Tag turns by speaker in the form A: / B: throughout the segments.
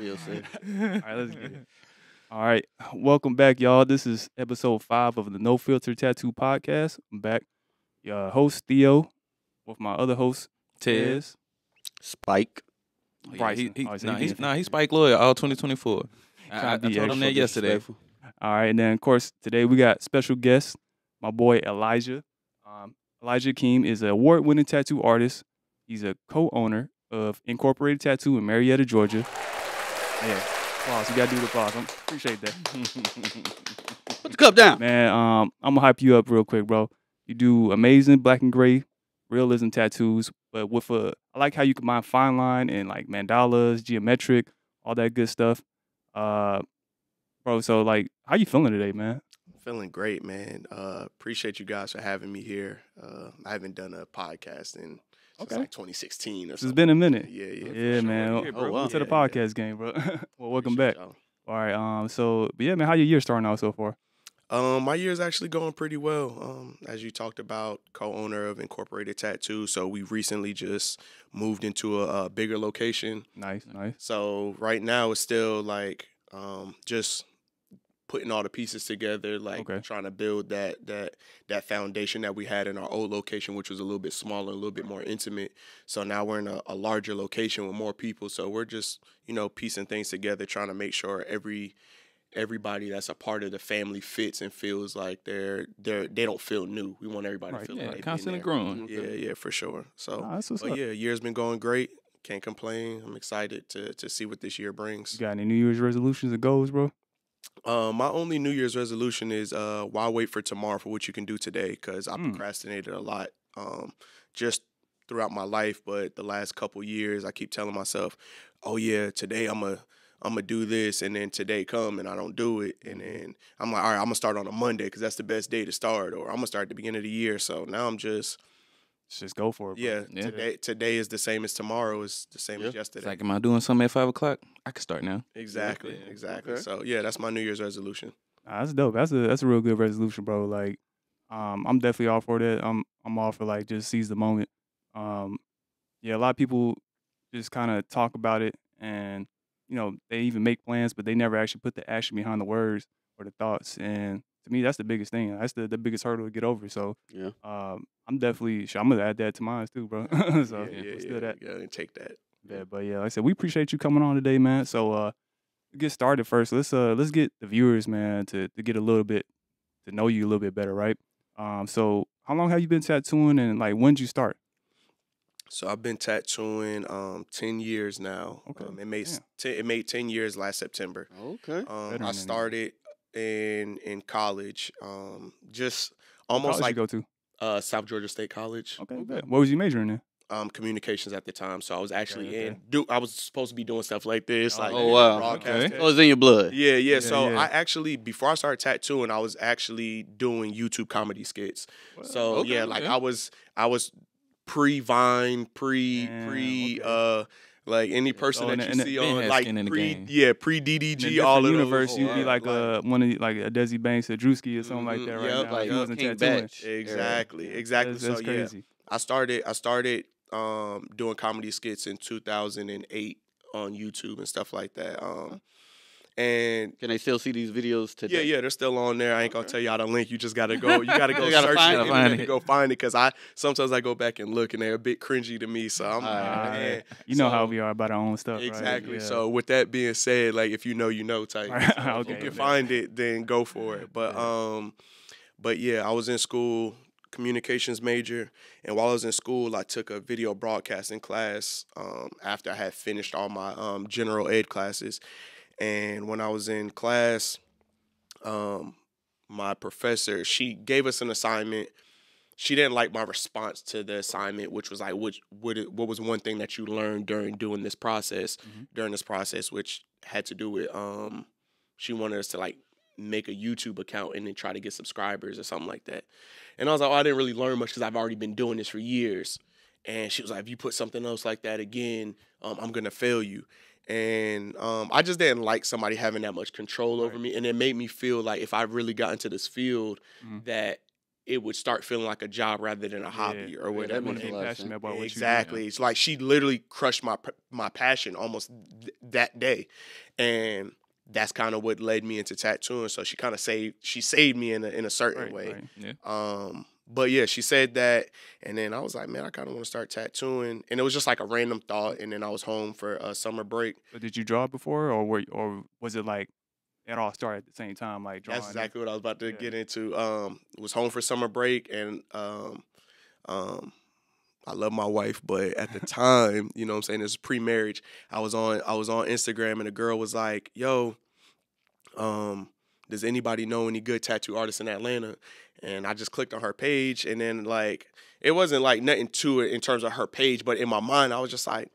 A: You'll see.
B: All right, let's get it. All right, welcome back, y'all. This is episode five of the No Filter Tattoo Podcast. I'm back, your host Theo, with my other host
C: Tez.
B: Tez.
A: Spike.
B: right,
C: He, he,
B: Oh, so
C: nah,
B: he
C: he's, nah, he's Spike Loyal all 2024. I, I, I told him that yesterday.
B: All right, and then of course today we got special guest, my boy Elijah. Um, Elijah Akeem is an award-winning tattoo artist. He's a co-owner of Inkorporated Tattoo in Marietta, Georgia. Yeah, applause. You gotta do the applause. I appreciate that.
A: Put the cup down.
B: Man, um, I'm gonna hype you up real quick, bro. You do amazing black and gray realism tattoos, but with a I like how you combine fine line and like mandalas, geometric, all that good stuff. Uh, bro, so like, how you feeling today, man?
D: Feeling great, man. Uh, appreciate you guys for having me here. Uh, I haven't done a podcast in since
B: Okay.
D: like 2016 or
B: It's
D: something.
B: been a minute.
D: Yeah, yeah,
B: Yeah,
D: sure.
B: man.
C: Yeah, bro.
A: Oh, wow.
B: Welcome to the
D: Yeah, yeah.
B: podcast game, bro. well, welcome
D: Appreciate
B: back.
D: y'all.
B: All right. Um. So, but yeah, man, how your year starting out so far?
D: Um, my year's actually going pretty well. Um, as you talked about, co-owner of Inkorporated Tattoo. So we recently just moved into a, a bigger location.
B: Nice, nice.
D: So right now it's still like um, just putting all the pieces together, like
B: Okay.
D: trying to build that that that foundation that we had in our old location, which was a little bit smaller, a little bit more intimate. So now we're in a, a larger location with more people. So we're just you know piecing things together, trying to make sure every everybody that's a part of the family fits and feels like they're they're they don't feel new. We want everybody
B: Right,
D: to feel
C: Yeah,
D: like
C: constantly growing.
D: Yeah, yeah, for sure. So.
B: Nah,
D: But yeah, year's been going great. Can't complain. I'm excited to to see what this year brings.
B: You got any New Year's resolutions and goals, bro?
D: Um, my only New Year's resolution is uh, why wait for tomorrow for what you can do today? Because I
B: Mm.
D: procrastinated a lot, um, just throughout my life. But the last couple years, I keep telling myself, "Oh yeah, today I'm a I'm gonna do this," and then today come and I don't do it, and
B: Mm-hmm.
D: then I'm like, "All right, I'm gonna start on a Monday because that's the best day to start," or I'm gonna start at the beginning of the year. So now I'm just
B: just go for it. Bro.
D: yeah,
C: Yeah.
D: today today is the same as tomorrow is the same
A: Yeah.
D: as
C: It's
D: yesterday.
C: like, am I doing something at 5 o'clock? I can start now.
D: Exactly,
A: Yeah.
D: exactly.
A: Okay.
D: So yeah, that's my New Year's resolution.
B: Nah, that's dope. That's a that's a real good resolution, bro. Like, um, I'm definitely all for that. I'm I'm all for like just seize the moment. Um, yeah, a lot of people just kind of talk about it, and you know they even make plans, but they never actually put the action behind the words or the thoughts. And to me, that's the biggest thing. That's the the biggest hurdle to get over. So,
A: Yeah.
B: um, I'm definitely sure I'm gonna add that to mine too, bro. so
D: yeah, yeah,
B: let's
D: yeah,
B: do that.
D: yeah, and take that.
B: Yeah, but yeah, like I said, we appreciate you coming on today, man. So uh get started first, let's uh let's get the viewers, man, to to get a little bit to know you a little bit better, right? Um so how long have you been tattooing and like when did you start?
D: So I've been tattooing um ten years now.
B: Okay,
D: Um, it made s-
B: damn.
D: ten, it made ten years last September.
A: Okay.
D: Um, I started in in college. Um, just almost like
B: you go to?
D: uh, South Georgia State College.
B: Okay,
A: Okay.
B: What was you majoring in?
D: Um, communications at the time. So I was actually
B: okay.
D: in. Do I was supposed to be doing stuff like this,
B: Oh,
D: like
A: Oh wow. Okay. Oh, it's in your blood.
D: Yeah, yeah.
B: Yeah,
D: So
B: yeah.
D: I actually before I started tattooing, I was actually doing YouTube comedy skits. So
C: Okay,
D: yeah, like. I was I was pre Vine, pre
B: Damn,
D: okay.
B: okay.
D: uh like any person
B: Oh,
D: that
B: the-
D: you
B: and
D: see on like pre yeah, pre DDG all of
B: universe,
D: those.
B: you'd be
D: yeah,
B: like a one of the, like a Desi Banks, a Drewski, or something like
D: Mhm,
B: that right
D: yep,
B: now.
A: like
B: you wasn't
A: King
B: tattooing.
A: Bach.
D: exactly, exactly.
B: That's, that's
D: so yeah. I started I started um doing comedy skits in 2008 on YouTube and stuff like that. Um and
A: Can they still see these videos today?
D: Yeah, yeah, they're still on there. I ain't gonna tell y'all the link. You just gotta go. You gotta go
A: You gotta
D: search
A: find it.
D: internet
C: Find
D: to
C: it.
D: go find it because I sometimes I go back and look and they're a bit cringy to me. So I'm
A: Ah,
D: man,
B: You know how we are about our own stuff, right?
D: exactly.
B: Yeah.
D: So with that being said, like if you know, you know, type.
B: Right,
D: So if you can find it, then go for it. But
B: Yeah.
D: um, but yeah, I was in school, communications major, and while I was in school, I took a video broadcasting class um, after I had finished all my um, general ed classes. And when I was in class, um, my professor she gave us an assignment. She didn't like my response to the assignment, which was like, which what what was one thing that you learned during doing this process,
B: Mhm.
D: during this process, which had to do with um, she wanted us to like make a YouTube account and then try to get subscribers or something like that. And I was like, oh, I didn't really learn much because I've already been doing this for years. And she was like, if you put something else like that again, um, I'm gonna fail you. And um, I just didn't like somebody having that much control over
B: Right.
D: me, and it made me feel like if I really got into this field,
B: Mhm.
D: that it would start feeling like a job rather than a hobby
B: Yeah.
D: or whatever.
A: a
B: passionate about what
D: exactly. It's like she literally crushed my my passion almost th- that day, and that's kind of what led me into tattooing. So she kind of saved she saved me in a in a certain
B: Right,
D: way.
B: right.
D: Um, but yeah, she said that, and then I was like, man, I kind of want to start tattooing, and it was just like a random thought. And then I was home for a summer break.
B: But did you draw before, or were, or was it like it all started at the same time, like drawing?
D: That's exactly what I was about to
B: Yeah.
D: get into. Um, was home for summer break, and um, um, I love my wife, but at the time, you know, what I'm saying this is pre-marriage. I was on I was on Instagram, and a girl was like, "Yo, um, does anybody know any good tattoo artists in Atlanta?" And I just clicked on her page, and then like it wasn't like nothing to it in terms of her page, but in my mind, I was just like,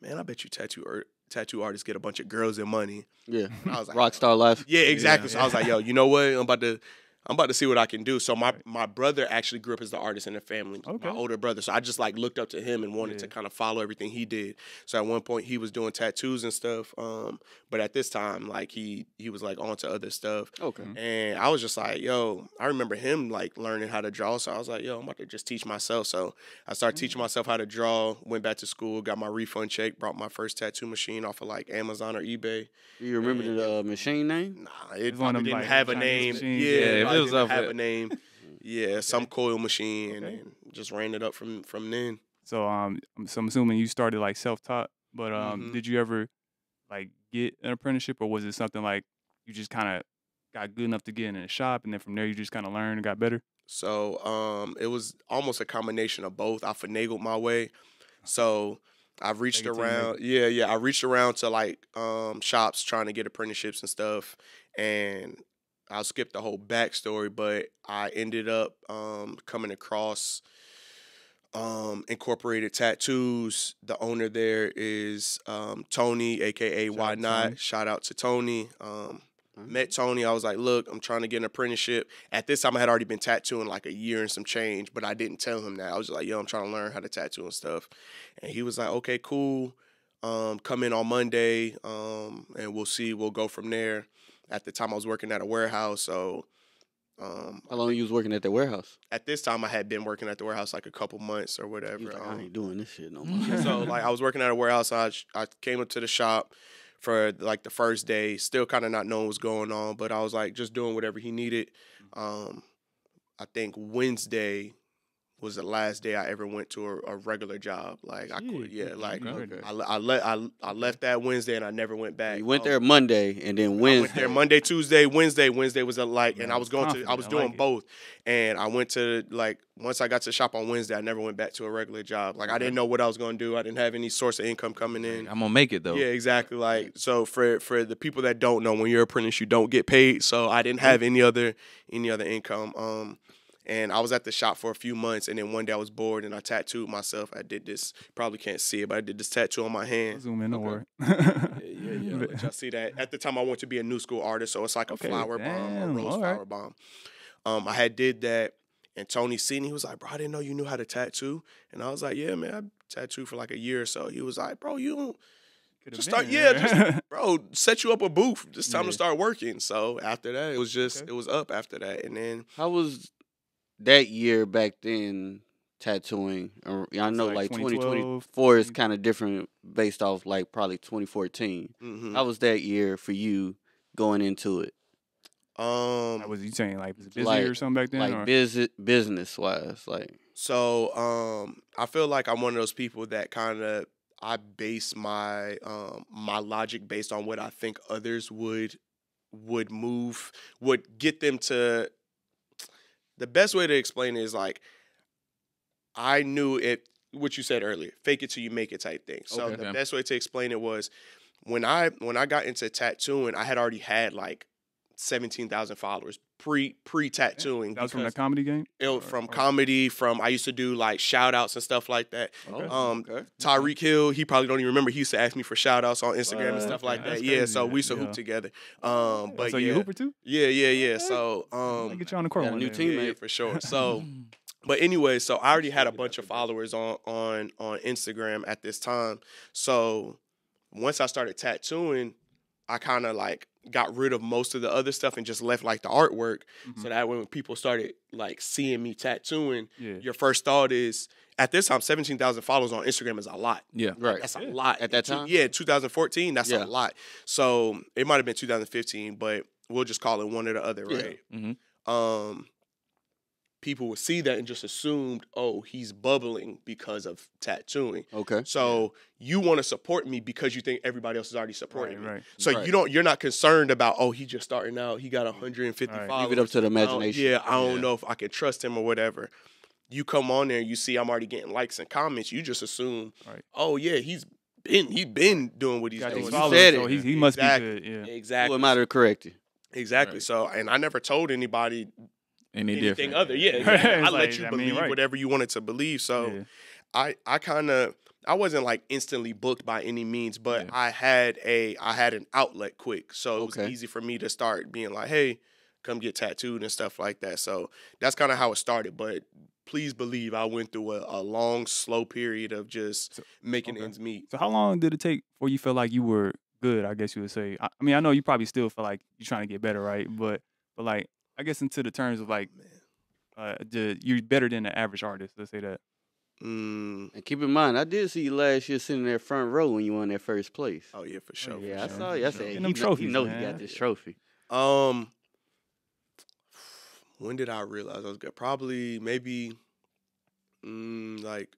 D: "Man, I bet you tattoo ar- tattoo artists get a bunch of girls and money."
A: Yeah.
D: And I was like,
A: Rockstar life.
D: yeah, exactly. So I was like, yo, you know what? I'm about to I'm about to see what I can do. So my my brother actually grew up as the artist in the family.
B: Okay.
D: My older brother. So I just like looked up to him and wanted to kind of follow everything he did. So at one point he was doing tattoos and stuff. Um, but at this time, like he he was like on to other stuff.
A: Okay.
D: And I was just like, yo, I remember him like learning how to draw. So I was like, yo, I'm about to just teach myself. So I started teaching myself how to draw, went back to school, got my refund check, brought my first tattoo machine off of like Amazon or eBay.
A: You remember the uh, machine name?
D: Nah, it
B: It's one of
D: probably
B: them,
D: didn't
B: like,
D: have a
B: Chinese
D: name.
B: machines.
D: Yeah,
B: Yeah,
D: it
C: if
D: probably
C: it was
D: didn't have a name. Yeah, some coil machine, and
B: Okay.
D: then just ran it up from from then.
B: So um, I'm- so I'm assuming you started like self taught, but um,
D: Mhm.
B: did you ever like get an apprenticeship, or was it something like you just kind of got good enough to get in a shop, and then from there you just kind of learned and got better?
D: So um, it was almost a combination of both. I finagled my way. So I've reached
B: Make it till you make
D: around. Yeah, yeah. I reached around to like um, shops trying to get apprenticeships and stuff, and I'll skip the whole backstory, but I ended up um, coming across um, Inkorporated Tattoos. The owner there is um, Tony, aka
B: Shout
D: Why Not.
B: Tony.
D: Shout out to Tony. Um,
A: Mhm.
D: met Tony. I was like, look, I'm trying to get an apprenticeship. At this time, I had already been tattooing like a year and some change, but I didn't tell him that. I was just like, yo, I'm trying to learn how to tattoo and stuff. And he was like, okay, cool. Um, come in on Monday, um, and we'll see. We'll go from there. At the time, I was working at a warehouse, so um,
A: How long you was working at the warehouse?
D: at this time, I had been working at the warehouse like a couple months or whatever.
A: was like, I
D: um,
A: ain't doing this shit no more.
D: so like I was working at a warehouse. I I came up to the shop for like the first day, still kind of not knowing what's going on, but I was like just doing whatever he needed. Um, I think Wednesday was the last day I ever went to a, a regular job. Like I quit. Yeah, like.
A: Okay.
D: I I, le- I I left that Wednesday and I never went back.
A: you went
D: I-
A: there Monday and then
D: I went there Monday, Tuesday, Wednesday. Wednesday was a like, and I was going to, I
B: confident.
D: was
B: I
D: doing
B: like it.
D: both, and I went to like once I got to shop on Wednesday, I never went back to a regular job. Like I didn't know what I was going to do. I didn't have any source of income coming in.
C: I'm gonna make it though.
D: Yeah, exactly. Like so for for the people that don't know, when you're apprentice, you don't get paid. So I didn't have any other any other income. Um, and I was at the shop for a few months, and then one day I was bored and I tattooed myself. I did this. Probably can't see it, but I did this tattoo on my hand.
B: Zoom in, don't worry.
D: Yeah, yeah, yeah. Let y'all see that. At the time, I wanted to be a new school artist, so it's like a
B: Okay,
D: flower bomb, a rose
B: alright.
D: flower bomb. Um, I had did that, and Tony seen. He was like, "Bro, I didn't know you knew how to tattoo." And I was like, "Yeah, man, I tattooed for like a year or so." He was like, "Bro, you don't."
B: Could've
D: Just start,
B: been,
D: yeah, just bro, set you up a booth. It's time
B: Yeah.
D: to start working. So after that, it was just
B: Okay.
D: it was up after that, and then
A: How was that year back then tattooing? Or- I know
B: like
A: like 2024 is kind of different based off like probably 2014.
D: mhm.
A: How was that year for you going into it?
D: um,
B: Like, was you saying like was it busy
A: Like-
B: or something back then?
A: Like
B: or?
A: business business wise, like
D: So um I feel like I'm one of those people that kind of I base my um my logic based on what I think others would would move would get them to the best way to explain it is like I knew it what you said earlier, fake it till you make it type thing. So
A: Okay.
D: the best way to explain it was when I when I got into tattooing, I had already had like 17,000 followers pre pre tattooing
B: that was from the comedy game.
D: it,
B: Or-
D: from
B: or-
D: comedy, from I used to do like shout outs and stuff like that.
B: Okay.
D: Um,
A: okay.
D: Tyreek Hill, he probably don't even remember. He used to ask me for shout outs on Instagram and stuff like
B: Okay,
D: that.
B: that's
D: Yeah,
B: crazy.
D: so we used to
B: Yeah.
D: hoop together. Um, but
B: so
D: yeah,
B: you Hooper too?
D: yeah, yeah, yeah. So um,
B: get you on the court
A: got a new
B: day.
A: team.
D: yeah, yeah,
A: teammate.
D: for sure. So, but anyway, so I already had a bunch of followers on on on Instagram at this time. So once I started tattooing, I kind of like got rid of most of the other stuff and just left like the artwork.
B: Mhm.
D: So that when people started like seeing me tattooing,
B: yeah.
D: your first thought is at this time, 17,000 followers on Instagram is a lot.
C: Yeah.
A: Right.
D: That's a
B: Yeah.
D: lot.
A: At that time?
D: Yeah, 2014, that's
A: Yeah.
D: a lot. So it might have been 2015, but we'll just call it one or the other,
A: Yeah.
D: right?
C: Mhm.
D: Um, people would see that and just assumed, oh, he's bubbling because of tattooing.
A: Okay.
D: So you want to support me because you think everybody else is already
B: Right,
D: supporting me.
B: right.
D: So
A: Right.
D: you don't, you're not concerned about, oh, he just starting out, he got 150
B: Right.
D: followers.
A: Leave it up to the
D: I
A: imagination.
D: yeah, I don't
C: Yeah.
D: know if I can trust him or whatever. You come on there, you see I'm already getting likes and comments. You just assume,
B: Right.
D: oh yeah, he's been he's been doing what he's
B: Got
D: doing.
B: these
A: you
B: followers,
A: said
B: so
A: it.
B: he, he must
D: Exactly.
B: be good. Yeah. Exactly.
A: Who
D: Exactly.
A: am I to correct you?
D: Exactly.
C: Right.
D: So, and I never told anybody
C: Any
D: anything
C: different.
D: other. Yeah. I let you
B: I mean,
D: believe
B: right.
D: whatever you wanted to believe. So,
B: yeah.
D: I I kind of I wasn't like instantly booked by any means, but
C: Yeah.
D: I had a I had an outlet quick, so it was
A: Okay.
D: easy for me to start being like, hey, come get tattooed and stuff like that. So that's kind of how it started. But please believe I went through a, a long, slow period of just
B: So-
D: making
B: okay.
D: ends meet.
B: So how long did it take before you felt like you were good? I guess you would say. I, I mean, I know you probably still feel like you're trying to get better, right? But but like I guess into the terms of like uh, the, you're better than the average artist. Let's say that.
D: Mm,
A: And keep in mind, I did see you last year sitting in that front row when you won that first place.
D: oh yeah, for sure. for
A: yeah, I
B: sure,
A: saw
B: for
A: you. I
B: sure.
A: said,
B: Getting
A: he,
B: them
A: know, he know he got this trophy.
D: Um, when did I realize I was good? Probably maybe, mm, like,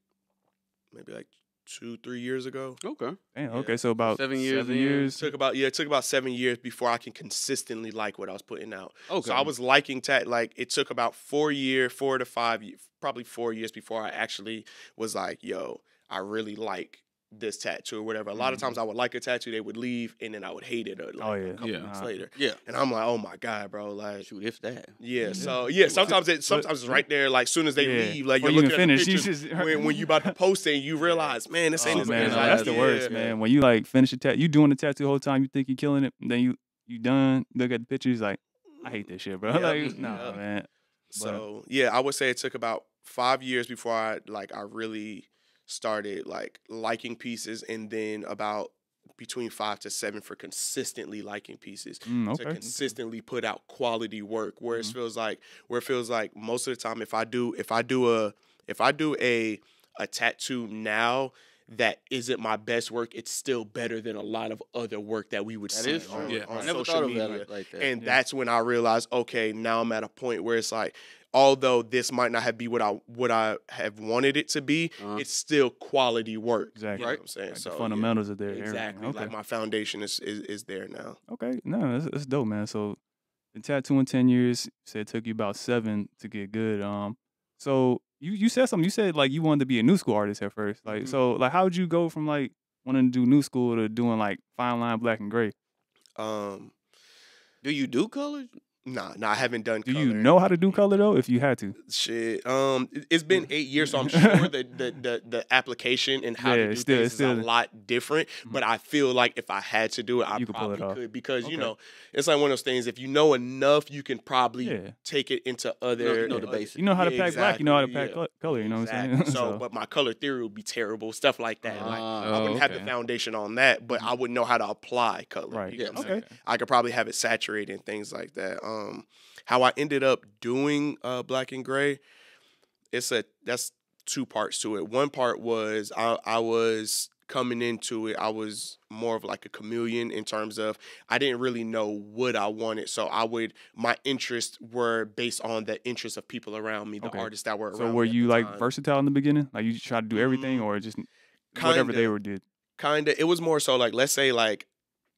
D: maybe like two, three years ago.
A: Okay.
B: Damn,
D: Yeah.
B: okay, so about
A: Seven years
B: Seven
A: in.
B: years.
D: took about yeah, it took about seven years before I can consistently like what I was putting out.
A: Okay.
D: So I was liking tat like it took about four year, four to five, probably four years before I actually was like, yo, I really like this tattoo or whatever. A lot of
B: Mhm.
D: times I would like a tattoo, they would leave, and then I would hate it. uh, Like,
B: Oh,
D: a
B: yeah.
D: couple
C: Yeah.
D: months later,
A: Yeah.
D: and I'm like, oh my god, bro, like.
A: Shoot, if that.
D: Yeah,
B: Yeah.
D: so yeah, sometimes it sometimes it's right there. Like soon as they
B: Yeah.
D: leave, like
B: Before
D: you're
B: you
D: looking
B: even
D: at the
B: finish, you
D: pictures,
B: just-
D: when, when you about to post it, and you realize, man, this ain't
B: Oh
D: as
B: man,
D: good
B: no,
D: I
B: that's the
D: yeah,
B: worst,
D: yeah.
B: man. When you like finish a tattoo, you doing the tattoo the whole time, you think you're killing it, and then you you done, look at the pictures, like I hate this shit, bro.
D: Yep,
B: like, no,
D: yep.
B: man.
D: So yeah, I would say it took about five years before I like I really started like liking pieces, and then about between five to seven for consistently liking pieces
B: Mm,
D: to consistently put out quality work. Where
B: Mhm.
D: it feels like where it feels like most of the time, if I do if I do a if I do a a tattoo now that isn't my best work, it's still better than a lot of other work that we would
A: That
D: see on,
C: Yeah.
D: on social media.
A: that like, like that.
D: And
B: Yeah.
D: that's when I realized, okay, now I'm at a point where it's like, although this might not have be what I what I have wanted it to be,
A: Uh-huh.
D: it's still quality work.
B: Exactly.
D: You know I'm saying?
B: Like,
D: so
B: the
D: yeah,
B: fundamentals are there.
D: exactly.
B: Okay.
D: Like my foundation is, is is there now.
B: Okay, no, that's, that's dope, man. So, the tattoo in ten years, you said it took you about seven to get good. Um, so you you said something. You said like you wanted to be a new school artist at first. Like,
D: Mhm.
B: so like, how would you go from like wanting to do new school to doing like fine line black and gray?
D: Um,
A: do you do colors?
D: Nah, nah, I haven't done.
B: Do you know how to do color though? If you had to,
D: Shit. Um, it- it's been eight years, so I'm sure that the, the the application and how
B: Yeah,
D: to do
B: it's still-
D: things
B: it's
D: is a lot different. But I feel like if I had to do it, I
B: You could pull it
D: probably
B: off.
D: could because you know it's like one of those things. If you know enough, you can probably
B: yeah,
D: take it into other.
A: You know the basics.
B: you know how to
D: Yeah,
B: pack black. You know how to pack
D: yeah.
B: color. You know what I'm saying?
D: So, but my color theory would be terrible, stuff like that. like
A: Ah,
D: I wouldn't have the foundation on that, but I would know how to apply color.
B: Right.
D: You get what I'm
B: Okay.
D: I could probably have it saturated and things like that. Um, how I ended up doing uh, black and gray, it's a that's two parts to it. One part was I, I was coming into it, I was more of like a chameleon in terms of I didn't really know what I wanted, so I would my interests were based on the interests of people around me, the
B: Okay.
D: artists that were around.
B: So were you like
D: time.
B: versatile in the beginning? Like you try to do everything,
D: Mm,
B: or just whatever they were did?
D: kind of it was more so like let's say like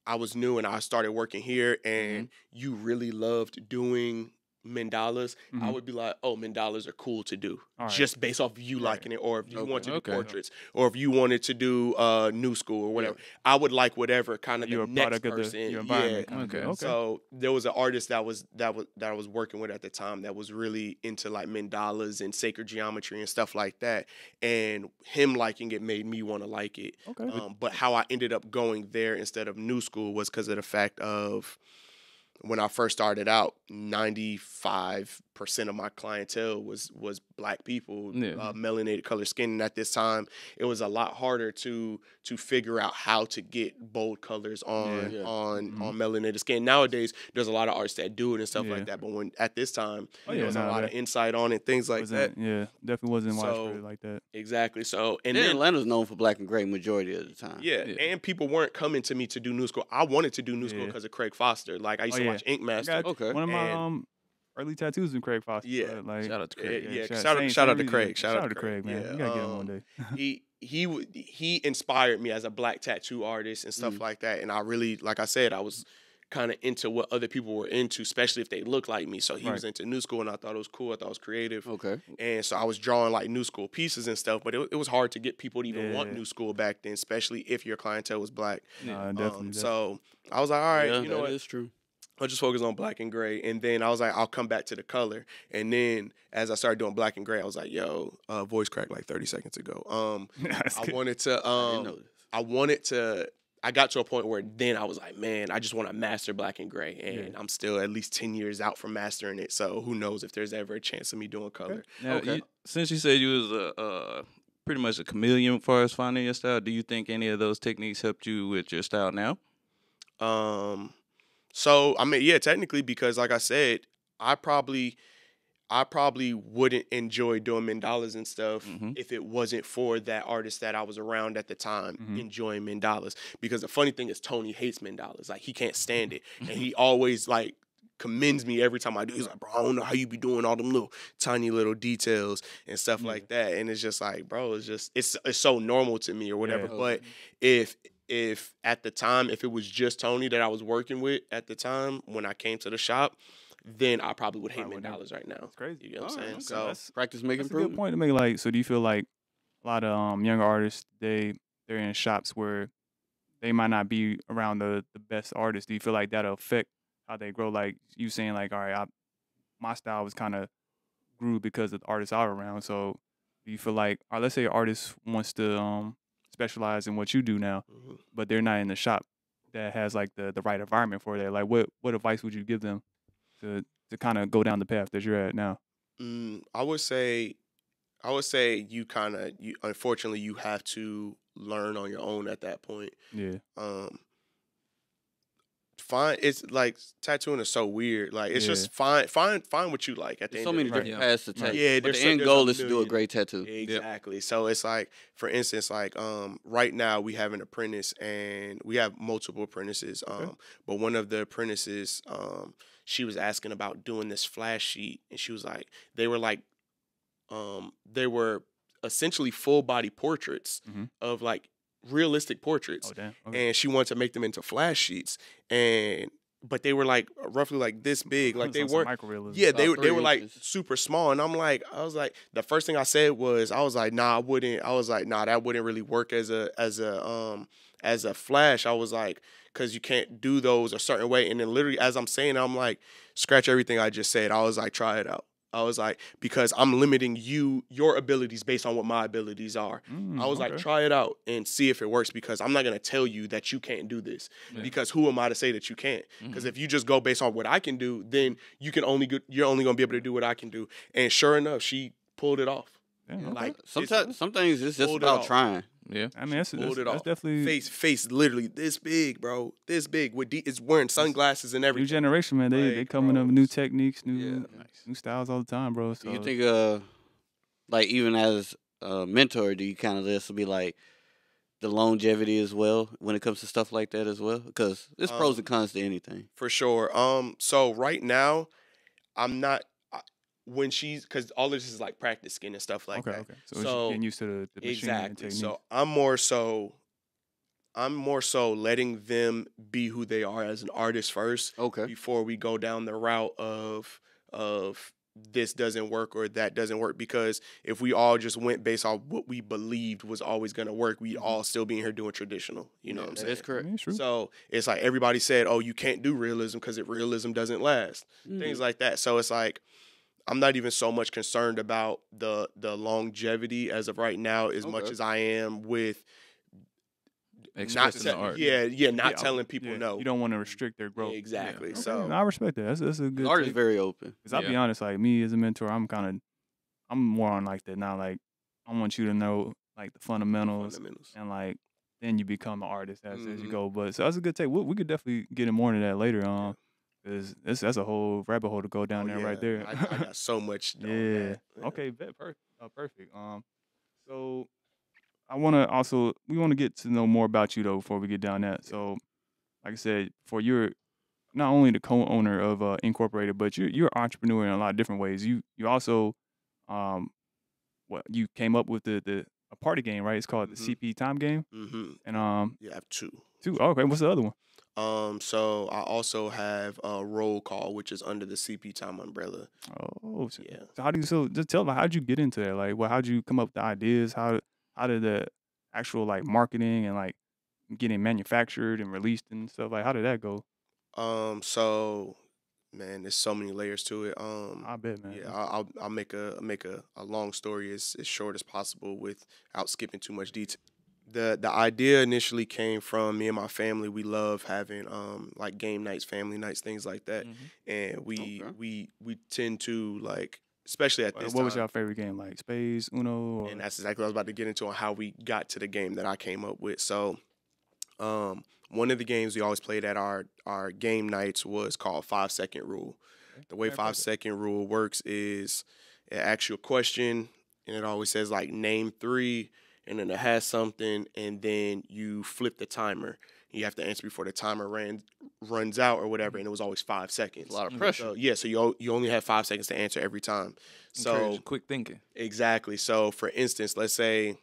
D: i was new and i started working here
B: Mm-hmm.
D: and you really loved doing mandalas i
B: Mhm.
D: would be like oh mandalas are cool to do
B: right.
D: just based off of you
B: Right.
D: liking it or if you
A: Okay.
D: want to do
C: Okay.
D: portraits or if you wanted to do uh new school or whatever i would like whatever kind of
B: You're
D: the next
B: of the
D: person
B: your
D: yeah
B: environment. kinda
C: Okay.
D: so there was an artist that was that was that I was working with at the time that was really into like mandalas and sacred geometry and stuff like that. And him liking it made me want to like it.
B: okay.
D: Um, but how I ended up going there instead of new school was because of the fact of when I first started out, 95% percent of my clientele was was black people,
C: Yeah.
D: uh, melanated color skin. And at this time, it was a lot harder to to figure out how to get bold colors on
A: Yeah.
D: on
B: Mhm.
D: on melanated skin. Nowadays, there's a lot of artists that do it and stuff
B: Yeah.
D: like that. But when at this time,
B: Oh,
D: there
B: yeah,
D: was a lot
B: that
D: of insight on it, things like that.
B: wasn't, yeah, definitely wasn't
D: So-
B: widespread like that.
D: Exactly. So and
A: And
D: then
A: Atlanta's known for black and gray majority of the time.
D: Yeah,
C: Yeah.
D: and people weren't coming to me to do New School. I wanted to do New School
B: Yeah.
D: because of Craig Foster. Like I used
B: Oh,
D: to
B: yeah.
D: watch Ink Master.
A: Okay.
B: one of my
D: And-
B: um early tattoos in Craig Foster.
D: Yeah.
B: but, like,
C: Shout out to
D: Yeah,
C: Craig.
D: yeah,
B: shout-
D: shout out- shout out to. Craig, shout out to
B: Craig, man.
D: Craig,
B: We gotta get him one
D: um,
B: day.
D: he he he inspired me as a black tattoo artist and stuff
A: Mm.
D: like that. And I really, like I said, I was kind of into what other people were into, especially if they looked like me. So he was into New School, and I thought it was cool. I thought it was creative.
A: Okay.
D: And so I was drawing like new school pieces and stuff, but it, it was hard to get people to even want new school back then, especially if your clientele was black.
B: Nah,
D: Um,
B: definitely. definitely.
D: so I was like, all right,
A: yeah,
D: you know
A: that
D: what?
A: is true.
D: I'll just focus on black and gray. And then I was like, I'll come back to the color. And then as I started doing black and gray, I was like, yo, uh, voice cracked like 30 seconds ago. Um, I
B: good.
D: wanted to,
A: I
D: um,
A: this.
D: I wanted to, I got to a point where then I was like, man, I just want to master black and gray. And I'm still at least 10 years out from mastering it. So who knows if there's ever a chance of me doing color.
C: Now,
A: Okay.
C: you, since you said you was a uh, pretty much a chameleon as far as finding your style, do you think any of those techniques helped you with your style now?
D: Um, so I mean, yeah, technically, because like I said, I probably, I probably wouldn't enjoy doing mandalas and stuff
C: Mhm.
D: if it wasn't for that artist that I was around at the time
B: Mhm.
D: enjoying mandalas. Because the funny thing is, Tony hates mandalas; like he can't stand it, and he always like commends me every time I do. He's like, "Bro, I don't know how you be doing all them little tiny little details and stuff
B: Yeah.
D: like that." And it's just like, bro, it's just it's it's so normal to me or whatever.
B: Yeah.
D: But if if at the time if it was just Tony that I was working with at the time when I came to the shop, then I probably would hate
B: Probably wouldn't.
D: right now.
B: That's crazy.
D: You know what I'm
A: Alright,
D: saying?
A: okay,
D: So
B: that's-
A: Practice make
B: That's a good point to make. Like, so do you feel like a lot of um, younger artists they they're in shops where they might not be around the the best artists? Do you feel like that'll affect how they grow? Like you saying, like, all right, I, my style was kind of grew because of the artists I was around. So do you feel like, or let's say an artist wants to um specialize in what you do now,
D: mhm.
B: but they're not in the shop that has like the the right environment for that. Like, what what advice would you give them to to kind of go down the path that you're at now?
D: Mm, I would say, I would say you kind of you. Unfortunately, you have to learn on your own at that point.
B: Yeah,
D: Um, find it's like tattooing is so weird. Like it's
B: Yeah.
D: just find find find what you like at the
A: There's
D: end.
A: so
D: of
A: many
D: the
A: different paths to
B: Right.
A: take.
D: Yeah,
A: but the end
D: there's
A: goal is to do a great tattoo.
D: Exactly. So it's like, for instance, like um, right now we have an apprentice and we have multiple apprentices. Um, but one of the apprentices, um, she was asking about doing this flash sheet, and she was like, they were like, um, they were essentially full body portraits
B: Mhm.
D: of like realistic portraits
B: oh damn, okay.
D: and she wanted to make them into flash sheets and but they were like roughly like this big like they
B: Some- some
D: weren't yeah, they were they were like
A: inches.
D: super small, and I'm like, I was like, the first thing I said was, I was like, nah, I wouldn't. I was like, nah, that wouldn't really work as a as a um as a flash. I was like, because you can't do those a certain way, and then literally as I'm saying, I'm like, scratch everything I just said. I was like, try it out. I was like, because I'm limiting you your abilities based on what my abilities are.
B: Mm,
D: I was like, try it out and see if it works because I'm not gonna tell you that you can't do this
C: Yeah.
D: because who am I to say that you can't? Because
C: Mhm.
D: if you just go based on what I can do, then you can only go, you're only gonna be able to do what I can do. And sure enough, she pulled it off.
B: Okay.
D: Like
A: Sometimes, some things it's just
D: Pulled it
A: about trying.
C: Yeah.
B: I mean, that's,
D: pulled
B: that's,
D: it
B: that's
D: off.
B: definitely
D: face face literally this big, bro, this big with de- it's wearing sunglasses and everything.
B: new generation, man. They they
D: Like,
B: coming up
D: bro,
B: with new techniques, new
D: yeah.
B: new styles all the time, bro. So
A: Do you think, uh, like even as a mentor, do you kind of this will be like the longevity as well when it comes to stuff like that as well? Because there's pros
D: Um,
A: and cons to anything.
D: For sure. Um. So right now, I'm not. I, when she's because all of this is like practice skin and stuff like
B: okay,
D: that.
B: okay. So, it's
D: So,
B: getting used to the, the machine and
D: Exactly.
B: techniques.
D: So I'm more so I'm more so letting them be who they are as an artist first
A: Okay.
D: before we go down the route of of this doesn't work or that doesn't work because if we all just went based on what we believed was always going to work we'd all still be in here doing traditional you know what i'm
A: That
D: saying
A: is correct.
B: I mean, it's true.
D: so it's like everybody said oh you can't do realism because realism doesn't last
A: Mm-hmm.
D: things like that. So it's like I'm not even so much concerned about the the longevity as of right now as much as I am with not te-
C: the art.
D: yeah, yeah, not
B: Yeah,
D: telling people
B: yeah,
D: no.
B: You don't want to restrict their growth.
D: exactly.
B: Okay,
D: So
B: no, I respect that. That's that's a good.
A: Art is very open.
B: Cause I'll be honest, like me as a mentor, I'm kind of, I'm more on like that now. Like I want you to know like the fundamentals,
D: fundamentals.
B: and like then you become an artist as, as you
D: Mhm.
B: go. But so that's a good take. We, we could definitely get in more into that later on, cause that's that's a whole rabbit hole to go down
D: Oh,
B: there right there.
D: I, I got so much.
B: yeah. Okay. Bet. Perfect. Uh, perfect. Um. So I want to also we want to get to know more about you though before we get down that. So, like I said, for you're not only the co-owner of uh, Inkorporated, but you're you're an entrepreneur in a lot of different ways. You you also, um, what you came up with the the a party game, right? It's called
D: Mhm.
B: the CP Time Game,
D: hmm
B: and um,
D: Yeah, I have two.
B: two. Oh, okay, what's the other one?
D: Um, so I also have a roll call, which is under the CP Time umbrella.
B: Oh, so,
D: Yeah.
B: so how do you so just tell me how'd you get into that? Like, well, how'd you come up with the ideas? How how did the actual like marketing and like getting manufactured and released and stuff like how did that go?
D: Um, so man, there's so many layers to it. Um,
B: I bet, man.
D: yeah, I'll, I'll I'll make a make a, a long story as, as short as possible without skipping too much detail. The the idea initially came from me and my family. We love having um like game nights, family nights, things like that. And we
A: Okay.
D: we we tend to like especially at this
B: what was your favorite game? Like Space, Uno, or
D: and that's exactly what I was about to get into on how we got to the game that I came up with. So, um, one of the games we always played at our our game nights was called Five Second Rule. The way
B: Okay,
D: Five. Second Rule works is it asks you a question, and it always says like name three, and then it has something, and then you flip the timer. You have to answer before the timer ran runs out or whatever, and it was always five seconds.
A: A lot of
C: Mhm.
A: pressure.
D: So yeah, so you you only have five seconds to answer every time. So
C: Encourage quick thinking.
D: Exactly. So, for instance, let's say,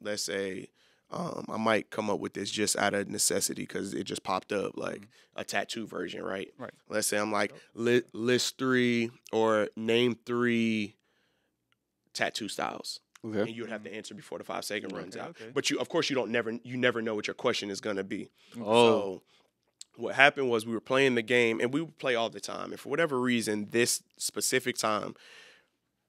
D: let's say, um, I might come up with this just out of necessity because it just popped up, like a tattoo version, right?
B: Right.
D: Let's say I'm like li- list three or name three tattoo styles,
A: Okay.
D: and you would have to answer before the five second runs
B: Okay,
D: out.
B: okay.
D: But you, of course, you don't never you never know what your question is gonna be.
A: Oh.
D: So what happened was we were playing the game and we would play all the time. And for whatever reason, this specific time,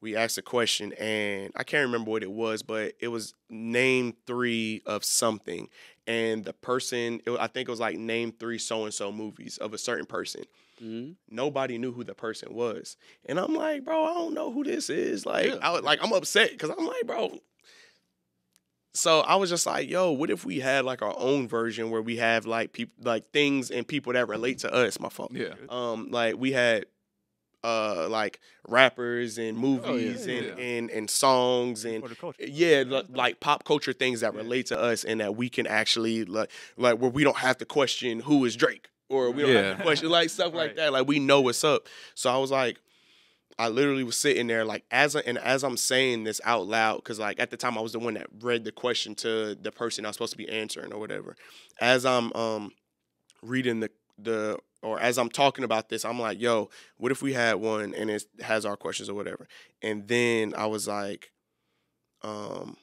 D: we asked a question and I can't remember what it was, but it was name three of something. And the person, it, I think it was like name three so and so movies of a certain person.
A: Mhm.
D: Nobody knew who the person was. And I'm like, bro, I don't know who this is. Like,
A: Yeah.
D: I, was- like I'm upset because I'm like, bro, so I was just like, yo, what if we had like our own version where we have like people like things and people that relate to us, my fault.
C: Yeah.
D: Um like we had uh like rappers and
A: Oh,
D: movies
C: yeah.
D: and,
C: Yeah.
D: and and songs and
B: for the culture.
D: yeah, li- like pop culture things that
B: Yeah.
D: relate to us and that we can actually like like where we don't have to question who is Drake or we don't have
C: Yeah.
D: to question like stuff like that. Like we know what's up. So I was like, I literally was sitting there like as I, and as I'm saying this out loud because like at the time I was the one that read the question to the person I was supposed to be answering or whatever. As I'm um reading the the or as I'm talking about this, I'm like, yo, what if we had one and it has our questions or whatever? And then I was like, um,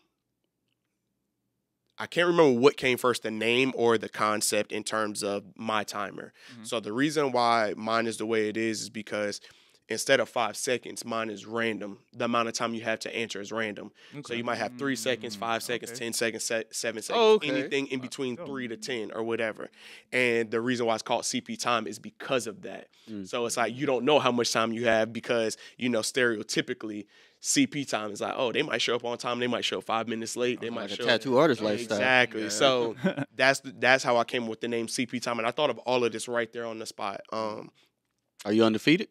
D: I can't remember what came first, the name or the concept in terms of my timer.
B: Mhm.
D: So the reason why mine is the way it is is because instead of five seconds, mine is random. The amount of time you have to answer is random. So you might have three seconds,
B: Mm,
D: five seconds,
B: okay.
D: ten seconds, se- seven seconds,
A: Oh, okay.
D: anything in between three to ten or whatever. And the reason why it's called CP time is because of that.
A: Mm.
D: So it's like you don't know how much time you have because you know stereotypically CP time is like oh they might show up on time, they might show five minutes late, they might
A: Like a
D: show
A: tattoo artist lifestyle.
D: Exactly.
C: Yeah.
D: So that's that's how I came up with the name CP time, and I thought of all of this right there on the spot. Um,
A: Are you undefeated?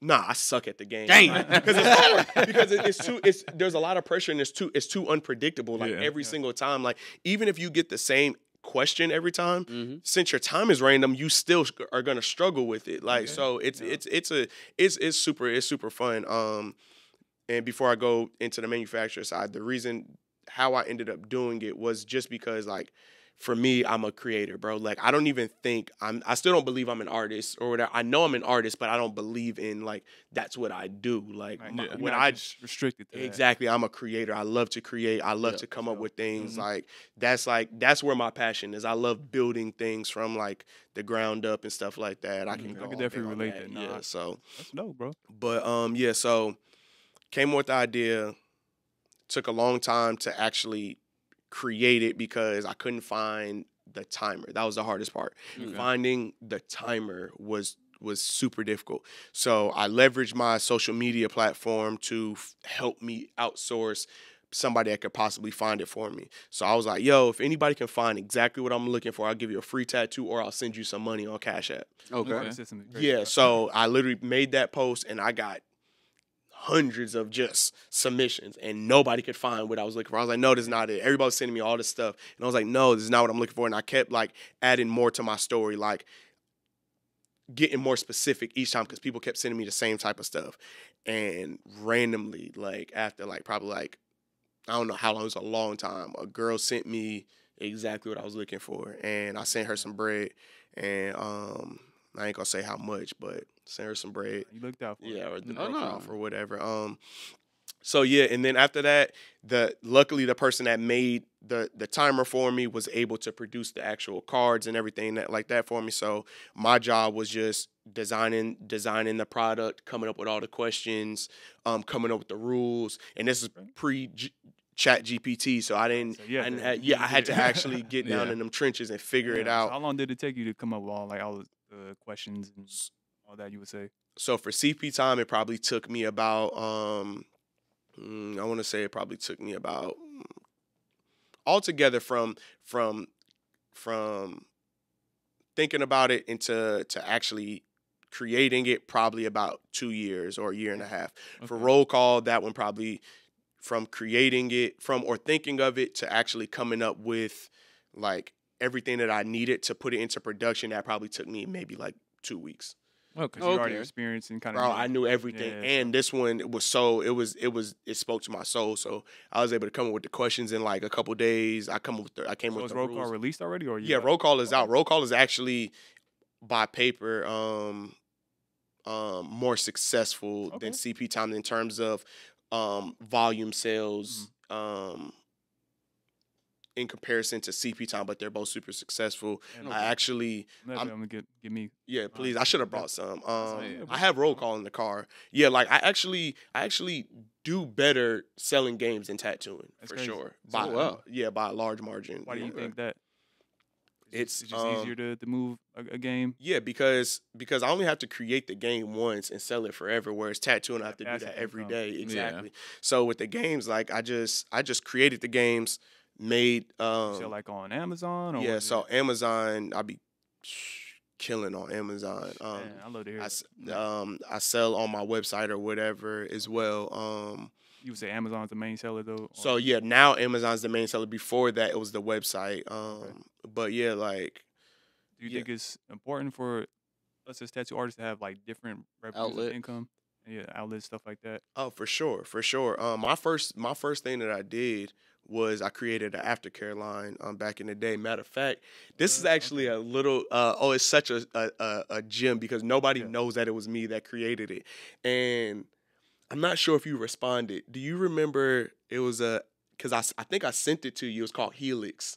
D: Nah, I suck at the game.
A: Dang.
D: Like, because it's hard. because it's too it's there's a lot of pressure and it's too it's too unpredictable. Like
C: Yeah.
D: every
B: Yeah.
D: single time, like even if you get the same question every time,
A: hmm
D: since your time is random, you still are gonna struggle with it. Like
B: Okay.
D: so, it's
B: Yeah.
D: it's it's a it's it's super it's super fun. Um, and before I go into the manufacturer side, the reason how I ended up doing it was just because like for me, I'm a creator, bro. Like I don't even think I'm I still don't believe I'm an artist or whatever. I know I'm an artist, but I don't believe in like that's what I do. Like
B: Right,
D: my-
B: you're
D: when I
B: just restricted to that.
D: Exactly. I'm a creator. I love to create. I love
A: Yeah,
D: to
B: for
D: come up with things.
B: Mhm.
D: Like that's like that's where my passion is. I love building things from like the ground up and stuff like that. I can
B: Mhm. I
D: go
B: could
D: all
B: definitely relate
D: that.
B: that. Nah,
D: Yeah.
B: I-
D: So
B: That's dope, bro.
D: but um yeah, so came up with the idea. Took a long time to actually create it because I couldn't find the timer. That was the hardest part.
A: Okay.
D: Finding the timer was was super difficult. So I leveraged my social media platform to f- help me outsource somebody that could possibly find it for me. So I was like, yo, if anybody can find exactly what I'm looking for, I'll give you a free tattoo or I'll send you some money on Cash App.
A: Okay.
C: Okay.
B: The system is great.
D: Yeah, so I literally made that post and I got hundreds of just submissions and nobody could find what I was looking for. I was like, no, this is not it. Everybody was sending me all this stuff. And I was like, no, this is not what I'm looking for. And I kept like adding more to my story, like getting more specific each time because people kept sending me the same type of stuff. And randomly, like after like probably like I don't know how long, it was a long time, a girl sent me exactly what I was looking for. And I sent her some bread and um I ain't gonna say how much, but sent her some bread.
B: You looked out for it.
D: Yeah, or the
A: Oh,
D: broke
A: no.
D: off or whatever. Um so yeah, and then after that, the luckily the person that made the the timer for me was able to produce the actual cards and everything that like that for me. So my job was just designing designing the product, coming up with all the questions, um, coming up with the rules, and this is pre Chat GPT, so I didn't.
B: So you
D: I didn't
B: to-
D: ha- yeah, I had to actually get down
C: Yeah.
D: in them trenches and figure it out.
B: So how long did it take you to come up with all like all the uh, questions and all that you would say?
D: so for CP time, it probably took me about um, mm, I want to say it probably took me about mm, altogether from from from thinking about it into to actually creating it probably about two years or a year and a half. For roll call, that one probably from creating it from or thinking of it to actually coming up with like everything that I needed to put it into production. That probably took me maybe like two weeks.
C: Okay.
B: Because you already experienced and kind of.
D: Bro, I knew everything,
B: Yeah,
D: and this one it was so it was it was it spoke to my soul. So I was able to come up with the questions in like a couple days. I come up with the, I came
B: So
D: up
B: is
D: with the
B: roll
D: rules.
B: call released already, or
D: Yeah,
B: got-
D: roll call is out. Roll call is actually by paper um um more successful
B: Okay.
D: than CP time in terms of um volume sales
B: Mm-hmm.
D: um in comparison to CP time, but they're both super successful.
B: Yeah,
D: I actually
B: I'm
D: I'm-
B: gonna get give me.
D: yeah, please. I should have brought some. Um, I have roll call in the car. Yeah, like I actually, I actually do better selling games than tattooing
B: That's
D: for
B: crazy.
D: sure. By
A: Oh, wow.
D: yeah, by a large margin.
B: Why do you think that?
D: It's,
B: it's just
D: um,
B: easier to, to move a, a game.
D: Yeah, because because I only have to create the game once and sell it forever. Whereas tattooing, I have to do that every day.
C: Yeah.
D: Exactly. So with the games, like I just I just created the games, made um
B: sell like on Amazon or
D: yeah. So
B: it-
D: Amazon, I'll be killing on Amazon. Um,
B: Man, I love to hear.
D: I,
B: that.
D: um, I sell on my website or whatever as well. Um,
B: you would say Amazon's the main seller though.
D: so yeah, now Amazon's the main seller. Before that, it was the website. Um, but yeah, like
B: do you
D: yeah.
B: think it's important for us as tattoo artists to have like different
A: Outlet.
B: income? Yeah, outlets, stuff like that.
D: oh for sure, for sure. Um, my first my first thing that I did was I created an aftercare line um, back in the day. Matter of fact, this is
B: Uh,
D: actually a little uh, oh, it's such a a, a, a gem because nobody
B: Yeah.
D: knows that it was me that created it, and I'm not sure if you responded. Do you remember it was a because I, I think I sent it to you. It's called Helix.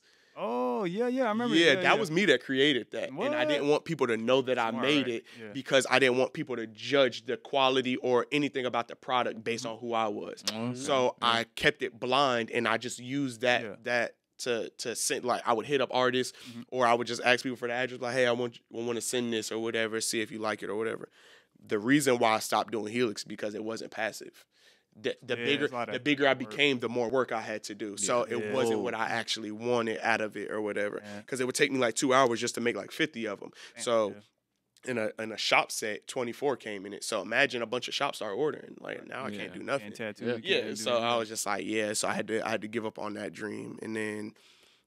B: Oh yeah, yeah, I remember.
D: yeah,
B: yeah,
D: that was me that created that, and I didn't want people to know that I made
B: right?
D: it
B: Yeah.
D: because I didn't want people to judge the quality or anything about the product based
B: Mm-hmm.
D: on who I was.
C: Okay.
D: So
C: Yeah.
D: I kept it blind, and I just used that
B: Yeah.
D: that to to send like I would hit up artists,
B: Mhm.
D: or I would just ask people for the address, like, hey, I want I want to send this or whatever, see if you like it or whatever. The reason why I stopped doing Helix because it wasn't passive. The, the
B: Yeah,
D: bigger
B: it's a lot
D: the bigger I
B: work.
D: became, the more work I had to do. So it
B: Yeah.
D: wasn't what I actually wanted out of it or whatever.
B: Yeah.
D: Because it would take me like two hours just to make like fifty of them.
B: Damn,
D: So
B: yeah.
D: in a in a shop set, twenty four came in it. So imagine a bunch of shops start ordering. Like now I
C: Yeah.
D: can't do nothing.
B: And tattoo.
A: Yeah.
B: can't
D: Yeah,
B: do
D: so I was just like, yeah. So I had to I had to give up on that dream, and then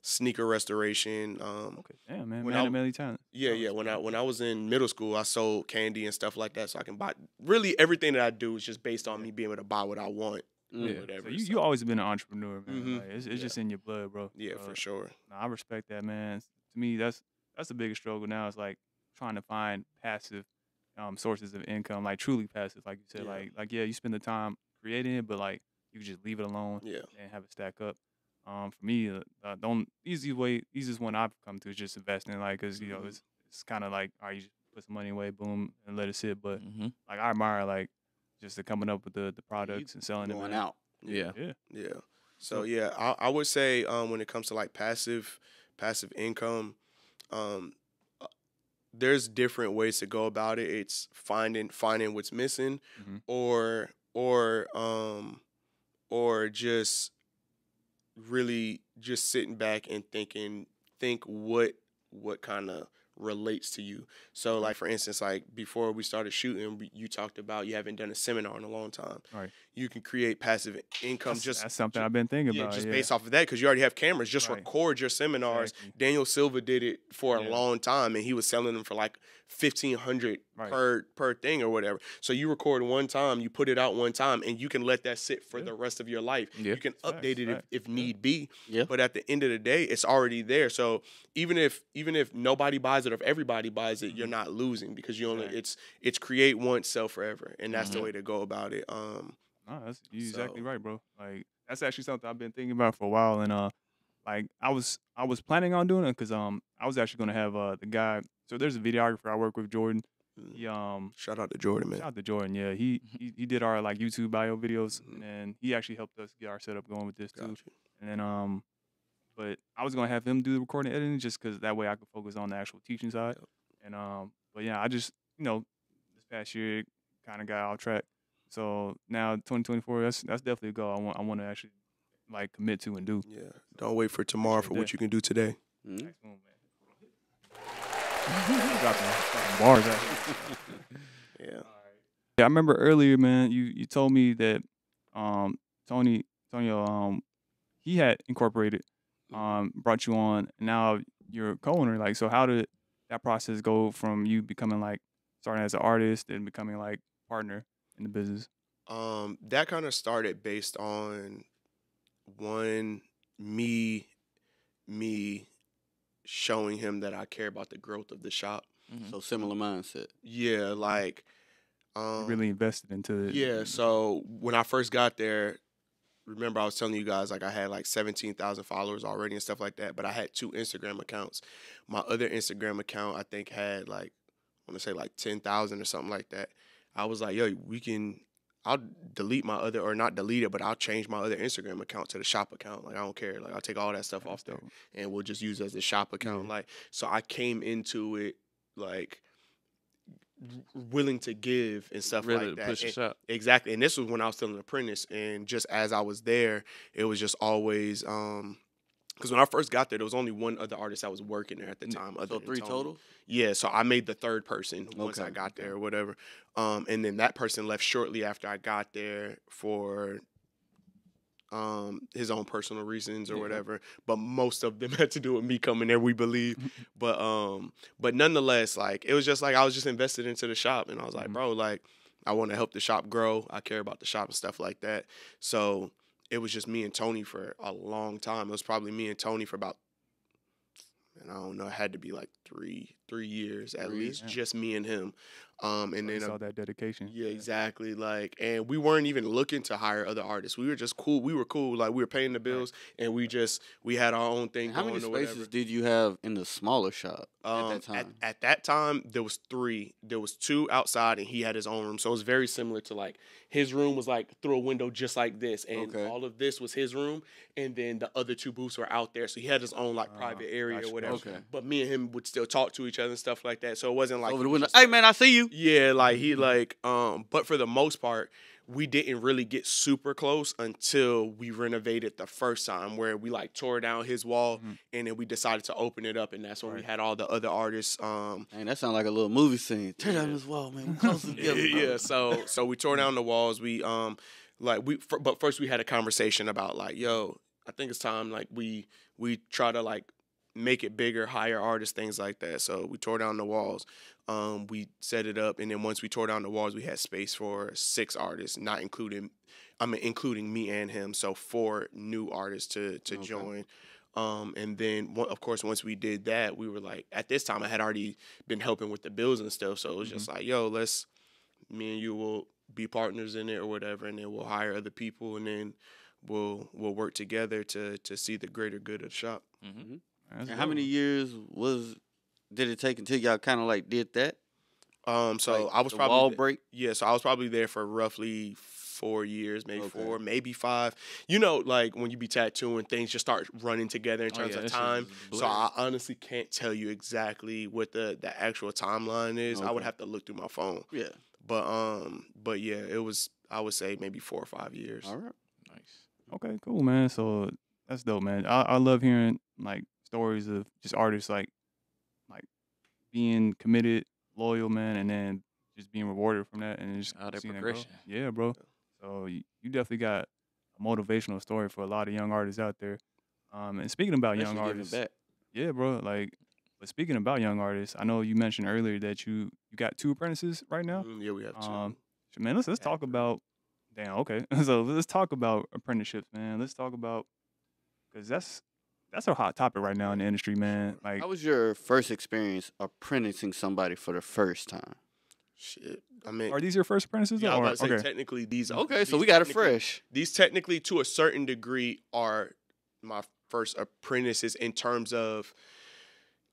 D: sneaker restoration. Um,
B: Okay, damn man,
D: when
B: man
D: I-
B: talent.
D: yeah, yeah. When I when I was in middle school, I sold candy and stuff like that, so I can buy. Really, everything that I do is just based on me being able to buy what I want.
C: Yeah.
D: whatever.
B: So you
D: so-
B: you always been an entrepreneur, man.
D: Mhm.
B: Like, it's it's
D: Yeah.
B: just in your blood, bro.
D: yeah,
B: Uh,
D: for sure.
B: nah, I respect that, man. To me, that's that's the biggest struggle now. It's like trying to find passive um, sources of income, like truly passive, like you said.
D: Yeah.
B: Like like yeah, you spend the time creating it, but like you just leave it alone
D: Yeah,
B: and have it stack up. Um, for me, uh, uh, the only easy way, easiest one I've come to is just investing, like, cause you know
D: Mhm.
B: it's it's kind of like, all right, you just put some money away, boom, and let it sit. But
C: Mhm.
B: like I admire like just the coming up with the the products and selling them.
A: Going out.
C: Yeah.
B: Yeah.
D: yeah. So yeah, I, I would say um, when it comes to like passive passive income, um, uh, there's different ways to go about it. It's finding finding what's missing,
B: Mhm.
D: or or um, or just really just sitting back and thinking think what what kind of relates to you. So like for instance, like before we started shooting, you talked about you haven't done a seminar in a long time.
B: Right.
D: You can create passive income
B: That's,
D: just
B: that's something
D: ju-
B: I've been thinking
D: yeah,
B: about.
D: just
B: yeah.
D: based off of that because you already have cameras. Just
B: Right.
D: record your seminars.
B: Exactly.
D: Daniel Silva did it for
B: Yeah.
D: a long time, and he was selling them for like fifteen hundred
B: Right.
D: per per thing or whatever. So you record one time, you put it out one time, and you can let that sit for
B: Yeah.
D: the rest of your life.
C: Yeah.
D: You can
B: Facts,
D: update it if,
B: facts,
D: if
B: yeah.
D: need be.
A: Yeah.
D: But at the end of the day, it's already there. So even if even if nobody buys it or if everybody buys it, you're not losing because you only
B: Right.
D: it's it's create once, sell forever, and that's the
C: Mhm.
D: way to go about it. Um,
B: No, that's you exactly
D: So-
B: right, bro. Like that's actually something I've been thinking about for a while, and uh, like I was I was planning on doing it because um I was actually gonna have uh the guy. So there's a videographer I work with, Jordan.
D: Mm.
B: He um
D: shout out to Jordan, man.
B: shout out to Jordan. Yeah, he he, he did our like YouTube bio videos,
D: Mhm.
B: and he actually helped us get our setup going with this too. And then um, but I was gonna have him do the recording editing just because that way I could focus on the actual teaching side.
D: Yep.
B: And um, but yeah, I just you know this past year kind of got off track. So now 2024, that's that's definitely a goal. I want I want to actually like commit to and do.
D: Yeah. Don't wait for tomorrow for what you can do today.
A: Mhm.
B: Next one, man. dropping, dropping bars. Out.
D: Yeah.
B: Yeah, I remember earlier, man. You you told me that um Tony Tonio um he had Inkorporated um brought you on now you're a co-owner like so how did that process go from you becoming like starting as an artist and becoming like partner in the business
D: Um, that kind of started based on one me me showing him that I care about the growth of the shop.
A: So similar mindset.
D: Yeah, like um
B: really invested into it
D: Yeah, so when I first got there, remember I was telling you guys like I had like 17,000 followers already and stuff like that, but I had two Instagram accounts. My other Instagram account I think had like I want to say like 10,000 or something like that. I was like, "Yo, we can I'll delete my other or not delete it, but I'll change my other Instagram account to the shop account. Like I don't care. Like I'll take all that stuff off there and we'll just use it as a shop account.
B: Yeah.
D: Like so, I came into it like willing to give and stuff
C: Ready
D: like that.
C: push the shop.
D: exactly, and this was when I was still an apprentice, and just as I was there, it was just always um. Because when I first got there, there was only one other artist that was working there at the time. Other
A: So three
D: Tony.
A: total.
D: Yeah, so I made the third person once I got there or whatever. Um, and then that person left shortly after I got there for um his own personal reasons or
A: Yeah.
D: whatever. But most of them had to do with me coming there, we believe. but um, but nonetheless, like it was just like I was just invested into the shop and I was like,
B: Mhm.
D: bro, like I want to help the shop grow. I care about the shop and stuff like that. So it was just me and Tony for a long time. It was probably me and Tony for about and I don't know, it had to be like three three years at
A: Three,
D: least,
B: yeah.
D: just me and him. Um, and
B: So you
D: then
B: saw
D: uh,
B: that dedication
D: yeah, exactly. Like, and we weren't even looking to hire other artists. We were just cool. We were cool. Like, we were paying the bills, and we just we had our own thing
A: And how
D: going
A: many
D: or whatever.
A: spaces did you have in the smaller shop
D: Um,
A: at that time?
D: At, that time, there was three. There was two outside, and he had his own room. So it was very similar to like his room was like through a window, just like this, and
A: Okay.
D: all of this was his room, and then the other two booths were out there. So he had his own like
B: Ah,
D: private area
B: gotcha,
D: or whatever.
A: Okay.
D: But me and him would still talk to each other and stuff like that. So it wasn't like
A: Over the window.
D: just
A: Hey man, I see you.
D: Yeah, like he
B: Mhm.
D: like um but for the most part, we didn't really get super close until we renovated the first time where we like tore down his wall
B: Mhm.
D: and then we decided to open it up and that's when we had all the other artists um
A: Man, that sounds like a little movie scene. Tear down
D: Yeah.
A: this wall, man. We close together.
D: yeah, so so we tore down the walls. We um like we fir- but first we had a conversation about like, yo, I think it's time like we we try to like make it bigger, hire artists, things like that. So we tore down the walls. Um, we set it up, and then once we tore down the walls, we had space for six artists, not including, I mean, including me and him. So four new artists to to
A: Okay.
D: join. Um, and then of course once we did that, we were like, at this time I had already been helping with the bills and stuff, so it was just like, yo, let's me and you will be partners in it or whatever, and then we'll hire other people, and then we'll we'll work together to to see the greater good of the shop.
C: Mm-hmm.
B: That's
A: And how many years was did it take until y'all kind of like did that?
D: Um, so
A: Like,
D: I was
A: the
D: probably
A: wall break.
D: yeah, so I was probably there for roughly four years, maybe
A: Okay.
D: four, maybe five. You know, like when you be tattooing, things just start running together in
C: Oh,
D: terms
C: yeah,
D: of time. So. I honestly can't tell you exactly what the the actual timeline is. I would have to look through my phone.
A: Yeah.
D: But um, but yeah, it was. I would say maybe four or five years.
A: All right.
C: Nice.
B: Okay, cool, man. So that's dope, man. I, I love hearing like stories of just artists like like being committed, loyal, man, and then just being rewarded from that and just
C: All that
B: seeing grow.
C: progression.
B: Yeah, bro. So you, you definitely got a motivational story for a lot of young artists out there. Um, and speaking about young
A: Especially giving
B: artists,
A: back.
B: yeah, bro. Like, but speaking about young artists, I know you mentioned earlier that you you got two apprentices right now.
D: Mm, yeah, we have two.
B: Um, so, man, let's let's talk about. Damn, okay. so let's talk about apprenticeships, man. Let's talk about because that's that's a hot topic right now in the industry, man. Like,
A: How was your first experience apprenticing somebody for the first time?
D: Shit. I mean,
B: are these your first apprentices?
D: yeah, I
B: or,
D: was about to say
B: okay,
D: technically these. Mm-hmm.
A: Okay, so we got it fresh.
D: These technically, to a certain degree, are my first apprentices in terms of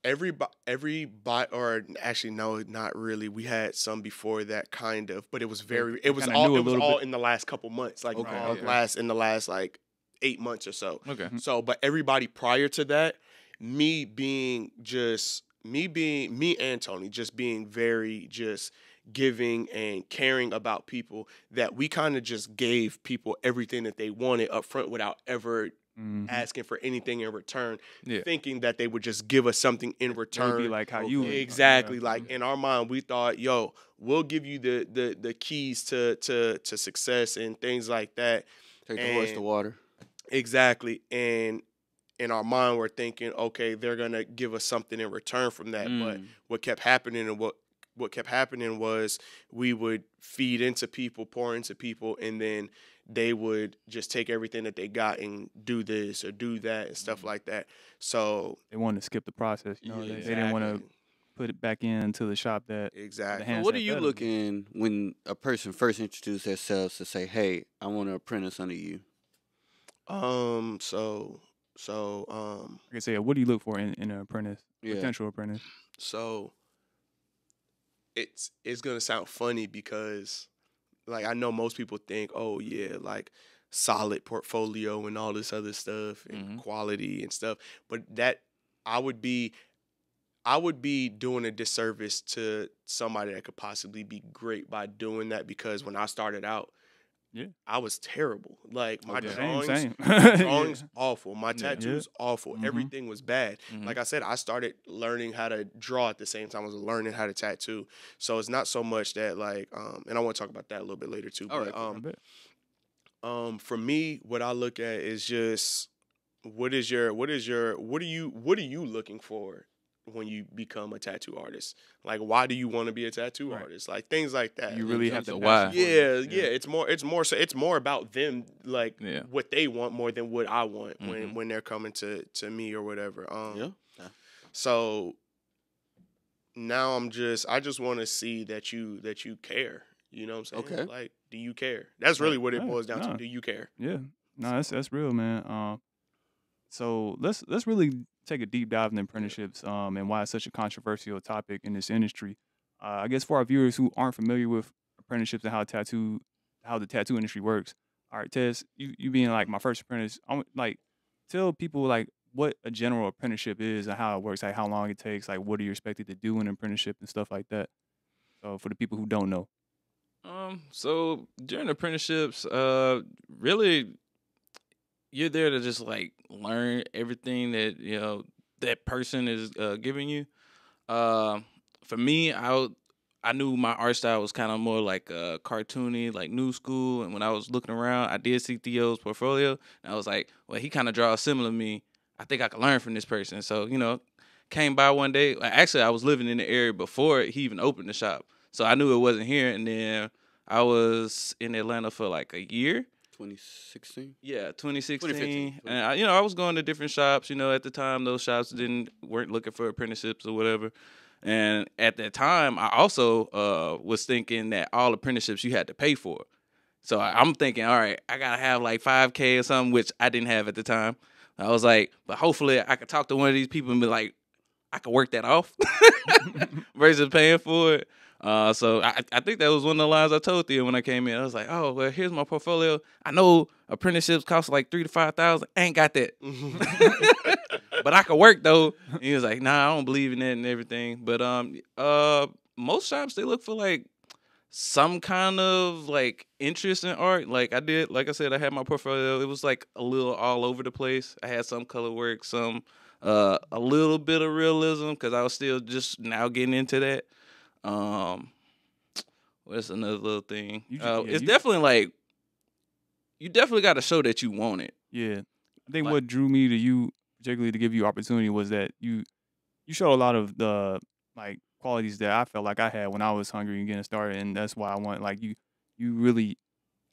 D: every every or actually no, not really. We had some before that, kind of, but it was very. It was
B: kinda
D: all.
B: knew
D: It was all
B: bit.
D: in the last couple months, like
A: Okay,
D: all
A: okay.
D: last in the last like eight months or so.
C: Okay.
D: So, but everybody prior to that, me being just me being me and Tony just being very just giving and caring about people that we kind of just gave people everything that they wanted up front without ever
B: Mhm.
D: asking for anything in return,
C: Yeah.
D: thinking that they would just give us something in return.
B: be like how you would-
D: Exactly.
B: yeah.
D: Like in our mind, we thought, yo, we'll give you the the the keys to to to success and things like that.
A: Take the horse to water.
D: Exactly. And in our mind, we're thinking, okay, they're gonna give us something in return from that. But
A: Mm.
D: what kept happening and what what kept happening was we would feed into people, pour into people, and then they would just take everything that they got and do this or do that and stuff like that. So
B: they wanted to skip the process. You know,
A: Yeah,
B: they, they didn't want to put it back into the shop that
D: Exactly.
B: hand-
A: So what are you looking when a person first introduces themselves to say, "Hey, I want to apprentice under you"?
D: Um. So. So. Um.
B: like I said, what do you look for in, in an apprentice,
A: Yeah.
B: potential apprentice?
D: So it's it's gonna sound funny because like I know most people think, oh yeah, like solid portfolio and all this other stuff and
C: Mhm.
D: quality and stuff. But that I would be I would be doing a disservice to somebody that could possibly be great by doing that because when I started out,
B: Yeah.
D: I was terrible. Like my
C: Okay.
B: Same,
D: drawings,
B: same.
D: drawings awful. My
C: Yeah.
D: tattoos awful.
B: Mhm.
D: Everything was bad.
C: Mhm.
D: Like I said, I started learning how to draw at the same time I was learning how to tattoo. So it's not so much that like, um, and I want to talk about that a little bit later too.
A: All
D: but
A: right,
D: um, um, for me, what I look at is just what is your what is your what are you what are you looking for when you become a tattoo artist? Like, why do you want to be a tattoo
B: Right.
D: artist? Like things like that.
B: You really have to
C: of why.
B: for it.
D: Yeah, yeah, It's more. It's more. So it's more about them, like
C: Yeah.
D: what they want more than what I want when
C: Mhm.
D: when they're coming to to me or whatever. Um,
A: Yeah.
D: So now I'm just. I just want to see that you that you care. You know what I'm saying?
A: Okay.
D: Like, do you care? That's really what it
B: Yeah,
D: boils down
B: nah.
D: to. Do you care?
B: Yeah, no, that's that's real, man. Um, so let's let's really take a deep dive in apprenticeships, um, and why it's such a controversial topic in this industry. Uh, I guess for our viewers who aren't familiar with apprenticeships and how tattoo, how the tattoo industry works. All right, Tez, you you being like my first apprentice, I'm like tell people like what a general apprenticeship is and how it works, like how long it takes, like what are you expected to do in an apprenticeship and stuff like that. So for the people who don't know,
C: Um, so during apprenticeships, uh, really, you're there to just like learn everything that you know that person is uh, giving you. Uh, for me, I I knew my art style was kind of more like uh, cartoony, like new school. And when I was looking around, I did see Theo's portfolio, and I was like, well, he kind of draws similar to me. I think I could learn from this person. So you know, came by one day. Actually, I was living in the area before he even opened the shop, so I knew it wasn't here. And then I was in Atlanta for like a year.
A: 2016.
C: Yeah, 2016.
A: 2015.
C: And I, you know, I was going to different shops. You know, at the time, those shops didn't weren't looking for apprenticeships or whatever. And at that time, I also uh, was thinking that all apprenticeships you had to pay for. So I- I'm thinking, all right, I gotta have like 5K or something, which I didn't have at the time. I was like, but hopefully I could talk to one of these people and be like, I could work that off versus paying for it. Uh, so I, I think that was one of the lines I told Theo when I came in. I was like, "Oh, well, here's my portfolio. I know apprenticeships cost like three to five thousand. Ain't got that, but I could work though." And he was like, "Nah, I don't believe in that and everything." But um, uh, most shops they look for like some kind of like interest in art. Like I did, like I said, I had my portfolio. It was like a little all over the place. I had some color work, some uh, a little bit of realism because I was still just now getting into that. Um, what's another little thing?
B: You ju-
C: uh,
B: yeah,
C: it's
B: you-
C: definitely like you definitely got to show that you want it.
B: Yeah, I think
C: Like-
B: what drew me to you, particularly to give you opportunity, was that you you showed a lot of the like qualities that I felt like I had when I was hungry and getting started, and that's why I want like you you really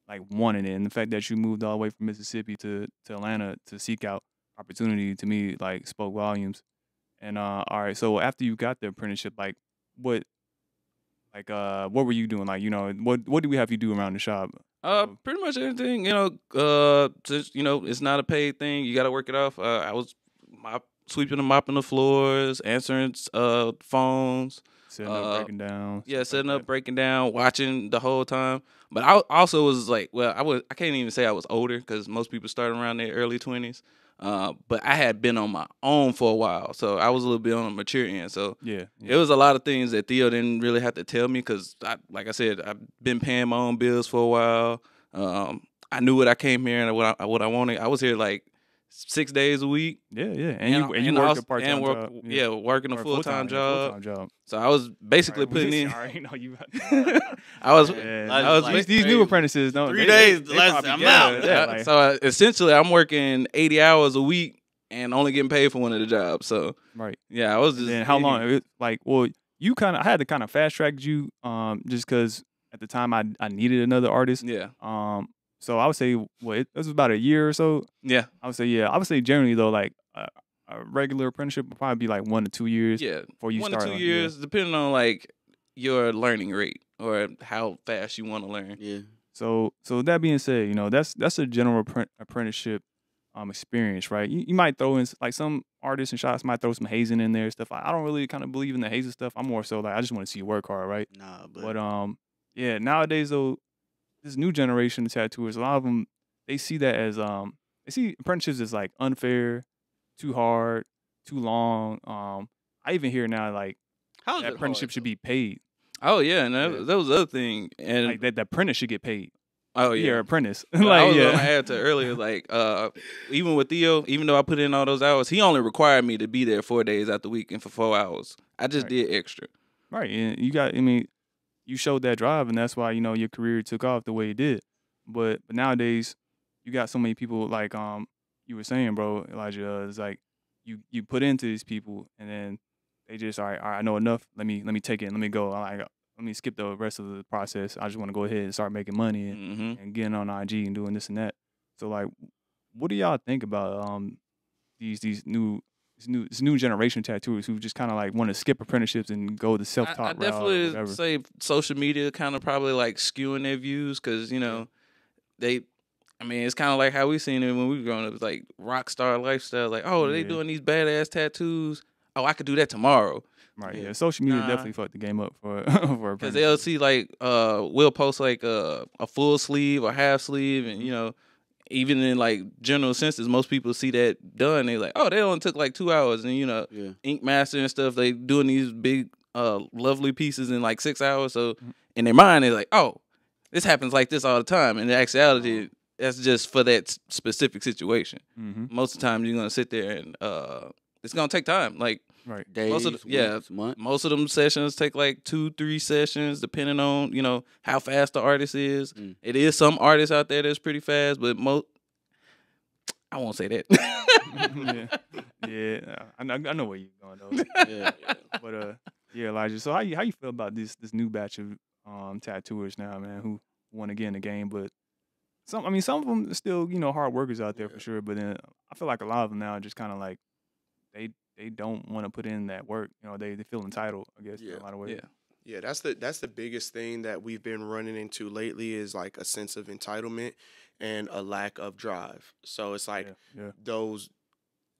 B: like wanted it, and the fact that you moved all the way from Mississippi to to Atlanta to seek out opportunity to me like spoke volumes. And uh, all right, so after you got the apprenticeship, like what like uh what were you doing? Like you know what what do we have you do around the shop?
C: Uh,
B: Oh.
C: pretty much everything. You know, uh, just you know, it's not a paid thing. You got to work it off. Uh, I was mop, sweeping and mopping the floors, answering uh phones.
B: Setting
C: Uh,
B: up, breaking down.
C: Yeah,
B: stuff like
C: setting up,
B: that.
C: breaking down, watching the whole time. But I also was like, well, I was I can't even say I was older because most people start around their early twenties. Uh, but I had been on my own for a while, so I was a little bit on the mature end. So
B: Yeah, yeah.
C: it was a lot of things that Theo didn't really have to tell me because, I, like I said, I've been paying my own bills for a while. Um, I knew what I came here and what I what I wanted. I was here like six days a week,
B: Yeah, yeah, and, you and you
C: and
B: worked
C: also-
B: a part time
C: work,
B: job.
C: yeah, working a full time job.
B: full-time job.
C: So I was basically
B: Sorry,
C: putting in.
B: Sorry, no, you.
C: I was.
B: Yeah,
A: I
B: was,
A: like-
B: these, new apprentices don't.
A: Three
B: they-
A: days,
B: they
A: less-
B: probably-
A: I'm
B: yeah,
A: out.
B: Yeah, like,
C: so uh, essentially, I'm working 80 hours a week and only getting paid for one of the jobs. So
B: right.
C: yeah, I was just.
B: then how long? It, like, well, you kind of. I had to kind of fast track you, um, just because at the time I I needed another artist.
C: Yeah,
B: Um, so I would say, well, it, this was about a year or so.
C: yeah,
B: I would say, yeah, I would say generally though, like a, a regular apprenticeship would probably be like one to two years
C: yeah.
B: before you
C: one
B: start.
C: to two
B: like, yeah.
C: years, depending on like your learning rate or how fast you want to learn.
A: Yeah.
B: So so that being said, you know that's that's a general appren- apprenticeship um experience, right? You, you might throw in like some artists and shots might throw some hazing in there and stuff. I, I don't really kind of believe in the hazing stuff. I'm more so like I just want to see you work hard, right?
A: Nah, but,
B: But um yeah, nowadays though, this new generation of tattooers, a lot of them they see that as um they see apprenticeships as like unfair, too hard, too long. Um I even hear now like
A: how's
B: that apprenticeship
A: hard,
B: should be paid.
C: Oh yeah, and that,
B: Yeah.
C: that was the other thing. And
B: Like that the apprentice should get paid.
C: oh
B: Yeah,
C: yeah,
B: apprentice.
C: But I
B: like
C: was
B: yeah.
C: gonna add to earlier, like uh, even with Theo, even though I put in all those hours, he only required me to be there four days out the week and for four hours. I just
B: Right.
C: did extra.
B: Right. And you got I mean, you showed that drive and that's why, you know, your career took off the way it did. But but nowadays you got so many people like um you were saying, bro, Elijah, uh, it's like you you put into these people and then they just all right, all right, I know enough. Let me let me take it, let me go. I like let me skip the rest of the process. I just want to go ahead and start making money and,
C: hmm
B: and getting on IG and doing this and that. So like what do y'all think about um these these new this new this new generation tattooers who just kind of like want to skip apprenticeships and go the self taught
C: I
B: route or
C: definitely say social media kind of probably like skewing their views because you know they. I mean, it's kind of like how we seen it when we were growing up. It's like rock star lifestyle. Like, oh, they doing these badass tattoos. Oh, I could do that tomorrow.
B: Right.
A: Yeah.
B: Yeah. Social media
C: Nah.
B: definitely fucked the game up for for
C: Because they'll see like uh we'll post like uh, a full sleeve or half sleeve, and you know, even in like general senses, most people see that done. They're like, oh, they only took like two hours, and you know,
A: Yeah.
C: Ink Master and stuff. They doing these big uh lovely pieces in like six hours. So
B: Mhm.
C: in their mind, they're like, oh, this happens like this all the time. And in actuality, that's just for that specific situation.
B: Mhm.
C: Most of the time, you're gonna sit there and uh, it's gonna take time. Like
B: Right.
A: Days,
C: Most of the- yeah.
A: weeks, months.
C: most of them sessions take like two, three sessions, depending on you know how fast the artist is.
A: Mm.
C: It is some artists out there that's pretty fast, but most I won't say that.
B: yeah. Yeah. I, know- I know where you're going though.
A: Yeah.
B: but uh, yeah, Elijah. So how you how you feel about this this new batch of um tattooers now, man, who want to get in the game, but some I mean some of them are still you know hard workers out there for sure, but then I feel like a lot of them now are just kind of like they they don't want to put in that work. You know, they they feel entitled. I guess in
A: Yeah.
B: a lot of ways.
C: yeah,
D: Yeah, that's the that's the biggest thing that we've been running into lately is like a sense of entitlement and a lack of drive. So it's like
B: yeah, yeah.
D: those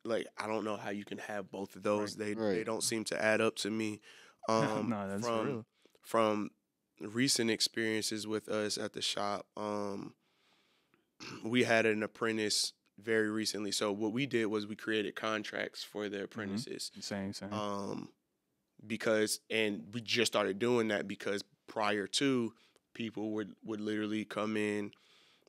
D: like I don't know how you can have both of those. They they
A: Right.
D: don't seem to add up to me. Um
B: Nah, that's for
D: from
B: real.
D: from recent experiences with us at the shop, um, we had an apprentice very recently. So what we did was we created contracts for the apprentices.
B: Same, same.
D: Um, because and we just started doing that because prior to people would would literally come in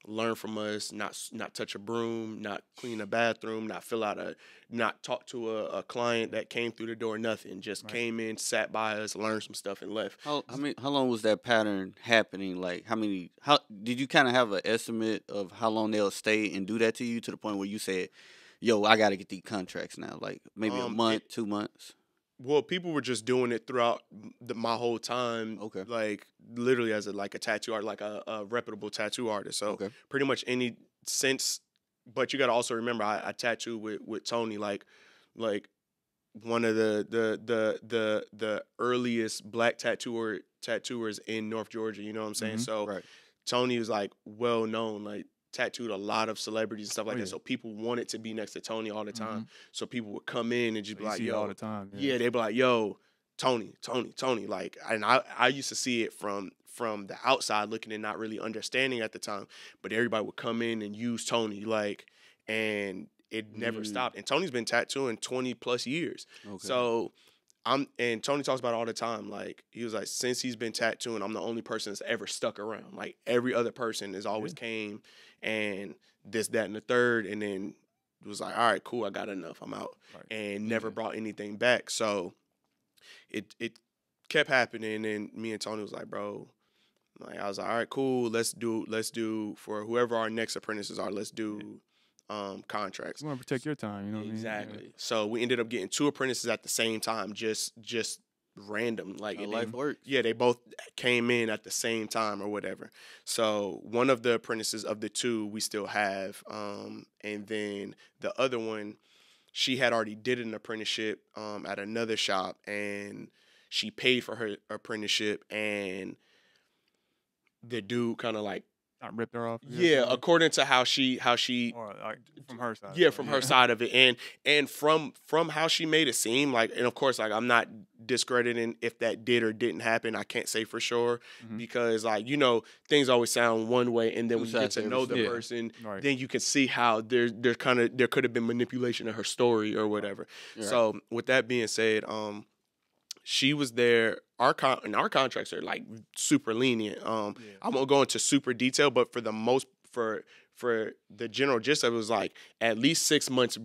D: learn from us not not touch a broom not clean a bathroom not fill out a not talk to a, a client that came through the door nothing just
B: Right.
D: came in sat by us learned some stuff and left
A: How how many how long was that pattern happening? Like how many how did you kind of have an estimate of how long they'll stay and do that to you to the point where you said, "Yo, I got to get these contracts now." Like maybe a
D: Um,
A: month, two months.
D: Well people were just doing it throughout the, my whole time
A: Okay.
D: like literally as a like a tattoo art like a, a reputable tattoo artist so
A: Okay.
D: pretty much any since but you got to also remember I, I tattoo with with tony like like one of the the the the the earliest black tattooer tattooers in north georgia you know what i'm saying
B: Mhm.
D: so
A: Right.
D: tony was like well known like tattooed a lot of celebrities and stuff like
B: Oh,
D: that so people wanted to be next to tony all the time so people would come in and just be
B: you
D: like yo
B: all the time.
D: yeah, they'd be like, "Yo, Tony, Tony, Tony." Like, and I, I used to see it from from the outside looking and not really understanding at the time, but everybody would come in and use Tony, like, and it never
A: Mm.
D: stopped. And Tony's been tattooing twenty plus years,
A: Okay.
D: so. I'm and Tony talks about it all the time. Like he was like, since he's been tattooing, I'm the only person that's ever stuck around. Like every other person has always came and this, that, and the third, and then was like, all right, cool, I got enough, I'm out,
B: Right.
D: and never
A: Okay.
D: brought anything back. So it it kept happening, and me and Tony was like, bro, like I was like, all right, cool, let's do let's do for whoever our next apprentices are, let's do um contracts.
B: You want to protect your time, you know what I mean? Yeah.
D: Exactly. So we ended up getting two apprentices at the same time, just just random. Like
A: How
D: and
A: life
D: they-
A: works.
D: yeah, they both came in at the same time or whatever. So one of the apprentices of the two we still have, um, and then the other one, she had already did an apprenticeship um, at another shop, and she paid for her apprenticeship, and the dude kind of like
B: Not ripped her off.
D: yeah, according to how she how she
B: or like from her side.
D: yeah
B: so,
D: from her side of it and and from from how she made it seem like and of course like i'm not discrediting if that did or didn't happen i can't say for sure
B: Mhm.
D: because like you know things always sound one way and then
A: Two
D: when you get to
A: to
D: know the
C: story.
D: person
B: Right.
D: then you can see how there there kind of there could have been manipulation of her story or whatever
A: Right.
D: so with that being said um she was there our con- and our contracts are like super lenient um
B: Yeah.
D: I won't go into super detail, but for the most for for the general gist of it was like at least six months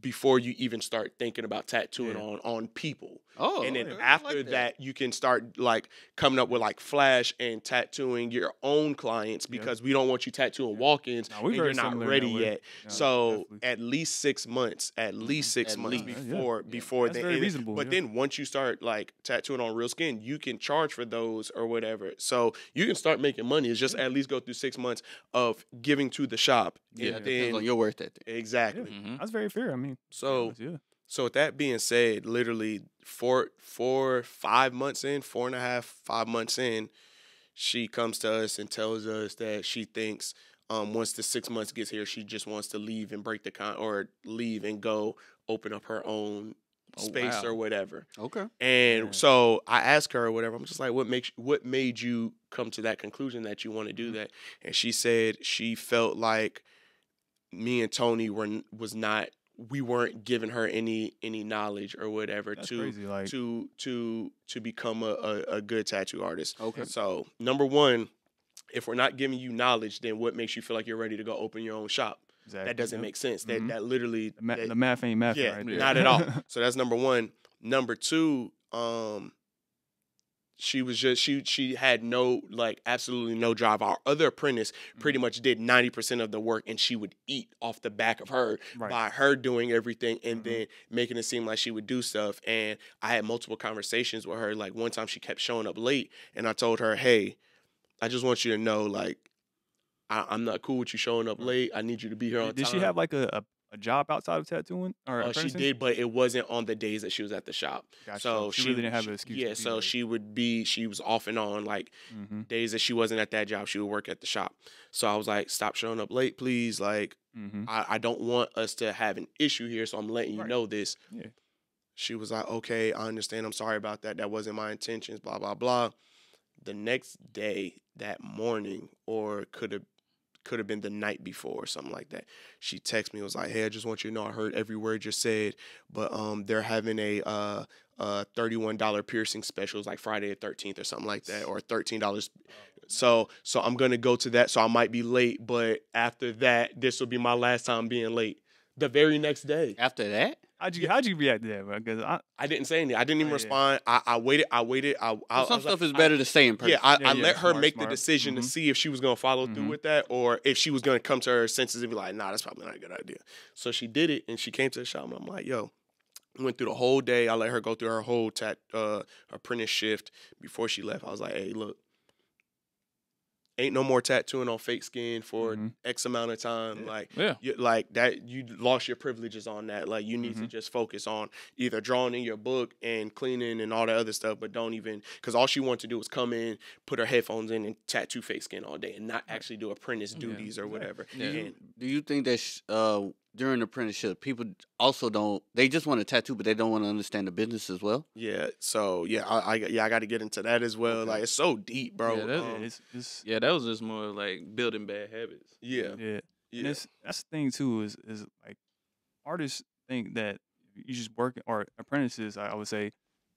D: before you even start thinking about tattooing
B: Yeah.
D: on on people.
A: oh,
D: and then
A: okay, I
D: after
A: like
D: that. you can start like coming up with like flash and tattooing your own clients
B: Yeah.
D: because we don't want you tattooing walk-ins
B: Nah, we
D: and you're not ready yet.
B: Yeah,
D: so
B: definitely.
D: at least six months, at least six
A: At
D: months
A: least.
B: Yeah, yeah.
D: before
A: Yeah.
D: before
B: That's
D: then.
B: very
D: and
B: reasonable,
D: But
B: yeah.
D: then once you start like tattooing on real skin, you can charge for those or whatever. So you can start making money. It's just at least go through six months of giving to the shop.
A: yeah,
D: and
A: it depends
D: then
A: on your worth ethic.
D: exactly.
C: Mhm.
B: That's very fair. I mean,
D: So
B: yeah.
D: so with that being said, literally four, four, five months in, four and a half, five months in, she comes to us and tells us that she thinks um, once the six months gets here, she just wants to leave and break the con or leave and go open up her own
C: Oh,
D: space
C: wow.
D: or whatever.
A: Okay.
D: And
B: Yeah.
D: so I ask her or whatever. I'm just like, what makes what made you come to that conclusion that you want to do
B: Mhm.
D: that? And she said she felt like me and Tony were was not we weren't giving her any any knowledge or whatever
B: That's
D: to
B: crazy. Like,
D: to to to become a, a, a good tattoo artist.
A: Okay.
D: So number one, if we're not giving you knowledge, then what makes you feel like you're ready to go open your own shop?
B: exactly,
D: That doesn't
B: yep.
D: make sense. That
B: Mhm.
D: that literally
B: the, ma-
D: that-
B: the math ain't math.
D: yeah,
B: right there.
D: not at all. So that's number one. Number two, um, she was just she she had no like absolutely no drive. Our other apprentice
B: Mm-hmm.
D: pretty much did ninety percent of the work, and she would eat off the back of her
B: right.
D: by her doing everything and
B: Mhm.
D: then making it seem like she would do stuff. And I had multiple conversations with her. Like one time she kept showing up late, and I told her, "Hey, I just want you to know, like, I, I'm not cool with you showing up late. I need you to be here on
B: Did, did she have like a, a, a job outside of tattooing or
D: Uh, she did, but it wasn't on the days that she was at the shop.
B: Gotcha.
D: So
B: she, really didn't have an excuse.
D: Yeah, so she would be she was off and on like
B: hmm
D: days that she wasn't at that job, she would work at the shop. So I was like, stop showing up late, please. Like
B: hmm
D: I, I don't want us to have an issue here, so I'm letting you
B: Right.
D: know this.
B: Yeah.
D: She was like, okay, I understand. I'm sorry about that. That wasn't my intentions. Blah blah blah. the next day, that morning, or could have could have been the night before or something like that. She texted me, was like, "Hey, I just want you to know I heard every word you said, but um, they're having a uh, uh, thirty-one dollar piercing specials like Friday the thirteenth or something like that, or thirteen dollars. So, so I'm gonna go to that. So I might be late, but after that, this will be my last time being late. The very next day,
A: After that,
B: How'd you how'd you react to that, bro? Because I
D: I didn't say anything. I didn't even
B: Oh, yeah.
D: respond. I, I waited. I waited. I, I, I
A: some
D: like-
A: stuff is
D: I-
A: better to say in person.
D: Yeah, I,
B: Yeah,
D: I
B: yeah,
D: let her
B: smart,
D: make
B: smart.
D: the decision
B: Mhm.
D: to see if she was gonna follow through
B: Mhm.
D: with that or if she was gonna come to her senses and be like, nah, that's probably not a good idea. So she did it and she came to the shop and I'm like, yo, went through the whole day. I let her go through her whole tat uh apprentice shift before she left. I was like, hey, look, ain't no more tattooing on fake skin for
B: Mhm.
D: X amount of time.
B: Yeah.
D: Like
C: Yeah.
D: you, like that you lost your privileges on that like you need to
B: Mhm.
D: just focus on either drawing in your book and cleaning and all that other stuff but don't even because all she wanted to do was come in put her headphones in and tattoo fake skin all day and not actually do apprentice
B: Yeah,
D: duties or whatever
C: Yeah.
D: And
A: Do you think that sh- uh, during apprenticeship, people also don't? They just want a tattoo, but they don't want to understand the business as well.
D: yeah so yeah i, I yeah i got to get into that as well
A: Okay.
D: like it's so deep bro
C: Yeah, that-
D: Um,
B: it's it's
C: Yeah, that was just more like building bad habits.
D: yeah
B: yeah. And
D: yeah
B: it's, that's the thing too is is like artists think that you just work or apprentices I I would say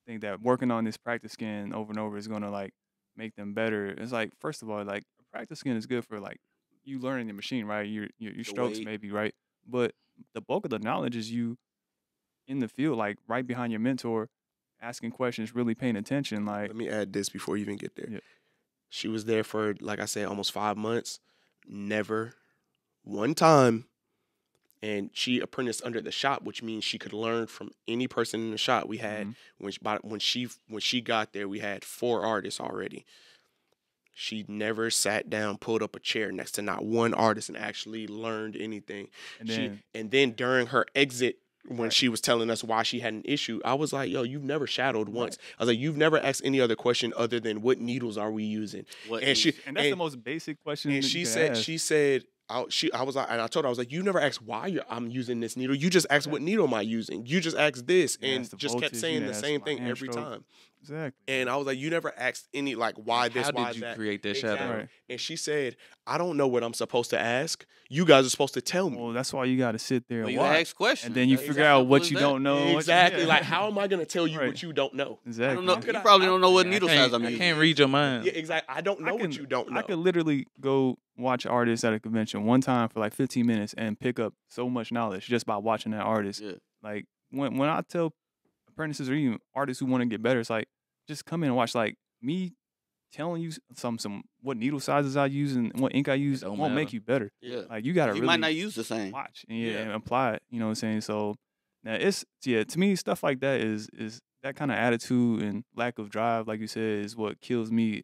B: think that working on this practice skin over and over is gonna like make them better. It's like first of all like practice skin is good for like you learning the machine right your your, your strokes
A: weight.
B: maybe right but the bulk of the knowledge is you in the field like right behind your mentor asking questions really paying attention like
D: let me add this before you even get there
B: Yeah.
D: she was there for like i said almost five months never one time and she apprenticed under the shop which means she could learn from any person in the shop we had
B: Mhm.
D: when she, when she when she got there we had four artists already she never sat down pulled up a chair next to not one artist and actually learned anything
B: and
D: she
B: then
D: and then during her exit when
B: Right.
D: she was telling us why she had an issue i was like yo you've never shadowed
B: Right.
D: once i was like you've never asked any other question other than what needles are we using
A: What
D: and she
B: and that's the most basic question
D: and she said
B: ask.
D: she said I, she, I was like, and I told her, I was like, you never asked why you're, I'm using this needle. You just asked
B: Yeah.
D: what needle am I using. You just asked this, and just kept
B: voltage, you
D: saying the same thing every
B: stroke.
D: time.
B: Exactly
D: And I was like, you never asked any like why this,
C: How
D: why
C: did you
D: that.
C: create that
D: Exactly.
C: shadow?
B: Right.
D: And she said, I don't know what I'm supposed to ask. You guys are supposed to tell me.
B: Well, that's why you got to sit there
A: Well,
B: and
A: you
B: watch,
A: ask questions,
B: and then you
A: That's
B: figure
A: as
B: out
A: simple
B: what you
A: that.
B: don't know. what you-
D: exactly.
B: yeah.
D: Like, how am I going to tell you
B: Right.
D: what you don't know?
A: I
B: exactly?
A: don't know.
D: could
A: You
D: I-
A: probably
D: how-
A: don't know what
C: I
A: needle
C: can't,
A: size I'm
C: I can't read your mind.
D: Yeah, exactly. I don't
B: I
D: know
B: can-
D: what you don't know.
B: I could literally go watch artists at a convention one time for like 15 minutes and pick up so much knowledge just by watching that artist.
A: Yeah.
B: Like when when I tell apprentices or even artists who want to get better, it's like just come in and watch. Like me telling you some some what needle sizes I use and what ink I use won't make you better.
A: Yeah.
B: Like you gotta
A: You
B: really
A: might not use the same.
B: watch and, yeah,
D: Yeah.
B: and apply it. You know what I'm saying? So now it's yeah, to me stuff like that is is that kind of attitude and lack of drive, like you said, is what kills me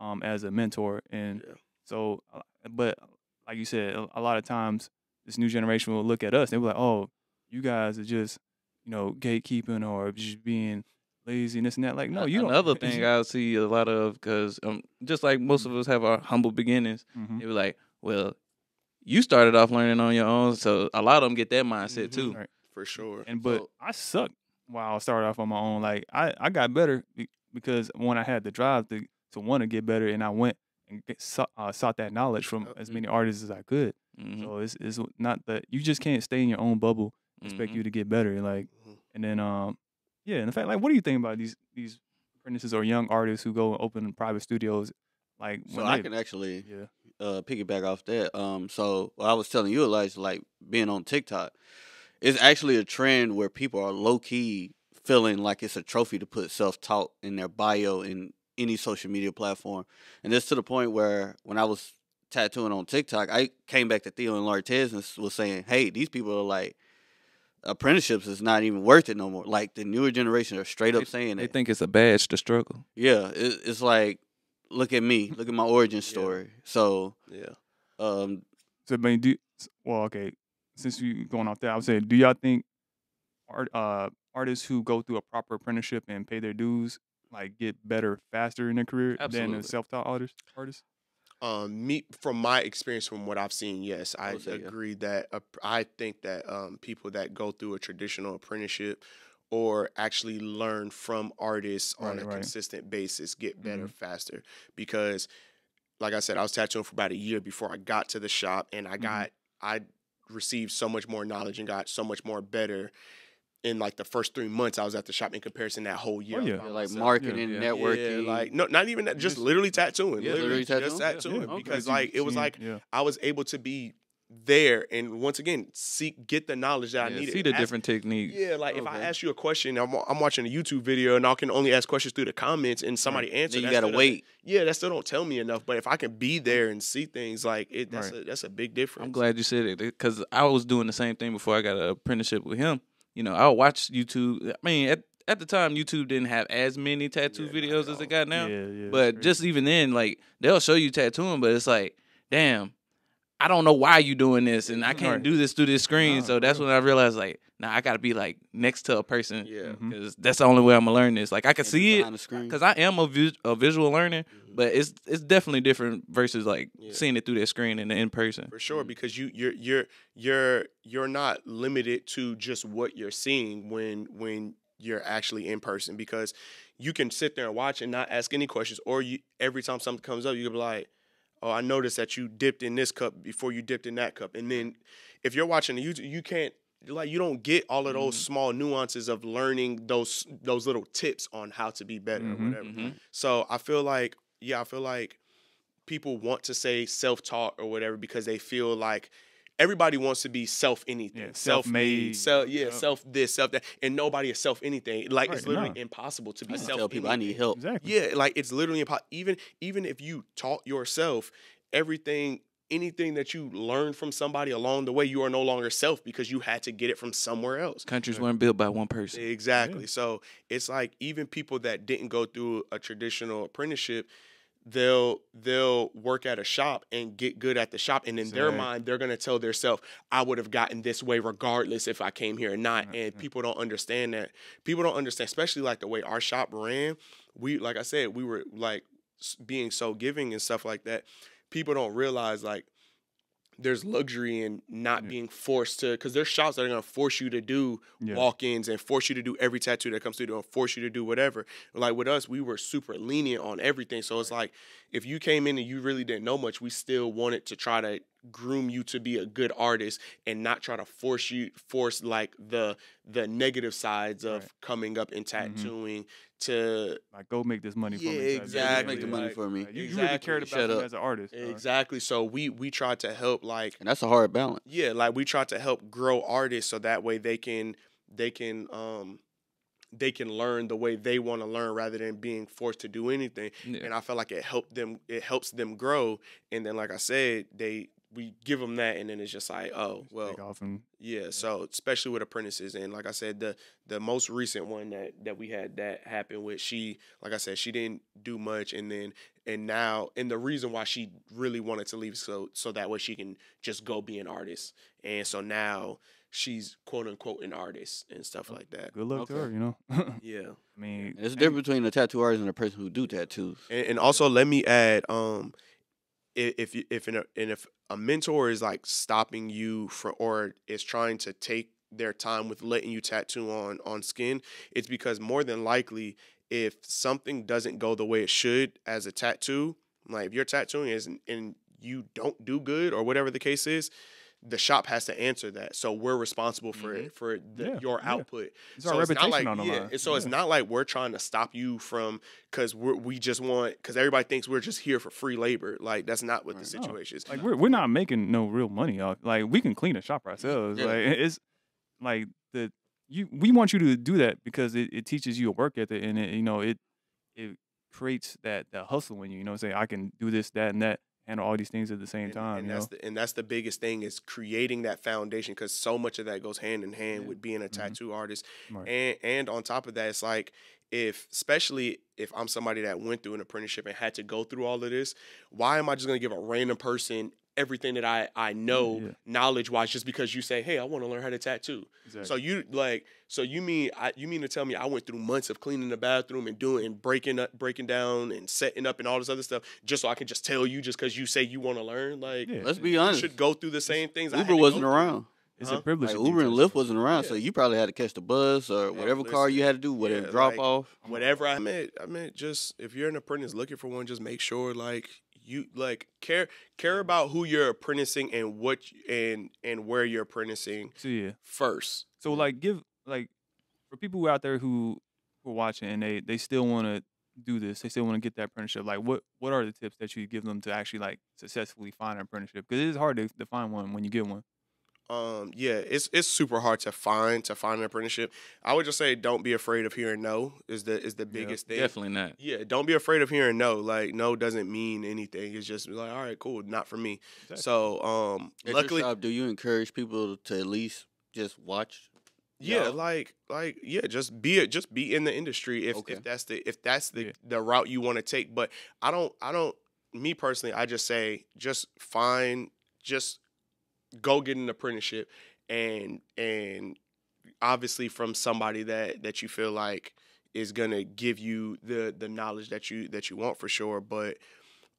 B: um as a mentor. And
D: Yeah.
B: so, uh, but like you said, a, a lot of times this new generation will look at us and be like, oh, you guys are just you know gatekeeping or just being lazy and this and that. Like no,
C: A-
B: you don't.
C: Another thing I see a lot of because um, just like most of us have our humble beginnings,
B: Mhm.
C: they were like, well, you started off learning on your own, so a lot of them get that mindset
D: Mhm.
C: too.
B: Right.
D: for sure.
B: And but
A: So-
B: I sucked while I started off on my own. Like I, I got better because when I had the drive to to want to get better, and I went and get, sought, uh, sought that knowledge from as many artists as I could.
C: Mhm,
B: So it's it's not that you just can't stay in your own bubble. Expect
C: mhm.
B: you to get better. Like
D: Mhm.
B: and then um yeah. In fact, like what do you think about these these apprentices or young artists who go and open private studios? Like
A: So
B: when
A: I
B: they-
A: can actually
B: yeah
A: uh, piggyback off that. Um, so what I was telling you, Elijah, like being on TikTok, it's actually a trend where people are low key feeling like it's a trophy to put self taught in their bio in any social media platform, and this to the point where when I was tattooing on TikTok, I came back to Theo and Lartez and was saying, "Hey, these people are like." Apprenticeships is not even worth it no more. Like the newer generation are straight up saying
C: They
A: it.
C: think it's a badge to struggle.
A: Yeah, it, it's like, look at me, look at my origin story. So,
D: Yeah.
A: um, So,
B: but do well, okay. Since you going off that, I would say, do y'all think art uh artists who go through a proper apprenticeship and pay their dues like get better faster in their career than
C: Absolutely.
B: the self-taught artists? Artists?
D: Um, me from my experience, from what I've seen, yes, I
A: say, yeah.
D: agree that uh, I think that um, people that go through a traditional apprenticeship or actually learn from artists on a
B: right.
D: consistent basis, get better
B: Mhm.
D: faster. Because, like I said, I was tattooing for about a year before I got to the shop, and I
B: Mhm.
D: got I received so much more knowledge and got so much more better in like the first three months I was at the shop in comparison that whole year. Oh, I was
B: yeah.
A: Yeah, like marketing,
C: Yeah.
A: networking.
D: Yeah, like no, not even that. Just
C: Just-
D: literally tattooing.
C: Yeah,
D: literally,
A: literally
D: just
A: tattooing? Yeah.
D: tattooing.
A: Yeah, okay.
D: Because
B: you
D: like it was like
B: yeah.
D: I was able to be there and once again seek get the knowledge that I needed.
C: see the
D: Ask-
C: different techniques.
D: Yeah, like if I ask you a question, I'm, I'm watching a YouTube video and I can only ask questions through the comments and somebody answer.
A: then you gotta wait.
D: Yeah, that still don't tell me enough. But if I can be there and see things, like it, that's
B: Right.
D: a that's a big difference.
C: I'm glad you said it because I was doing the same thing before I got an apprenticeship with him. You know, I would watch YouTube. I mean, at at the time, YouTube didn't have as many tattoo
D: Yeah,
C: videos as it got now.
B: yeah, yeah.
C: but just even then, like they'll show you tattooing, but it's like, damn, I don't know why you doing this, and I can't
B: Right.
C: do this through this screen.
B: Nah,
C: so that's
B: bro.
C: when I realized, like, nah, I got to be like next to a person
D: Yeah.
B: Mhm.
C: because that's the only way I'm gonna learn this. Like I can
A: Can't
C: see it
A: behind the screen.
C: because I am a, vis- a visual learner,
D: Mhm.
C: But it's it's definitely different versus like
D: Yeah.
C: seeing it through that screen and in person.
D: for sure because you you're you're you're you're not limited to just what you're seeing when when you're actually in person because you can sit there and watch and not ask any questions or you every time something comes up you can be like oh i noticed that you dipped in this cup before you dipped in that cup and then if you're watching the youtube you can't like you don't get all of those
C: Mhm.
D: small nuances of learning those those little tips on how to be better
B: Mhm.
D: or whatever
C: Mhm.
D: so I feel like, yeah, I feel like people want to say self taught or whatever because they feel like everybody wants to be self anything,
B: Yeah,
D: self made,
B: self-made,
D: yeah,
B: yep.
D: self this, self that, and nobody is self anything. Like it's literally
B: nah.
D: impossible to be
A: used
D: self.
A: tell people I need help.
B: exactly.
D: Yeah, like it's literally impossible. Even even if you taught yourself everything. Anything that you learned from somebody along the way, you are no longer self because you had to get it from somewhere else.
C: Countries weren't built by one person.
D: Exactly. So it's like even people that didn't go through a traditional apprenticeship, they'll they'll work at a shop and get good at the shop, and in their mind, they're gonna tell themselves, "I would have gotten this way regardless if I came here or not."
B: Yeah,
D: And
B: yeah.
D: people don't understand that. People don't understand, especially like the way our shop ran. We, like I said, we were like being so giving and stuff like that. People don't realize like there's luxury in not
B: Yeah.
D: being forced to because there's shops that are gonna force you to do
B: Yeah.
D: walk-ins and force you to do every tattoo that comes through and force you to do whatever. Like with us, we were super lenient on everything. So it's like if you came in and you really didn't know much, we still wanted to try to groom you to be a good artist and not try to force you force like the the negative sides of
B: Right.
D: coming up and
B: Mhm.
D: tattooing to
B: Like go make this money for
D: Yeah,
B: me. type
A: Yeah,
D: exactly.
A: make the money
D: Like-
A: for me.
B: Like, you, you really cared
A: Shut
B: about them
A: up.
B: as an artist.
D: exactly. So we we tried to help like
A: And that's a hard balance.
D: yeah like we try to help grow artists so that way they can they can um they can learn the way they want to learn rather than being forced to do anything
C: Yeah.
D: and i feel like it helped them it helps them grow and then like i said they we give them that and then it's just like oh well
B: take off and
D: yeah so especially with apprentices and like i said the the most recent one that that we had that happen with she like i said she didn't do much and then and now and the reason why she really wanted to leave so so that way she can just go be an artist and so now she's quote unquote an artist and stuff like that
B: good luck to her. You know.
D: yeah
B: I mean,
A: There's a difference between a tattoo artist and a person who do tattoos.
D: and, and also let me add um i- if you if an, and if a mentor is like stopping you for or is trying to take their time with letting you tattoo on on skin it's because more than likely if something doesn't go the way it should as a tattoo like if you're tattooing is and you don't do good or whatever the case is the shop has to answer that so we're responsible for mm-hmm. it for the,
B: Yeah,
D: your
B: yeah.
D: output
B: It's our reputation
D: not like,
B: on the
D: yeah, So it's not like we're trying to stop you from because we just want because everybody thinks we're just here for free labor. Like that's not what the
A: Right.
B: No.
D: situation is.
B: like we're we're not making no real money off. Like we can clean a shop ourselves.
A: Yeah.
B: Like it's like the you we want you to do that because it, it teaches you a work ethic and it you know it it creates that that hustle in you. You know, say I can do this, that, and that, handle all these things at the same
D: and,
B: time.
D: and that's
B: know,
D: the and that's the biggest thing is creating that foundation because so much of that goes hand in hand
C: Yeah.
D: with being a
B: Mhm.
D: tattoo artist
B: Right.
D: and and on top of that it's like if especially if i'm somebody that went through an apprenticeship and had to go through all of this why am i just going to give a random person everything that i i know
B: Yeah.
D: knowledge wise just because you say hey i want to learn how to tattoo
B: exactly.
D: So you like so you mean I, you mean to tell me I went through months of cleaning the bathroom and doing and breaking up breaking down and setting up and all this other stuff just so I can just tell you just because you say you want to learn like
B: yeah.
A: Let's be
D: you
A: honest.
D: should go through the same things.
A: Uber
D: to
A: wasn't around.
B: it's
D: Huh?
B: a privilege.
A: Like Uber and. Lyft wasn't around, so you probably had to catch the bus or
D: Yeah,
A: whatever car you had to do, whatever
D: Yeah,
A: drop
D: like-
A: off.
D: whatever I meant, I meant just if you're an apprentice looking for one, just make sure like you like care care about who you're apprenticing and what and and where you're apprenticing
B: So yeah.
D: first.
B: So like give like for people who out there who who are watching and they they still want to do this, they still want to get that apprenticeship. Like what what are the tips that you give them to actually like successfully find an apprenticeship? Because it is hard to, to find one when you get one.
D: Um, yeah, it's it's super hard to find to find an apprenticeship. I would just say don't be afraid of hearing no is the is the
B: Yeah,
D: biggest thing.
C: Definitely not.
D: Yeah, don't be afraid of hearing no. Like no doesn't mean anything. It's just like all right, cool, not for me.
B: Exactly.
D: So um,
A: At
D: luckily,
A: your shop, do you encourage people to at least just watch?
D: yeah,
A: No?
D: like like yeah, just be it. Just be in the industry if
A: Okay.
D: if that's the if that's the
B: Yeah.
D: the route you want to take. But I don't I don't me personally. I just say just find just go get an apprenticeship and and obviously from somebody that that you feel like is gonna give you the the knowledge that you that you want for sure. But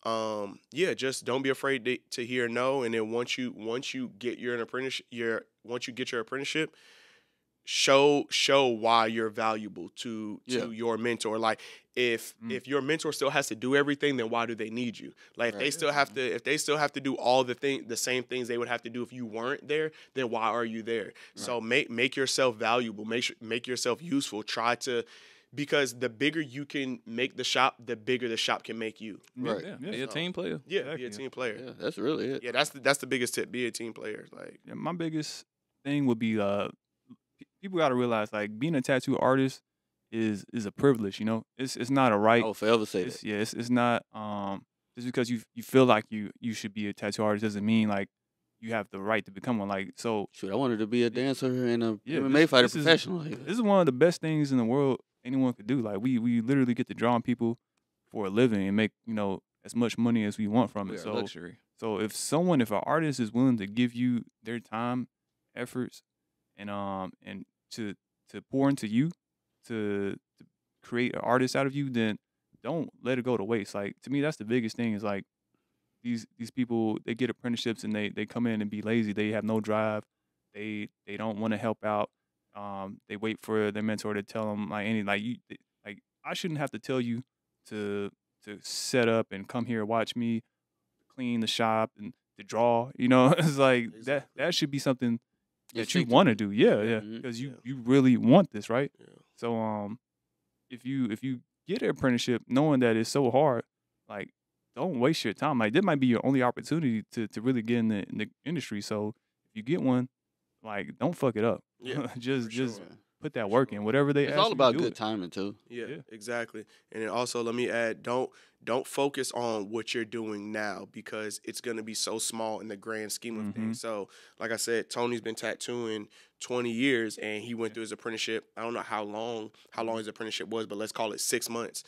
D: um yeah just don't be afraid to, to hear no. And then once you once you get your an apprenticeship your once you get your apprenticeship show show why you're valuable to to
A: Yeah.
D: your mentor like if
B: Mm.
D: if your mentor still has to do everything then why do they need you like if they still have to if they still have to do all the thing the same things they would have to do if you weren't there then why are you there so make make yourself valuable make sure, make yourself useful try to because the bigger you can make the shop the bigger the shop can make you
A: Right.
C: Yeah,
B: Yeah.
C: be a team player.
D: yeah be a team player
A: Yeah, that's really it.
D: yeah that's the, that's the biggest tip be a team player like
B: Yeah, my biggest thing would be uh pe- people got to realize like being a tattoo artist is is a privilege, you know? It's it's not a right.
A: I will forever say
B: It's,
A: that.
B: yeah, it's, it's not um just because you you feel like you you should be a tattoo artist doesn't mean like you have the right to become one. Like so
A: Shoot, I wanted to be a dancer and a
B: Yeah,
A: MMA
B: this-
A: fighter
B: this is-
A: professionally.
B: this is one of the best things in the world anyone could do. Like we we literally get to draw on people for a living and make, you know, as much money as we want from
C: We
B: it. So
C: luxury.
B: So if someone, if an artist is willing to give you their time, efforts, and um and to to pour into you, to, to create an artist out of you, then don't let it go to waste. Like to me, that's the biggest thing. Is like these these people they get apprenticeships and they they come in and be lazy. They have no drive. They they don't want to help out. Um, they wait for their mentor to tell them like any like you like I shouldn't have to tell you to to set up and come here watch me clean the shop and to draw. You know, it's like that. That should be something that you want to do. Yeah, yeah, because you
D: Yeah.
B: you really want this, right?
D: Yeah.
B: So um, if you if you get an apprenticeship knowing that it's so hard, like don't waste your time. Like that might be your only opportunity to to really get in the, in the industry. So if you get one, like don't fuck it up.
D: Yeah,
B: just
D: for
B: just
D: sure.
B: Put that work in. Whatever they
A: It's
B: ask
A: all
B: you to
A: about
B: do
A: good
B: it.
A: timing too.
D: Yeah,
B: Yeah.
D: exactly. And then also let me add, don't don't focus on what you're doing now because it's gonna be so small in the grand scheme of
B: Mhm.
D: things. So, like I said, Tony's been tattooing 20 years and he went through his apprenticeship. I don't know how long how long his apprenticeship was, but let's call it six months.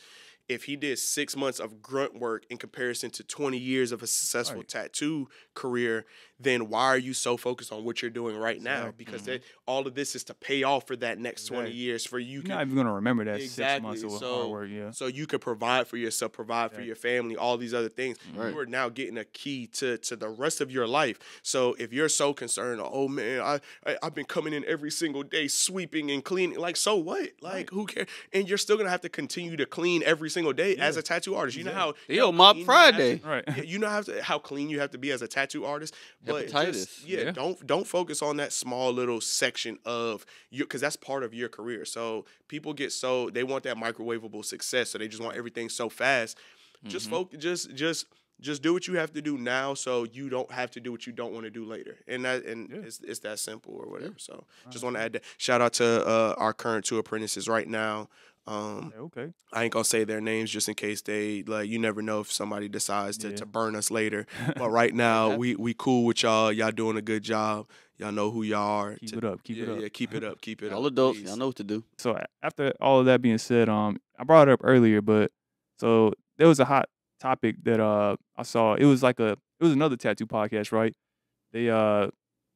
D: If he did six months of grunt work in comparison to 20 years of a successful
B: Right.
D: tattoo career, then why are you so focused on what you're doing right now?
B: Exactly.
D: Because mm-hmm. that, all of this is to pay off for that next 20
B: Exactly.
D: years for you
B: You're
D: can
B: not even gonna remember that six months
D: Exactly.
B: of
D: So-
B: hard work. Yeah.
D: so you could provide for yourself, provide for your family, all these other things.
A: Right.
D: You are now getting a key to to the rest of your life. So if you're so concerned, oh man, I, I I've been coming in every single day sweeping and cleaning, like so what? Like who cares? And you're still gonna have to continue to clean every single day as a tattoo artist. You know how
A: Yo,
D: how
A: Mop
D: clean you have to-
A: Friday.
B: Right.
D: you know how to, how clean you have to be as a tattoo artist. But just- yeah,
C: Yeah.
D: don't don't focus on that small little section of your because that's part of your career. So people get so they want that microwavable success, so they just want everything so fast. Just
C: Mhm.
D: focus, just just just do what you have to do now, so you don't have to do what you don't want to do later. And that and
B: Yeah.
D: it's it's that simple or whatever. So just want to add that. Shout out to uh, our current two apprentices right now. Um,
B: Yeah, okay.
D: I ain't gonna say their names just in case they like. You never know if somebody decides to,
B: Yeah.
D: to burn us later. But right now, we we cool with y'all. Y'all doing a good job. Y'all know who y'all are.
B: keep
D: To-
B: it up. Keep
D: yeah,
B: it up.
D: yeah, keep it up. Keep it
A: All
D: up.
A: adults,
D: please.
A: y'all know what to do.
B: so after all of that being said, um, I brought it up earlier, but so there was a hot topic that uh I saw. It was like a it was another tattoo podcast, right? They uh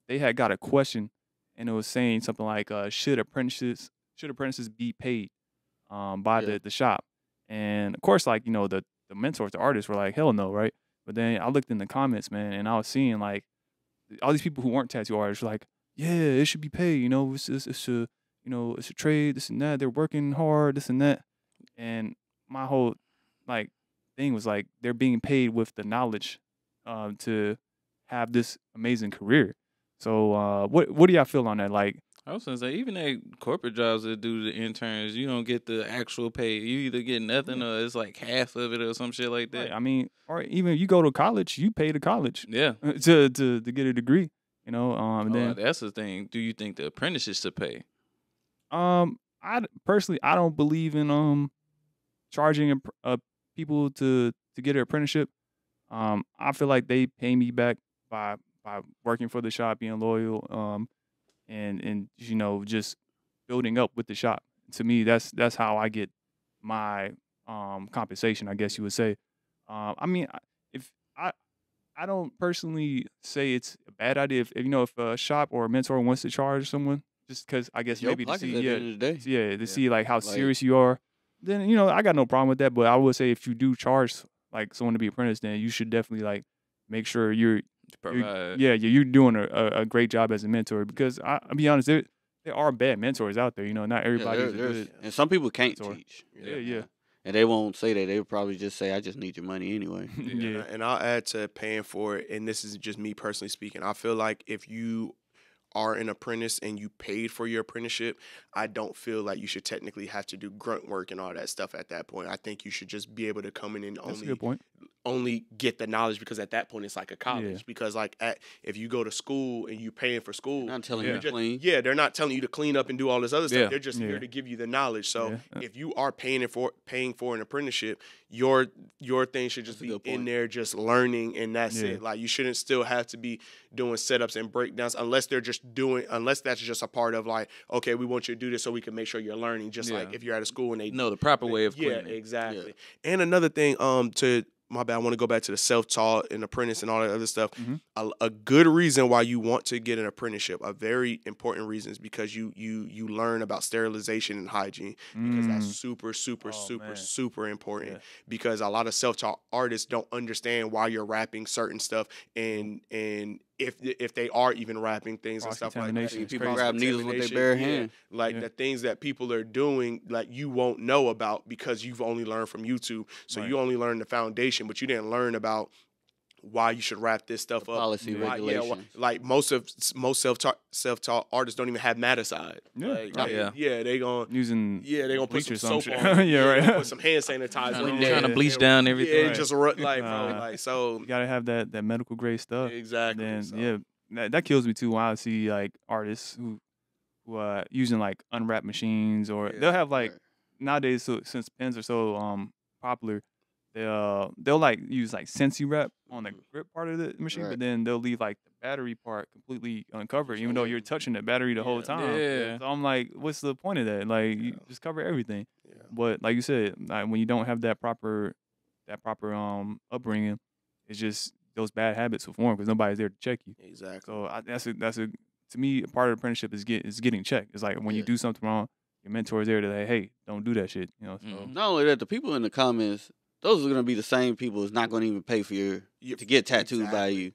B: they had got a question, and it was saying something like uh should apprentices should apprentices be paid um by
A: Yeah.
B: the the shop, and of course like you know the the mentors the artists were like hell no right, but then I looked in the comments man, and I was seeing like all these people who weren't tattoo artists were like yeah, it should be paid. You know, it's it's, it's a you know it's a trade. This and that. They're working hard. This and that. And my whole like thing was like they're being paid with the knowledge um, to have this amazing career. So uh, what what do y'all feel on that? Like
C: I was gonna say, even at corporate jobs that do the interns, you don't get the actual pay. You either get nothing or it's like half of it or some shit like that.
B: right, I mean, or even if you go to college, you pay to college
C: Yeah.
B: to to to get a degree. You know, um, and
C: Oh,
B: then
C: that's the thing. Do you think the apprentices should pay?
B: Um, I personally I don't believe in um charging a, uh, people to to get an apprenticeship. Um, I feel like they pay me back by by working for the shop, being loyal, um, and and you know just building up with the shop. To me, that's that's how I get my um compensation. I guess you would say. Um, I mean, if I I don't personally say it's a bad idea if, if you know if a shop or a mentor wants to charge someone just because I guess
A: Your
B: maybe to see yeah
A: end of the day.
B: yeah to see like how
A: Like-
B: serious you are then you know i got no problem with that but i would say if you do charge like someone to be apprentice then you should definitely like make sure you're
C: provide.
B: Uh, yeah yeah you're doing a, a, a great job as a mentor because I, i'll be honest there there are bad mentors out there you know not
A: Yeah,
B: everybody
A: there-
B: is a
A: there's-
B: good
A: and some people can't
B: mentor.
A: teach.
B: yeah yeah
A: And they won't say that. They would probably just say, I just need your money anyway.
B: yeah,
D: And I- And I'll add to paying for it, and this is just me personally speaking. I feel like if you are an apprentice and you paid for your apprenticeship, I don't feel like you should technically have to do grunt work and all that stuff at that point. I think you should just be able to come in and
B: that's a
D: only
B: good point
D: only get the knowledge because at that point it's like a college. Because like at if you go to school and you're paying for school,
A: Not telling
B: Yeah.
A: you to clean.
D: yeah, they're not telling you to clean up and do all this other stuff.
C: Yeah.
D: They're just
B: Yeah.
D: here to give you the knowledge. So
B: Yeah.
D: if you are paying it for paying for an apprenticeship, your your thing should just
A: That's
D: be in there just learning and that's
B: Yeah.
D: it. Like you shouldn't still have to be doing setups and breakdowns unless they're just doing unless that's just a part of like, okay, we want you to do this so we can make sure you're learning. Just like if you're at a school and they
C: No, the proper way of cleaning.
D: yeah,
C: cleaning.
D: exactly. And another thing, um, to my bad, I want to go back to the self-taught and apprentice and all that other stuff.
B: Mhm.
D: A, a good reason why you want to get an apprenticeship, a very important reason, is because you you you learn about sterilization and hygiene because that's
B: Mm.
D: super super
B: Oh,
D: super
B: man.
D: super important.
B: Yeah.
D: Because a lot of self-taught artists don't understand why you're wrapping certain stuff and and if if they are even wrapping things and stuff like that.
B: Cross-contamination
A: People
B: crazy.
A: grab needles with their bare
D: Yeah,
A: hand.
D: Like
B: Yeah.
D: the things that people are doing, like you won't know about because you've only learned from YouTube. So
B: Right.
D: you only learned the foundation, but you didn't learn about why you should wrap this stuff up.
A: Policy
B: Yeah.
D: Why- yeah, why- like most of most self taught self taught artists don't even have Madacide.
B: Yeah,
D: like,
B: right.
D: they-
C: Yeah.
D: yeah, they gonna
B: using
D: yeah they gonna put some soap
B: shit.
D: on.
B: Yeah, right.
D: gonna Put some hand sanitizer.
C: Trying
D: on
C: to, trying to bleach
D: And-
C: down everything.
D: Yeah,
B: Right.
D: just ru- like bro,
B: Nah.
D: like so
B: you gotta have that that medical grade stuff
D: exactly.
B: then
D: so.
B: yeah, that, that kills me too when I see like artists who who are using like unwrapped machines or
D: Yeah,
B: they'll have like
A: Right.
B: nowadays so since pens are so um popular, they'll they'll like use like Sensi wrap on the
D: Mhm.
B: grip part of the machine,
A: Right.
B: but then they'll leave like the battery part completely uncovered, even though you're touching the battery the whole
D: Yeah.
B: time.
C: Yeah.
B: So I'm like, what's the point of that? Like, you
D: Yeah.
B: just cover everything.
D: Yeah.
B: But like you said, like, when you don't have that proper that proper um upbringing, it's just those bad habits will form because nobody's there to check you.
D: Exactly.
B: So I, that's a that's a to me a part of apprenticeship is get is getting checked. It's like when you
A: Yeah.
B: do something wrong, your mentor is there to say, hey, don't do that shit. You know. So
C: Mhm.
A: Not only that, the people in the comments, those are gonna be the same people who's not gonna even pay for your
D: Yep,
A: to get tattooed by
D: exactly.
A: you.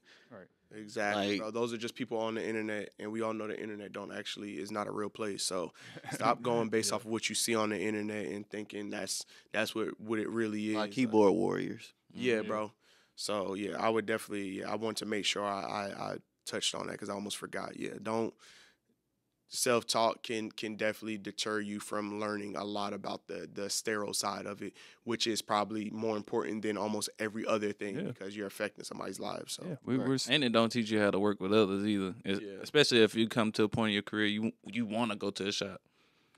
D: Exactly,
A: Like-
D: bro. Those are just people on the internet, and we all know the internet don't actually is not a real place. So stop going based
B: Yeah.
D: off of what you see on the internet and thinking that's that's what what it really is.
A: Like
D: Like,
A: keyboard warriors.
D: yeah,
C: Mhm.
D: bro. So yeah, I would definitely. Yeah, I want to make sure I I, I touched on that because I almost forgot. Yeah, don't self talk can can definitely deter you from learning a lot about the the sterile side of it, which is probably more important than almost every other thing
B: Yeah.
D: because you're affecting somebody's life. So
B: yeah, we,
A: Right.
B: we're
C: And it don't teach you how to work with others either. Es-
D: Yeah.
C: Especially if you come to a point in your career you you want to go to a shop.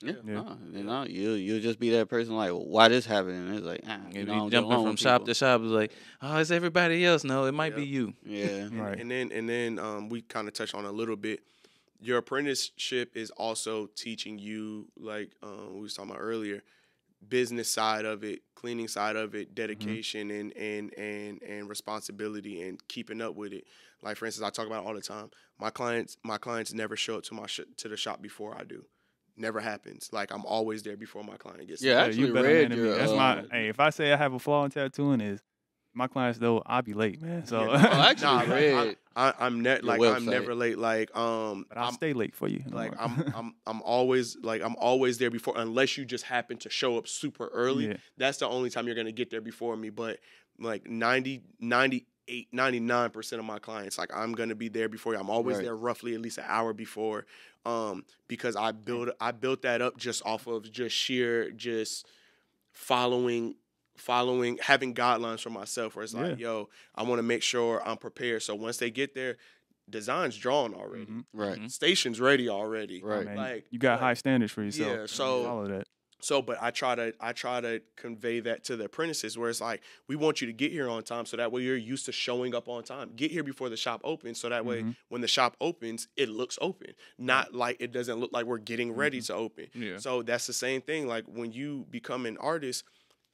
A: Yeah,
B: Yeah.
A: nah, you know, you you'll just be that person like, well, why this happening? It's like, ah,
C: If
A: you
C: you
A: know, I don't
C: jumping from
A: with
C: shop
A: people.
C: to shop, is like, oh, it's everybody else. No, it might be you.
A: Yeah,
D: And,
B: Right.
D: and then and then um, we kind of touched on a little bit. Your apprenticeship is also teaching you, like um, we was talking about earlier, business side of it, cleaning side of it, dedication and and and and responsibility and keeping up with it. Like for instance, I talk about it all the time. My clients, my clients never show up to my sh- to the shop before I do. Never happens. Like I'm always there before my client gets.
A: Yeah,
D: there.
A: I actually
B: you better
A: read
B: than
A: your,
B: me. That's my
A: uh,
B: hey. If I say I have a flaw in tattooing, is my clients though, I'll be late, man. So,
D: Yeah.
A: Oh, actually,
D: Nah, like, I, I'm ne-
A: your
D: like I'm never late. Like um,
B: but I'll
D: I'm,
B: stay late for you.
D: Like. I'm I'm I'm always like I'm always there before unless you just happen to show up super early.
B: Yeah.
D: That's the only time you're gonna get there before me. But like 90, 98, 99 percent of my clients, like I'm gonna be there before you. I'm always
A: Right.
D: there roughly at least an hour before. Um, because I build I built that up just off of just sheer just following following having guidelines for myself where it's like, yo, I want to make sure I'm prepared. So once they get there, design's drawn already.
B: Mhm.
A: right,
C: Mhm.
D: Station's ready already.
B: Oh,
A: right.
B: man,
D: like-
B: you got
D: like-
B: high standards for yourself.
D: Yeah,
B: You
D: so-
B: follow that.
D: So, but I try to I try to convey that to the apprentices where it's like we want you to get here on time so that way you're used to showing up on time. Get here before the shop opens so that way
B: Mhm.
D: when the shop opens it looks open, not like it doesn't look like we're getting ready
B: Mm-hmm.
D: to open.
C: Yeah.
D: So that's the same thing. Like when you become an artist,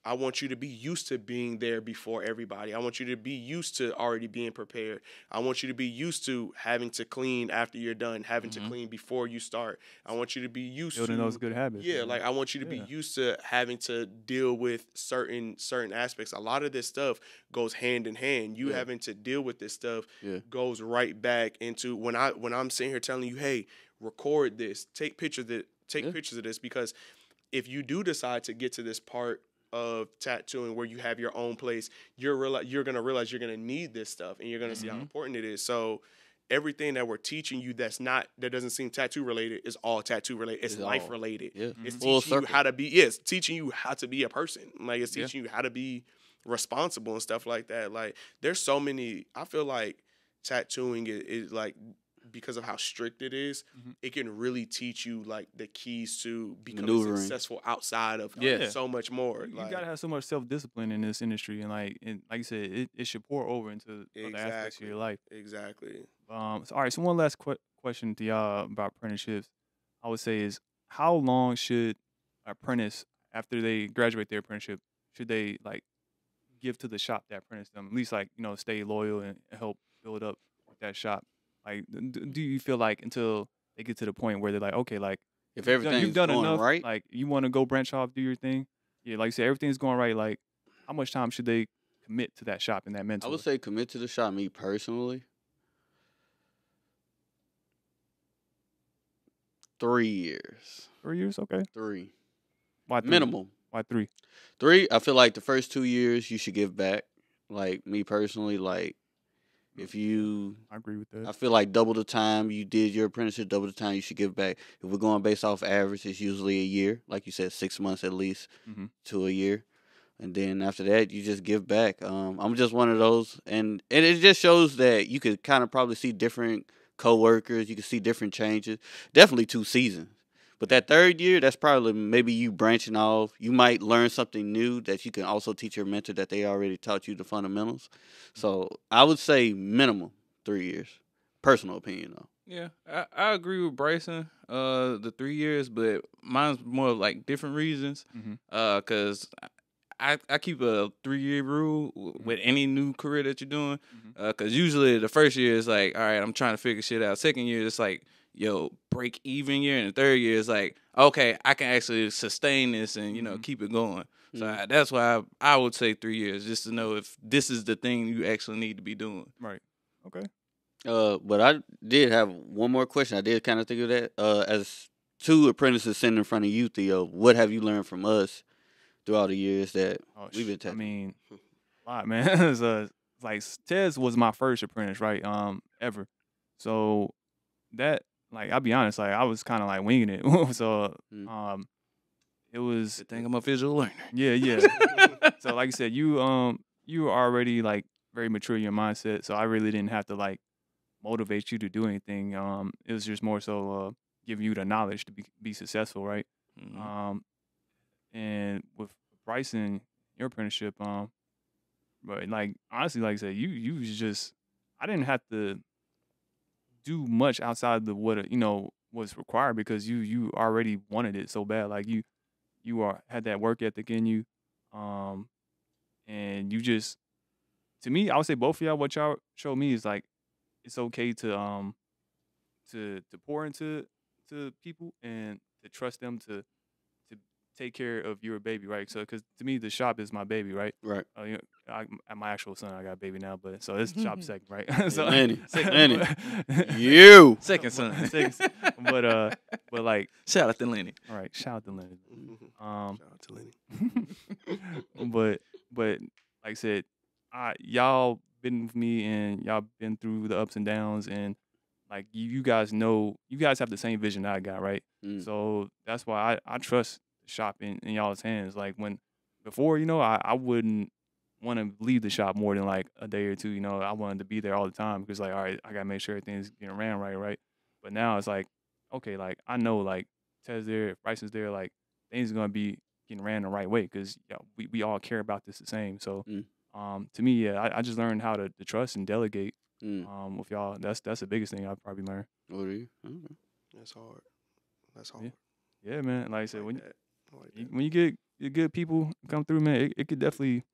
D: I want you to be used to being there before everybody. I want you to be used to already being prepared. I want you to be used to having to clean after you're done, having to
C: Mhm.
D: clean before you start. I want you to be used
B: Building
D: to
B: those good habits.
D: yeah, like I want you to be used to having to deal with certain certain aspects. A lot of this stuff goes hand in hand. You
A: Yeah.
D: having to deal with this stuff
A: Yeah.
D: goes right back into when I when I'm sitting here telling you, hey, record this, take pictures that take
A: Yeah.
D: pictures of this because if you do decide to get to this part of tattooing where you have your own place, you're reali- you're gonna realize you're gonna need this stuff and you're gonna see how
B: Mm-hmm.
C: Mhm.
D: important it is. So everything that we're teaching you that's not that doesn't seem tattoo related is all tattoo related. It's
A: It's
D: life
A: all-
D: related.
A: Yeah,
D: It's
A: Full
D: teaching you how to be. Yeah, it's teaching you how to be a person. Like it's
C: Yeah.
D: teaching you how to be responsible and stuff like that. Like there's so many. I feel like tattooing is, is like because of how strict it is,
B: Mhm.
D: it can really teach you like the keys to becoming
A: Maneuvering.
D: successful outside of
C: Yeah.
D: so much more.
B: You, you gotta have so much self discipline in this industry, and like, and like you said, it, it should pour over into other aspects of
D: Exactly.
B: your life.
D: exactly.
B: Um, so, all right. So one last que- question to y'all about apprenticeships, I would say is how long should apprentice after they graduate their apprenticeship should they like give to the shop that apprenticed them? At least like you know stay loyal and help build up that shop. Like, do you feel like until they get to the point where they're like, okay, like
A: If everything's
B: you've done
A: going
B: enough,
A: right,
B: like you want to go branch off, do your thing. Yeah, like you said, everything's going right. Like, how much time should they commit to that shop and that mentor?
A: I would say commit to the shop. Me personally, three years,
B: three years, okay.
A: three
B: Why three?
A: minimum.
B: Why three?
A: Three. I feel like the first two years you should give back. Like me personally, like if you
B: I agree with that.
A: I feel like double the time you did your apprenticeship, double the time you should give back. If we're going based off average, it's usually a year, like you said, six months at least
B: Mhm.
A: to a year, and then after that, you just give back. Um, I'm just one of those, and and it just shows that you could kind of probably see different coworkers, you can see different changes. Definitely two seasons. But that third year, that's probably maybe you branching off. You might learn something new that you can also teach your mentor that they already taught you the fundamentals. So I would say minimum three years. Personal opinion though.
C: Yeah, I, I agree with Bryson. Uh, the three years, but mine's more like different reasons.
B: Mhm.
C: Uh, cause I I keep a three year rule with any new career that you're doing.
B: Mhm.
C: Uh, cause usually the first year is like, all right, I'm trying to figure shit out. Second year it's like, yo, break even year, and the third year is like, okay, I can actually sustain this and you know
B: Mhm.
C: keep it going. So
A: Mhm.
C: I, that's why I, I would say three years, just to know if this is the thing you actually need to be doing.
B: Right. Okay.
A: Uh, but I did have one more question. I did kind of think of that. Uh, as two apprentices sitting in front of you, Theo, what have you learned from us throughout the years that
B: Oh,
A: We've been
B: sh- I mean, a lot, man. it's, uh, like Tez was my first apprentice, right? Um, ever. So that, like, I'll be honest, like I was kind of like winging it. so,
A: Mm.
B: um, it was
C: Good thing I'm a visual learner.
B: yeah, yeah. so like I said, you um you were already like very mature in your mindset, so I really didn't have to like motivate you to do anything. Um, it was just more so uh giving you the knowledge to be be successful, right?
C: Mhm.
B: Um, and with Bryson, your apprenticeship, um, but like honestly, like I said, you you was just I didn't have to do much outside of what uh, you know was required because you you already wanted it so bad. Like you you are had that work ethic in you, um, and you just to me, I would say both of y'all. What y'all showed me is like it's okay to um to to pour into to people and to trust them to to take care of your baby, right? So, because to me, the shop is my baby, right?
A: Right.
B: Uh, you know, I, I- my actual son, I got a baby now, but so it's shop second, right? so,
A: Lenny,
B: second-
A: Lenny.
B: but-
A: You.
C: Second son.
B: Second but uh, but like,
C: Shout out to Lenny.
B: all right, shout out to Leonard.
D: Mhm.
B: Um,
D: Shout out to Lenny.
B: but but like I said, I y'all been with me and y'all been through the ups and downs and like you, you guys know you guys have the same vision that I got, right?
A: Mm.
B: So that's why I, I trust the shop in, in y'all's hands. Like when before, you know, I, I wouldn't want to leave the shop more than like a day or two. You know, I wanted to be there all the time because like, all right, I gotta make sure everything's getting ran right, right? But now it's like, okay, like I know like Ted's there, if Bryce is there, like things are gonna be getting ran the right way because yeah, we, we all care about this the same. So
A: Mm.
B: um to me, yeah, I, I just learned how to, to trust and delegate
A: Mm.
B: um with y'all. That's that's the biggest thing I've probably learned.
A: What are you?
D: That's hard. That's hard.
B: Yeah, man. Like I said,
D: like
B: when.
D: Like
B: when you get your good people come through, man, it, it could definitely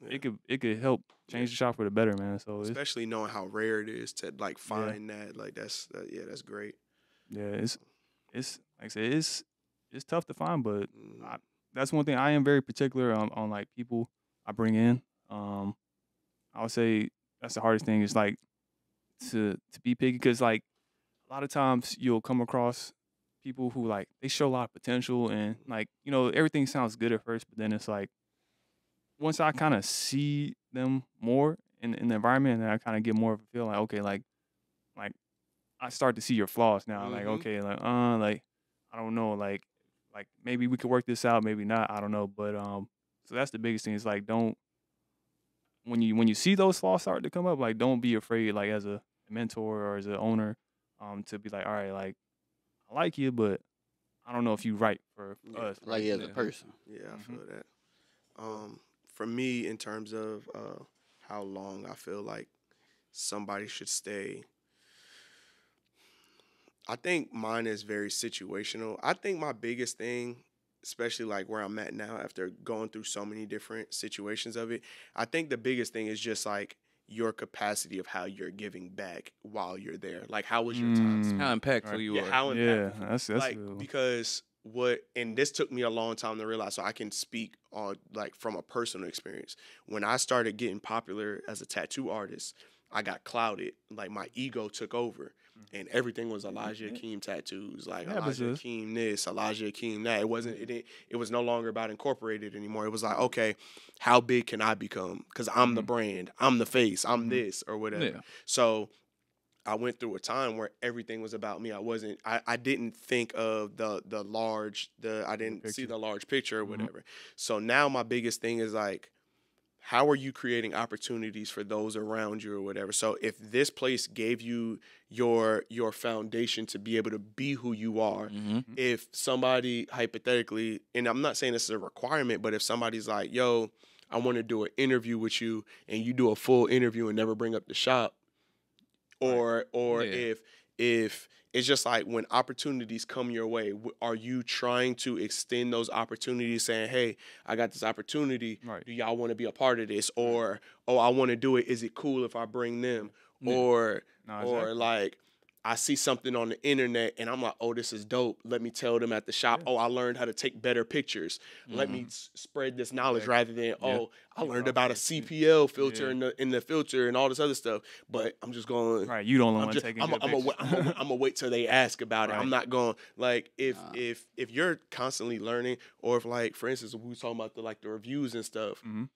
D: Yeah.
B: it could it could help change the shop for the better, man. So
D: especially knowing how rare it is to like find that. Like that's that, yeah, that's great.
B: yeah, it's it's like I said, it's it's tough to find, but
D: Mhm.
B: I- that's one thing I am very particular on, on like people I bring in. Um, I would say that's the hardest thing is like to to be picky because like a lot of times you'll come across people who like they show a lot of potential and like you know everything sounds good at first, but then it's like once I kind of see them more in in the environment, and I kind of get more of a feel like okay, like like I start to see your flaws now. Like
D: Mhm.
B: okay, like uh, like I don't know, like like maybe we could work this out, maybe not. I don't know, but um, so that's the biggest thing. Is like don't when you when you see those flaws start to come up, like don't be afraid, like as a mentor or as an owner, um, to be like, all right, like I like you, but I don't know if you right for
D: Yeah,
B: us.
A: Like you as a person.
D: Yeah, I
B: Mhm.
D: feel that. Um, for me, in terms of uh, how long I feel like somebody should stay, I think mine is very situational. I think my biggest thing, especially like where I'm at now after going through so many different situations of it, I think the biggest thing is just like your capacity of how you're giving back while you're there. Like, how was your time?
B: Mm.
D: spent?
C: How impactful
B: Right.
C: you
D: Yeah,
C: are.
D: how
B: Yeah,
D: impactful
B: that's that's
D: like
B: a-
D: because what and this took me a long time to realize so i can speak on like from a personal experience when i started getting popular as a tattoo artist i got clouded like my ego took over and everything was elijah Akeem tattoos like
B: Yeah, but
D: elijah
B: sis-
D: Akeem this elijah Akeem that it wasn't it, didn't- it was no longer about Inkorporated anymore it was like okay how big can i become because i'm the
B: Mhm.
D: brand i'm the face i'm
B: Mhm.
D: this or whatever
C: Yeah.
D: so I went through a time where everything was about me. I wasn't I, I didn't think of the the large the I didn't see the large picture or
B: Mhm.
D: whatever. So now my biggest thing is like how are you creating opportunities for those around you or whatever? So if this place gave you your your foundation to be able to be who you are,
C: Mhm.
D: if somebody hypothetically, and I'm not saying this is a requirement, but if somebody's like, yo, I want to do an interview with you and you do a full interview and never bring up the shop, or or
C: Yeah.
D: if if it's just like when opportunities come your way, are you trying to extend those opportunities saying, hey, I got this opportunity.
B: Right.
D: Do y'all want to be a part of this? Or, oh, I want to do it. Is it cool if I bring them?
C: Yeah.
D: Or
B: No,
D: or like I see something on the internet and I'm like, oh, this is dope. Let me tell them at the shop,
B: Yeah.
D: oh, I learned how to take better pictures. Let me s- spread this knowledge
B: Exactly.
D: rather than,
B: Yeah.
D: oh, I learned about a. CPL filter
B: Yeah.
D: in the in the filter and all this other stuff. But I'm just going.
B: right, you don't want to take
D: I'm, I'm,
B: pictures.
D: I'm, gonna wait till they ask about it. I'm not going like if
A: Nah.
D: if if you're constantly learning, or if like for instance we talking about the like the reviews and stuff.
B: Mhm.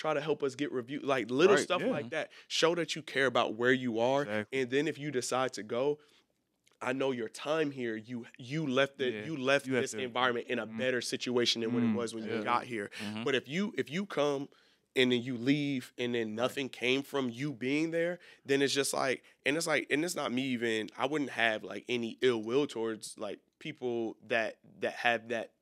D: Try to help us get reviewed. like little
A: Right,
D: stuff
B: yeah.
D: like that. Show that you care about where you are,
B: Exactly.
D: and then if you decide to go, I know your time here. You you left it.
B: Yeah,
D: You left
B: you
D: this
B: to-
D: environment in a
B: Mhm.
D: better situation than what
B: Mm,
D: it was when you got here.
C: Mhm.
D: But if you if you come and then you leave and then nothing came from you being there, then it's just like and it's like and it's not me even I wouldn't have like any ill will towards like people that that have that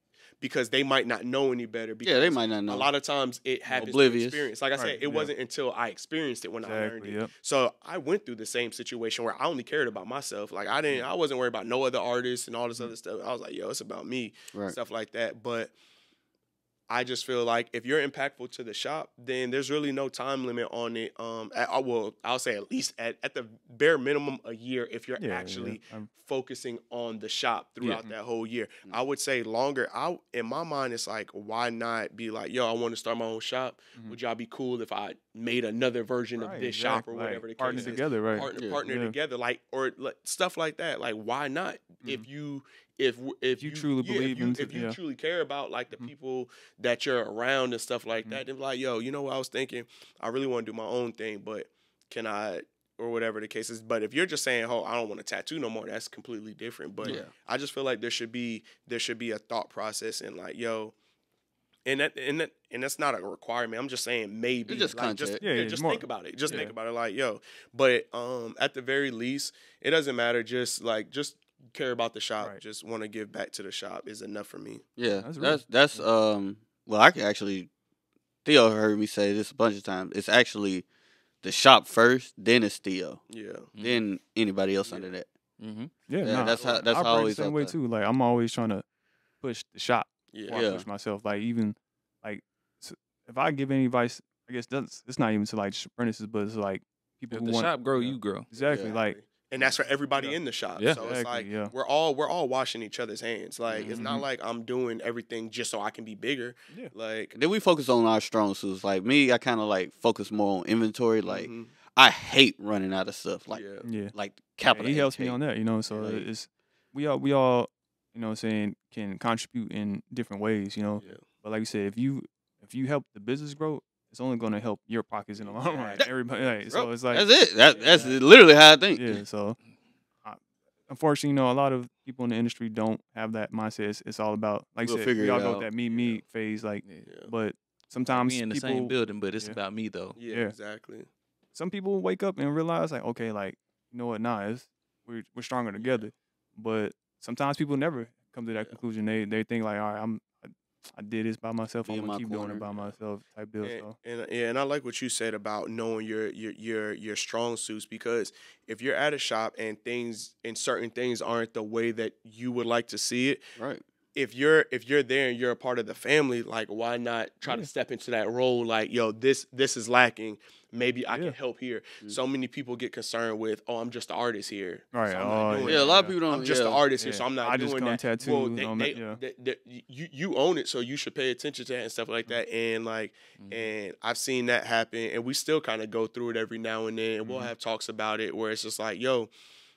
D: because they might not know any better because
A: Yeah, they might not know.
D: a lot of times it happens
A: Oblivious.
D: through experience. Like I
B: Right,
D: said, it
B: yeah.
D: wasn't until I experienced it when I learned it.
B: Yep.
D: So I went through the same situation where I only cared about myself. Like I didn't, I wasn't worried about no other artists and all this mm. other stuff. I was like, yo, it's about me,
A: right.
D: stuff like that. But I just feel like if you're impactful to the shop, then there's really no time limit on it. Um, at, uh, well, I'll say at least at, at the bare minimum a year if you're
B: Yeah, yeah,
D: actually
B: I'm-
D: focusing on the shop throughout
C: Yeah.
D: that whole year.
A: Mm.
D: I would say longer. I in my mind, it's like why not be like, yo, I want to start my own shop.
B: Mhm.
D: Would y'all be cool if I made another version
B: Right,
D: of this shop
B: exactly,
D: or
B: like,
D: whatever the
B: partner
D: case is?
B: together, right?
D: Partner,
A: Yeah.
D: partner
B: Yeah.
D: together, like or like, stuff like that. Like why not? If you if if
B: you
D: you,
B: truly
D: yeah, if
B: believe
D: you,
B: into-
D: if you
B: yeah.
D: truly care about like the
B: Mhm.
D: people that you're around and stuff like
B: Mhm.
D: that, then like, yo, you know what I was thinking? I really want to do my own thing, but can I or whatever the case is. But if you're just saying, "Oh, I don't want to tattoo no more," that's completely different. But
A: Yeah.
D: I just feel like there should be there should be a thought process and like, yo, and that and that and that's not a requirement. I'm just saying maybe
A: just
D: like, just
A: content.
B: Yeah,
D: yeah,
B: yeah,
D: just
B: more-
D: think about it. Just think about it. Like, yo, but um, at the very least, it doesn't matter. Just like just care about the shop.
B: Right.
D: Just want to give back to the shop is enough for me.
A: Yeah,
B: That's
A: that's that's, um. Well, I can actually. Theo heard me say this a bunch of times. It's actually the shop first, then it's Theo,
D: Yeah.
C: Mm-hmm.
A: then anybody else under
D: Yeah.
A: that.
C: hmm
B: Yeah,
A: Yeah,
B: nah,
A: that's how- that's
B: I
A: how I always
B: the same way
A: that.
B: too. Like I'm always trying to push the shop
D: Yeah.
B: before I
A: Yeah.
B: push myself. Like even like s- if I give any advice, I guess that's it's not even to like apprentices, but it's like people
C: If
B: who
C: the
B: want
C: shop grow,
B: yeah.
C: you grow.
B: exactly
A: Yeah.
B: like
D: and that's for everybody
B: Yeah.
D: in the shop.
C: Yeah.
D: so it's
B: Exactly,
D: like
B: yeah.
D: we're all we're all washing each other's hands. Like it's not
B: Mhm.
D: like I'm doing everything just so I can be bigger.
B: Yeah.
D: Like
A: Then we focus on our strong suits. Like me, I kind of like focus more on inventory. Like
D: mhm,
A: I hate running out of stuff. Like
D: yeah.
B: yeah.
A: like
B: Yeah,
A: capital.
B: he
A: H
B: helps me on that, you know. So
A: Like-
B: it's we all we all you know what I'm saying can contribute in different ways, you know.
D: Yeah.
B: But like you said, if you if you help the business grow, it's only going to help your pockets in the long run.
D: Exactly.
B: Everybody, like, so it's like
A: that's it. That,
D: Yeah.
A: that's literally how I think.
B: yeah. So uh, unfortunately, you know, a lot of people in the industry don't have that mindset. It's, it's all about like
A: We'll
B: said,
A: figure
B: we
A: it
B: all go
A: out.
B: that me me phase. Like,
C: Yeah.
D: Yeah.
B: but sometimes
C: we in the
B: people
C: same building, but it's
B: yeah.
C: about me though.
D: Yeah,
B: Yeah.
D: exactly.
B: some people wake up and realize like, okay, like you know what, nah, it's, we're we're stronger together. But sometimes people never come to that
D: Yeah.
B: conclusion. They they think like, all right, I'm I, did this by myself.
A: Be
B: I'm gonna keep doing it by myself. Type deal.
D: And,
B: So
D: and yeah, and I like what you said about knowing your your your your strong suits because if you're at a shop and things and certain things aren't the way that you would like to see it,
A: Right.
D: if you're if you're there and you're a part of the family, like why not try
B: Yeah.
D: to step into that role? Like, yo, this this is lacking. Maybe I
B: Yeah.
D: can help here.
A: Mm.
D: So many people get concerned with, oh, I'm just the artist here.
B: Right,
D: So I'm not
B: oh,
D: doing
A: Yeah, a lot of people don't.
D: I'm just
A: yeah.
D: the artist here,
B: Yeah.
D: so I'm not
B: I
D: doing
B: just come
D: that.
B: tattoo,
D: well,
B: you
D: they,
B: know,
D: they,
B: yeah.
D: they- they- you you own it, so you should pay attention to that and stuff like
B: Mm-hmm.
D: that. And like,
C: Mhm.
D: and I've seen that happen, and we still kind of go through it every now and then. And we'll
B: Mhm.
D: have talks about it where it's just like, yo,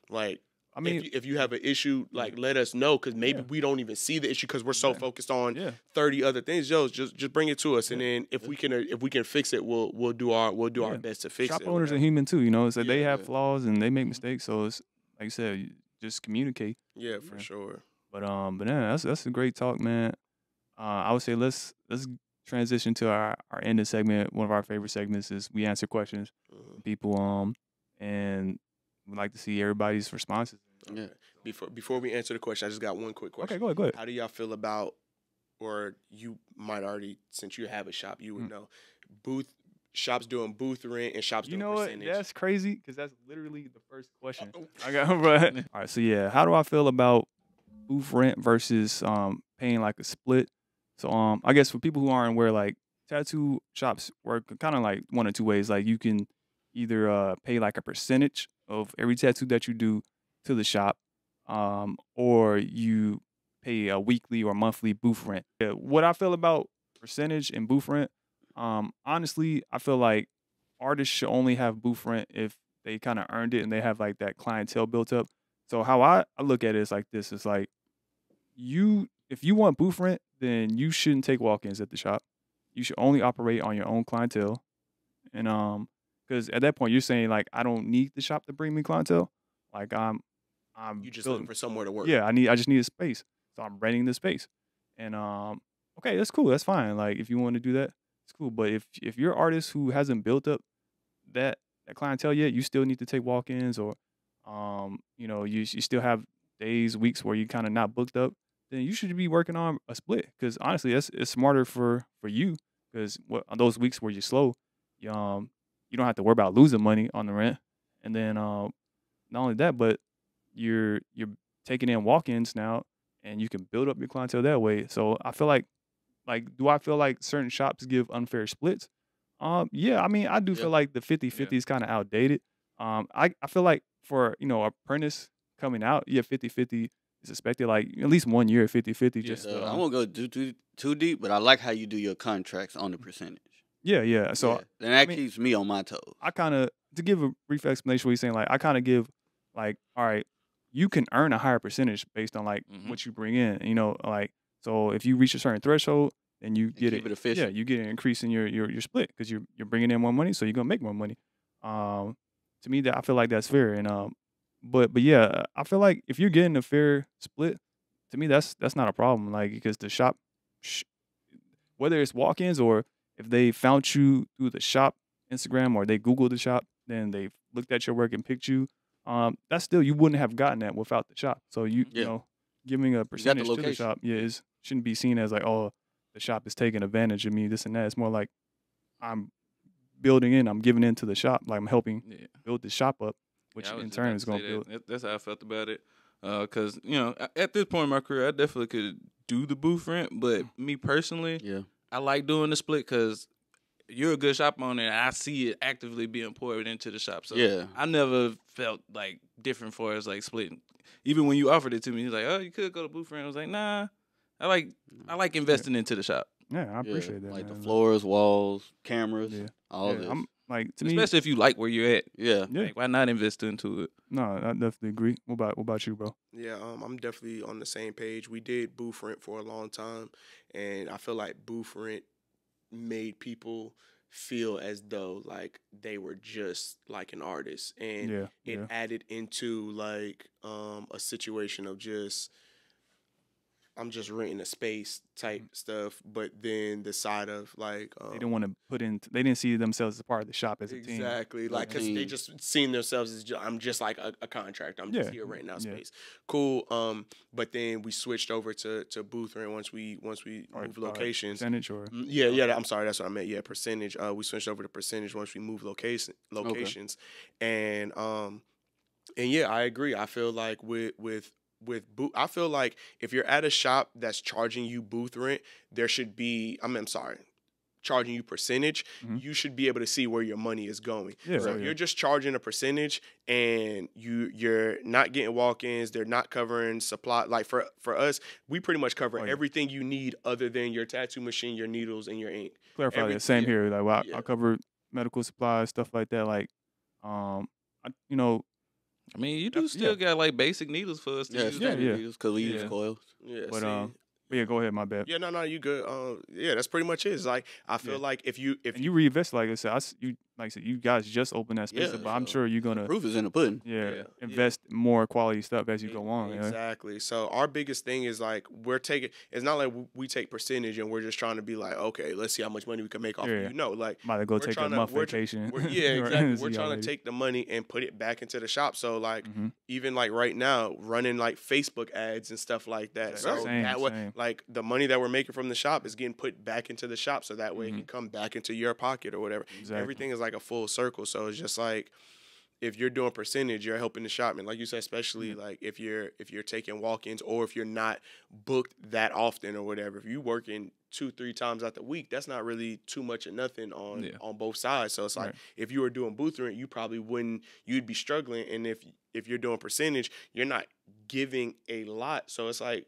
D: like
B: I mean,
D: if, you, if you have an issue, like let us know because maybe
B: Yeah.
D: we don't even see the issue because we're so
B: Yeah.
D: focused on
B: yeah,
D: thirty other things. Yo, just just bring it to us, and then if we can uh, if we can fix it, we'll we'll do our we'll do our best to fix
B: shop
D: it.
B: Shop owners are human too. You know, so they have flaws and they make mistakes. So it's like I said, just communicate.
D: yeah, for sure.
B: But um, but yeah, that's that's a great talk, man. Uh, I would say let's let's transition to our our ending segment. One of our favorite segments is we answer questions
D: Mhm.
B: from people. Um, and we like to see everybody's responses.
A: Yeah.
D: Before before we answer the question, I just got one quick question.
B: Okay, go ahead, go ahead.
D: How do y'all feel about, or you might already, since you have a shop, you would
B: Mm.
D: know, booth shops doing booth rent and shops
B: You
D: doing
B: know what?
D: percentage.
B: That's crazy because that's literally the first question.
D: Oh.
B: I got right. All right, so yeah, how do I feel about booth rent versus um paying like a split? So um, I guess for people who aren't aware, like tattoo shops work kind of like one or two ways. Like you can either uh pay like a percentage of every tattoo that you do to the shop, um, or you pay a weekly or monthly booth rent. What I feel about percentage and booth rent, um, honestly, I feel like artists should only have booth rent if they kind of earned it and they have like that clientele built up. So how I, I look at it is like this: it's like you if you want booth rent, then you shouldn't take walk-ins at the shop. You should only operate on your own clientele, and um, because at that point you're saying like I don't need the shop to bring me clientele. Like I'm, I'm
D: you just
B: building-
D: looking for somewhere to work.
B: yeah, I need I just need a space. So I'm renting the space. And um okay, that's cool. That's fine. Like if you want to do that, it's cool. But if if you're an artist who hasn't built up that that clientele yet, you still need to take walk-ins or um you know, you you still have days, weeks where you kind of not booked up, then you should be working on a split cuz honestly, that's it's smarter for for you on those weeks where you're slow, you, um you don't have to worry about losing money on the rent. And then um not only that, but you're you're taking in walk-ins now and you can build up your clientele that way. So I feel like like, do I feel like certain shops give unfair splits? Um, yeah, I mean, I do
A: Yeah.
B: feel like the 50-50 is kind of outdated. Um, I, I feel like for, you know, apprentice coming out, yeah, 50-50 is expected, like at least one year 50-50
C: Yeah.
B: just to,
A: I
B: um,
A: won't go too, too too deep, but I like how you do your contracts on the percentage.
B: Yeah, yeah. So
A: yeah. and that
B: mean-
A: keeps me on my toes.
B: I kind of to give a brief explanation what he's saying. Like I kind of give like, all right, you can earn a higher percentage based on like
C: Mhm.
B: what you bring in. You know, like so if you reach a certain threshold, then you get
A: keep it
B: Yeah, you get an increase in your your your split because you're you're bringing in more money, so you're gonna make more money. Um, to me, that I feel like that's fair. And um, but but yeah, I feel like if you're getting a fair split, to me that's that's not a problem. Like because the shop, sh- whether it's walk-ins or if they found you through the shop Instagram or they Googled the shop, then they looked at your work and picked you. Um, that's still you wouldn't have gotten that without the shop. So you
A: Yeah.
B: you know giving a
A: the
B: percentage to the shop, yeah, is shouldn't be seen as like oh the shop is taking advantage of me, this and that. It's more like I'm building in, I'm giving in to the shop, like I'm helping
C: Yeah.
B: build the shop up, which
C: Yeah,
B: in turn is going to build.
C: That- That's how I felt about it. Because you know, at this point in my career, I definitely could do the booth rent. But me personally,
A: Yeah.
C: I like doing the split because you're a good shop owner, and I see it actively being poured into the shop. So
A: yeah.
C: I never felt like different for us like splitting. Even when you offered it to me, he's like, "Oh, you could go to booth rent." I was like, "Nah." I like I like investing into the shop,
B: Yeah, I
A: Yeah,
B: appreciate that.
A: Like the floors, walls, cameras,
B: Yeah.
A: all
B: yeah,
A: this.
B: I'm like to me.
C: especially if you like where you're at.
A: yeah.
B: Yeah,
C: Like, why not invest into it?
B: no, I definitely agree. What about what about you, bro?
D: Yeah, um, I'm definitely on the same page. We did booth rent for a long time, and I feel like booth rent made people feel as though like they were just like an artist, and
B: Yeah,
D: it
B: yeah.
D: added into like um, a situation of just I'm just renting a space type stuff, but then the side of like um,
B: They didn't want to put in. They didn't see themselves as part of the shop as a team.
D: Exactly,
A: Like
D: like because they
A: team.
D: just seen themselves as ju- I'm just like a, a contractor. I'm just here right now,
B: yeah.
D: space. Cool. Um, but then we switched over to to booth rent once we once we
B: Or-
D: moved
B: or
D: locations.
B: percentage or
D: Mm, Yeah, yeah. that- I'm sorry, that's what I meant. Yeah, percentage. Uh, we switched over to percentage once we moved location locations, and um, and yeah, I agree. I feel like with with with booth, I feel like if you're at a shop that's charging you booth rent, there should be. I mean, I'm sorry. Charging you percentage,
B: Mhm.
D: you should be able to see where your money is going.
B: Yeah,
D: so
B: oh,
D: if
B: yeah.
D: you're just charging a percentage and you you're not getting walk-ins, they're not covering supply. Like for for us, we pretty much cover
B: Oh, yeah.
D: everything you need other than your tattoo machine, your needles, and your ink.
B: clarify
D: every-
B: that. Same here. Like well, I. I cover medical supplies, stuff like that. Like, um, I, you know,
C: I mean, you do
B: Yeah.
C: still got like basic needles for us to
A: Yeah,
C: use.
B: Yeah,
A: standard
B: yeah.
A: because we use coils.
D: Yeah,
B: But,
D: see?
B: um, but yeah, go ahead. My bad.
D: yeah, no, no, you good. Uh, yeah, that's pretty much it. It's like I feel
B: Yeah.
D: like if you if
B: and you reinvest, like I said, I s you like I said, you guys just opened that space,
A: Yeah,
B: up, but I'm sure you're gonna
A: Proof is in the pudding.
B: yeah,
D: Yeah, yeah.
B: invest more quality stuff as you go on. yeah.
D: Exactly. So our biggest thing is like we're taking. It's not like we take percentage and we're just trying to be like, okay, let's see how much money we can make off
B: Yeah.
D: of you. No, like
B: Might go
D: We're
B: take a month vacation.
D: we're, yeah, exactly. We're trying to take the money and put it back into the shop. So like
B: Mhm.
D: even like right now, running like Facebook ads and stuff like that. So
B: Same,
D: that way,
B: same.
D: like the money that we're making from the shop is getting put back into the shop, so that way it
B: Mhm.
D: can come back into your pocket or whatever.
B: Exactly.
D: Everything is like a full circle. So it's just like if you're doing percentage, you're helping the shopman. Like you said, especially like if you're if you're taking walk-ins or if you're not booked that often or whatever. If you working two, three times out the week, that's not really too much or nothing on
C: Yeah.
D: on both sides. So it's like
B: Right.
D: if you were doing booth rent, you probably wouldn't you'd be struggling. And if if you're doing percentage, you're not giving a lot. So it's like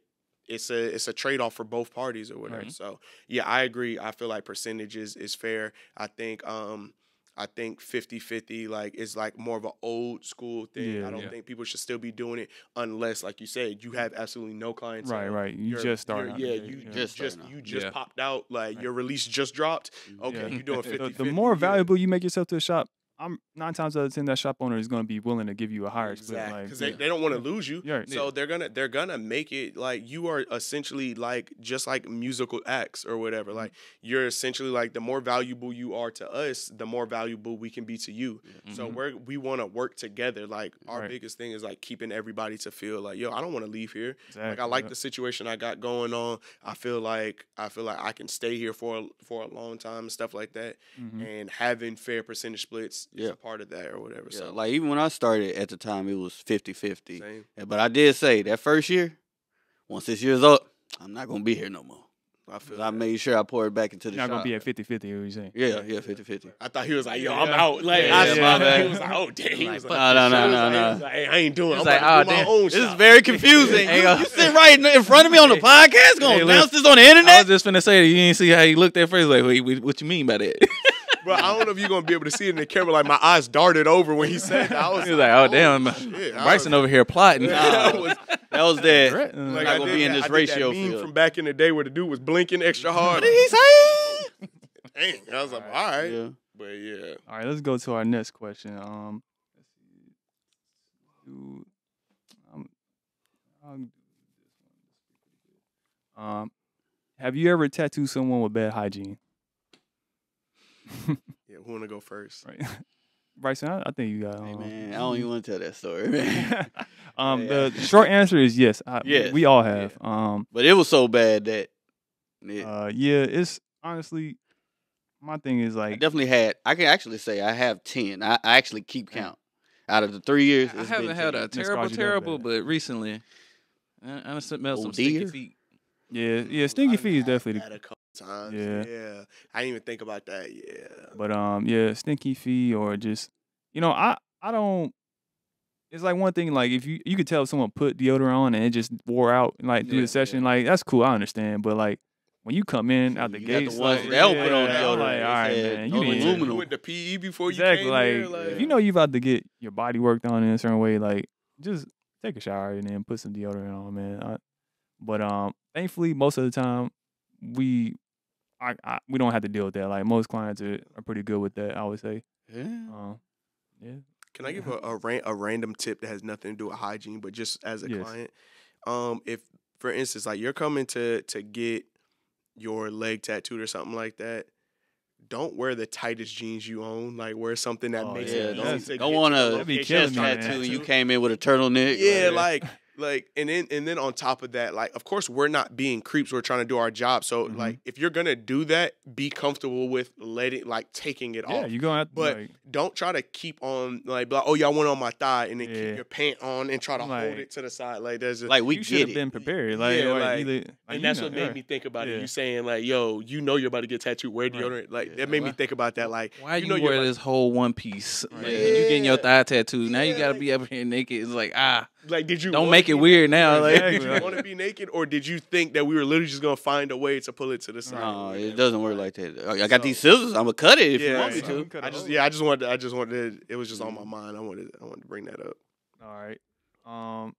D: it's a it's a trade off for both parties or whatever.
B: Right.
D: So yeah, I agree. I feel like percentages is fair. I think um I think 50-50 like is like more of an old school thing.
B: Yeah,
D: I don't
C: yeah.
D: think people should still be doing it unless, like you said, you have absolutely no clients.
B: Right, right. You
D: You're-
B: just started.
D: you're- Yeah, you
B: gate,
D: just
A: Just
D: just
A: starting out.
D: you just
C: Yeah.
D: popped out. Like
B: Right.
D: your release just dropped.
A: Mhm.
D: Okay,
B: Yeah.
D: you're doing
C: The-
D: 50
B: the, the more valuable you make yourself to a shop, I'm nine times out of ten that shop owner is going to be willing to give you a higher split.
D: Exactly,
B: Like,
D: because they,
B: yeah.
D: they don't want to lose you.
B: Yeah, right.
D: So they're gonna they're gonna make it like you are essentially like just like musical acts or whatever.
B: Mm-hmm.
D: Like you're essentially like the more valuable you are to us, the more valuable we can be to you. So
C: Mhm.
D: we're we want to work together. Like our
B: Mm-hmm. Right.
D: biggest thing is like keeping everybody to feel like yo, I don't want to leave here. Like I like
B: yeah.
D: the situation I got going on. I feel like I feel like I can stay here for a, for a long time and stuff like that.
B: Mhm.
D: And having fair percentage splits
A: Yeah.
D: a part of that or whatever.
A: Yeah,
D: so
A: like even when I started at the time, it was 50-50.
D: same.
A: But I did say that first year, once this year's up, I'm not gonna be here no more.
D: I feel.
A: I made sure I poured it back into the
B: You're not gonna be at 50 50, what you saying?
A: Yeah, yeah, 50-50.
D: I thought he was like, "Yo, I'm out." Like,
B: Yeah,
D: I
B: yeah,
D: smiled
B: yeah.
D: He was like, "Oh, damn." He
C: Like,
D: was
C: fuck
D: like,
A: No, no,
D: he
A: no, no,
D: like-
A: no.
D: like, Hey, I ain't doing.
C: He
D: I'm
C: was
D: about
C: like,
D: to do
C: "Oh,
D: my
C: damn.
D: own
A: This is very confusing.
C: Hey,
A: you,
C: uh,
A: you sit right in- in front of me on the podcast, gonna
C: Hey,
A: announce this on the internet.
C: I was just finna say you didn't see how he looked at first. Like, wait, wait, what you mean by that?
D: Bro, I don't know if you're gonna be able to see it in the camera. Like my eyes darted over when he said that. I was,
C: he was like, oh damn,
D: shit.
C: Bryson
D: was-
C: over here plotting.
D: That was-
A: That was that.
B: Threat-
D: like,
A: Not
D: I
A: gonna
D: did
A: be in this
D: I did
A: ratio
D: That meme
A: field.
D: from back in the day where the dude was blinking extra hard.
A: What did he say?
D: Dang, I was like, all right,
A: Yeah.
D: but yeah.
B: All right, let's go to our next question. Um, let's um, I'll do this one. Um, have you ever tattooed someone with bad hygiene?
D: Yeah, who wanna go first?
B: Right, Bryson, I, I think you got.
A: Hey
B: um,
A: man, I don't even want to tell that story, man.
B: um,
A: Yeah.
B: the short answer is yes. I,
A: Yes,
B: we all
A: yeah.
B: have. Um,
A: But it was so bad that yeah,
B: uh, yeah, it's honestly, my thing is
A: I
B: like,
A: definitely had. I can actually say I have ten. I, I actually keep count. Out of the three years,
C: I haven't
A: been
C: had
A: 10.
C: a terrible,
B: card you done
C: terrible, but recently, I, I done smelled some
A: Oh,
C: sticky feet.
B: yeah, yeah, stinky
D: I've
B: feet is definitely.
D: That
B: The,
D: a couple times.
B: Yeah.
D: Yeah. I didn't even think about that. Yeah.
B: but um, yeah, stinky feet or just, you know, I I don't. It's like one thing, like if you you could tell if someone put deodorant on and it just wore out, like through
C: Yeah,
B: the session, like that's cool, I understand. But like when you come in out the
A: You the
B: like,
A: that don't on
B: yeah, like, all right,
A: said
B: man, you to-
A: aluminum.
D: Went to PE before you came
B: Like,
D: here. Like,
B: if you know you about to get your body worked on in a certain way, like just take a shower and then put some deodorant on, man. I, but um, thankfully, most of the time, we, I, I we don't have to deal with that. Like most clients are, are pretty good with that. I would say.
A: Yeah.
B: Um, yeah.
D: Can I give a a, ran- a random tip that has nothing to do with hygiene, but just as a
B: Yes.
D: client, um, if for instance, like you're coming to to get your leg tattooed or something like that, don't wear the tightest jeans you own. Like wear something that
B: Oh,
D: makes
B: yeah,
D: it
A: Yeah,
D: easy
B: that's-
A: don't want
D: to the
A: to
B: That'd be
D: location
B: killing
A: chest
B: me,
D: of the
B: man.
A: tattoo. You came in with a turtleneck.
D: Yeah,
A: like,
D: like like and then and then on top of that, like of course we're not being creeps. We're trying to do our job. So
B: Mhm.
D: like if you're gonna do that, be comfortable with letting like taking it
B: Yeah,
D: off.
B: you gonna have to.
D: But
B: like,
D: don't try to keep on like, like oh y'all went on my thigh and then
B: Yeah.
D: keep your pant on and try to hold it to the side. Like there's just,
A: like we
B: should have been prepared. Like,
D: Yeah,
B: or
D: like-
B: either, like,
D: and
B: you
D: that's
B: know,
D: what made
B: yeah.
D: me think about
B: Yeah.
D: it. You saying like, yo, you know you're about to get tattooed. Wear
B: Right.
D: deodorant. Like
A: Yeah.
D: that made me think about that. Like
C: Why you,
D: know you're
C: wear
D: about-
C: this whole one piece?
B: Right.
C: Like, you getting your thigh tattooed. Now you gotta be up here naked. It's like ah,
D: Like, did you
C: don't make it
D: be-
C: weird now. Like,
B: Exactly.
D: Did you want to be naked, or did you think that we were literally just gonna find a way to pull it to the side?
A: No,
D: Like,
A: it doesn't work like that. I I got
D: So-
A: these scissors. I'm gonna cut it if you want me
B: so-
A: to.
D: I just
B: over.
D: yeah, I just wanted I just wanted it was just on my mind. I wanted I wanted to bring that up.
B: All right. Um.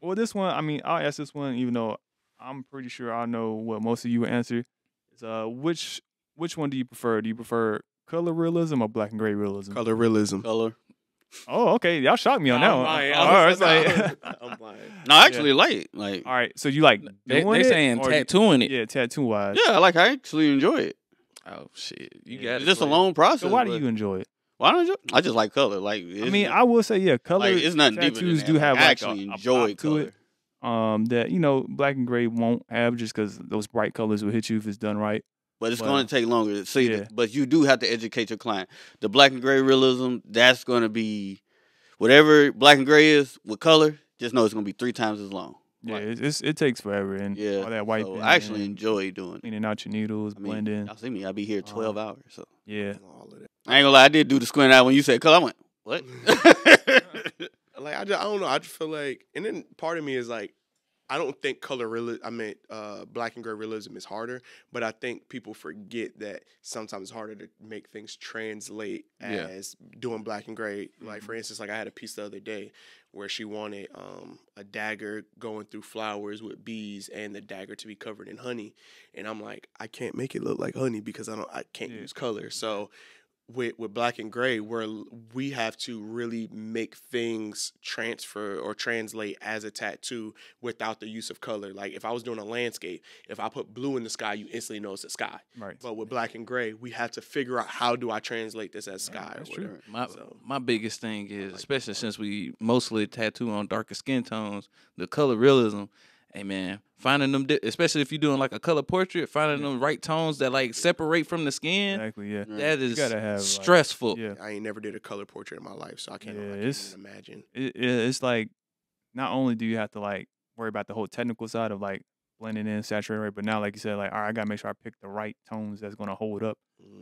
B: Well, this one, I mean, I'll ask this one, even though I'm pretty sure I know what most of you would answer. Is uh, which which one do you prefer? Do you prefer color realism or black and gray realism?
D: Color realism.
A: Color.
B: Oh, okay. Y'all shocked me on that
D: I'm
B: one.
D: lying.
B: Oh,
D: I was-
B: like-
D: I'm lying.
A: No, I actually like like.
B: all right. So you like
C: they,
B: doing
C: they
B: it,
C: saying
B: or you-
C: tattooing it.
B: Yeah, tattoo wise.
A: Yeah, I like. I actually enjoy it.
C: Oh shit, you
B: Yeah.
C: got
A: It's
C: it.
A: just a
C: boy.
A: long process.
B: So why do
A: but-
B: you enjoy it?
A: Why don't you? I just like color. Like
B: I
A: it's-
B: mean, I will say, yeah, color
A: like, it's nothing deeper than
B: tattoos
A: that.
B: do have
A: I
B: like
A: actually
B: a, a
A: enjoy
B: pop to it. Um, that you know, black and gray won't have just because those bright colors will hit you if it's done right.
A: But it's
B: Well,
A: going to take longer to see.
B: yeah.
A: the- but you do have to educate your client. The black and gray realism, that's going to be whatever black and gray is with color. Just know it's going to be three times as long.
B: Yeah,
A: Like,
B: it's, it's, it takes forever and
A: yeah.
B: all that white.
A: so I actually enjoy doing. it.
B: cleaning out your needles,
A: I mean,
B: blending.
A: y'all see me. I be here twelve
B: Um,
A: hours. So
B: Yeah,
D: All of that.
A: I ain't gonna lie. I did do the squint out when you said color. I went what?
D: Like I just I don't know. I just feel like, and then part of me is like, I don't think color real. I mean, uh, black and gray realism is harder, but I think people forget that sometimes it's harder to make things translate
C: Yeah.
D: as doing black and gray. Like for instance, like I had a piece the other day where she wanted um, a dagger going through flowers with bees and the dagger to be covered in honey, and I'm like, I can't make it look like honey because I don't. I can't
B: Yeah.
D: use color. So with with black and gray where we have to really make things transfer or translate as a tattoo without the use of color like if i was doing a landscape if i put blue in the sky you instantly know it's a sky
B: right.
D: but with black and gray we have to figure out how do i translate this as sky
B: that's
D: or
B: true.
C: My
D: So-
C: my biggest thing is, especially since we mostly tattoo on darker skin tones, the color realism. Hey man, finding them, di- especially if you're doing like a color portrait, finding them right tones that like separate from the skin.
B: Exactly. Yeah.
C: That is
B: gotta have, like-
C: stressful.
B: Yeah.
D: i ain't never did a color portrait in my life so i can't,
B: Yeah,
D: I can't imagine
B: It, it, it's like not only do you have to like worry about the whole technical side of like blending in, saturating right. But now, like you said, like all right, I gotta make sure I pick the right tones that's gonna hold up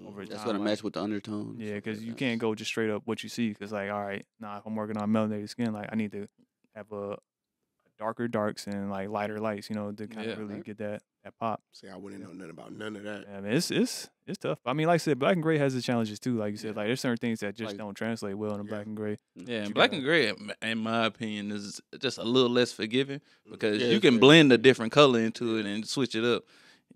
B: over mm,
A: That's
B: time.
A: gonna
B: like-
A: match with the undertones.
B: Yeah, because you can't go just straight up what you see. Because like, all right, nah, if I'm working on melanated skin, like I need to have a darker darks and like lighter lights, you know, to kind
C: Yeah.
B: of really
A: Right.
B: get that that pop.
D: See, I wouldn't know nothing about none of that.
B: Yeah, I mean, it's it's it's tough. I mean, like I said, black and gray has its challenges too. Like you said,
A: Yeah.
B: like there's certain things that just
A: Like-
B: don't translate well in
D: Yeah.
B: black and gray.
C: Mm, yeah, and black
B: gotta-
C: and gray, in- in my opinion, is just a little less forgiving mm, because
A: Yeah,
C: you can
A: very
C: blend a different color into it and switch it up.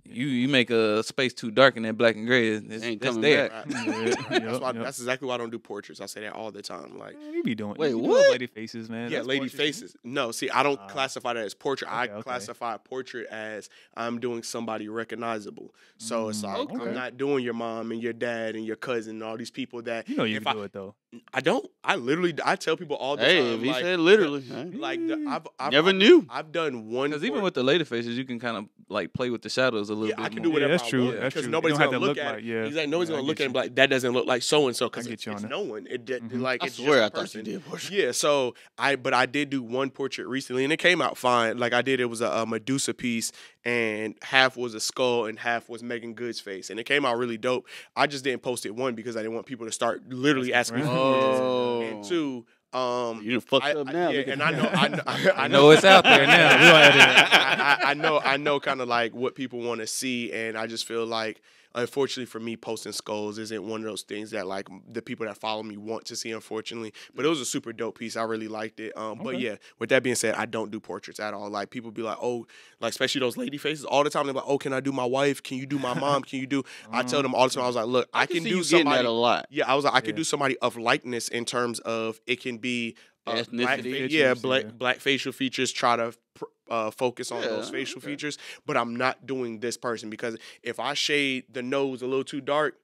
C: You you make a space too dark in that black and gray, it's, it's,
A: Ain't
C: that's
A: coming
C: there.
A: back.
D: Right. That's,
B: yup,
D: why,
B: yup.
D: that's exactly why I don't do portraits. I say that all the time. Like,
B: Man, you be doing.
A: Wait,
B: you be doing
A: what?
B: Lady faces, man.
D: yeah,
B: That's
D: lady
B: portraits, too.
D: faces. No, see, I don't
B: Ah.
D: classify that as portrait. I
B: Okay, okay.
D: classify portrait as I'm doing somebody recognizable. So it's
B: Mm,
D: like
A: okay.
D: I'm not doing your mom and your dad and your cousin and all these people that
B: You know you
D: if
B: can
D: I,
B: do it though.
D: I don't. I literally I tell people all the
A: Hey,
D: time.
A: if he
D: like,
A: said literally, huh?
D: like the, I've, I've
A: never
D: I've,
A: knew.
D: I've done one.
C: Because even with the later faces, you can kind of like play with the shadows a little
D: yeah,
C: bit
D: I can
C: more.
D: do
B: Yeah,
D: whatever
B: that's
D: I
B: true,
D: want
B: that's true.
D: Nobody's
B: don't have
D: gonna look
B: look
D: at
B: like-
D: it.
B: yeah.
D: Exactly. Nobody's
B: Yeah,
D: gonna look
B: get
D: at it like, that doesn't look like so and so because
B: get
D: it's,
B: you on
D: it's
B: that.
D: no one. It did
B: Mhm.
D: like
A: I
D: it's
A: swear, I
D: just a
A: thought you did portrait.
D: Yeah, so I but I did do one portrait recently and it came out fine. Like I did, it was a, a Medusa piece and half was a skull and half was Meagan Good's face, and it came out really dope. I just didn't post it one because I didn't want people to start literally
B: That's
D: asking me
B: right.
D: for portraits.
A: Oh,
D: and two. Um,
A: you done fucked
D: I,
A: up
D: I-
A: now.
D: yeah, and I know. I know, I,
C: I know it's out there now. We don't have to-
D: I, I, I know, I know, kind of like what people want to see, and I just feel like, unfortunately for me, posting skulls isn't one of those things that like the people that follow me want to see. Unfortunately, but it was a super dope piece. I really liked it. Um, but yeah, with that being said, I don't do portraits at all. Like people be like, oh, like especially those lady faces all the time. They're like, oh, can I do my wife? Can you do my mom? Can you do? I tell them all the time. I was like, look, I, can,
A: see
D: do somebody.
A: that a lot.
D: Yeah, I was like, I could do somebody of likeness in terms of it can be uh, black fa- yeah, black
B: yeah.
D: black facial features. Try to pr- uh, focus on
A: Yeah,
D: those facial
A: okay.
D: features, but I'm not doing this person because if I shade the nose a little too dark,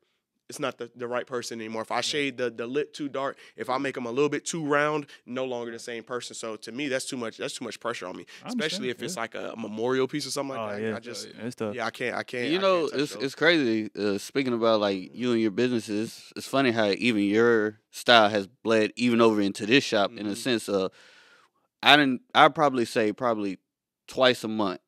D: it's not the, the right person anymore. If I shade the, the lip too dark, if I make them a little bit too round, no longer the same person. So to me, that's too much. That's too much pressure on me,
B: I
D: especially if
B: understand,
D: it's like a memorial piece or something like
B: Oh
D: that.
B: yeah,
D: I just
B: it's tough.
D: yeah, I can't. I can't.
A: You know,
D: can't
A: it's
D: those.
A: it's crazy. Uh, speaking about like you and your businesses, it's funny how even your style has bled even over into this shop in a
D: Mhm.
A: sense of. I didn't. I probably say probably twice a month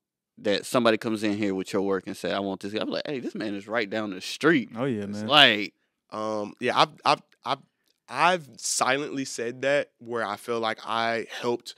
A: that somebody comes in here with your work and say, "I want this." guy." I'm like, "Hey, this man is right down the street."
B: Oh yeah,
D: It's
B: man.
A: Like,
D: Um, yeah, I've, I've, I've, I've silently said that where I feel like I helped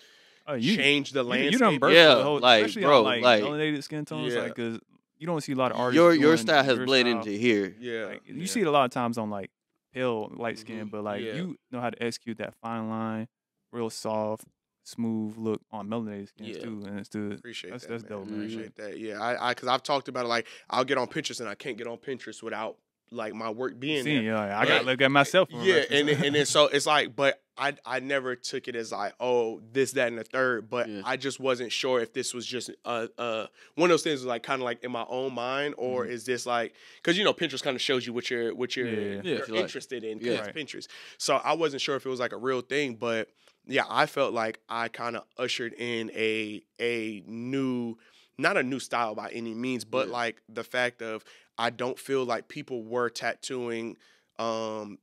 B: Oh, you,
D: change the
B: you,
D: landscape.
B: you done birthed
A: Yeah,
B: the whole,
A: like,
B: especially
A: bro,
B: on, like,
A: like-
B: melanated skin tones,
D: Yeah.
B: like, cause you don't see a lot of artists.
A: your your style has
B: your
A: bled
B: style.
A: into here.
D: yeah,
B: Like, you
D: yeah.
B: see it a lot of times on like pale light skin,
D: Mhm,
B: but like
D: yeah.
B: you know how to execute that fine line, real soft, smooth look on melanated skins
D: Yeah.
B: too, and it's the
D: Appreciate
B: That's-
D: that.
B: that's
D: man.
B: dope,
A: man.
D: Appreciate that. Yeah, I, I, because I've talked about it. Like, I'll get on Pinterest and I can't get on Pinterest without like my work being
B: seeing.
D: there.
B: Yeah, I gotta look at myself.
D: Yeah, and then- and then so it's like, but I I never took it as like, oh, this, that, and the third. But
A: Yeah.
D: I just wasn't sure if this was just uh uh one of those things was like kind of like in my own mind, or is this like because you know Pinterest kind of shows you what you're what you're,
B: Yeah, yeah,
C: yeah.
D: you're
A: What you like.
D: interested in 'cause
A: Yeah.
D: it's Pinterest. So I wasn't sure if it was like a real thing, but yeah, I felt like I kind of ushered in a a new not a new style by any means, but
A: Yeah.
D: like the fact of I don't feel like people were tattooing um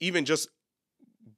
D: even just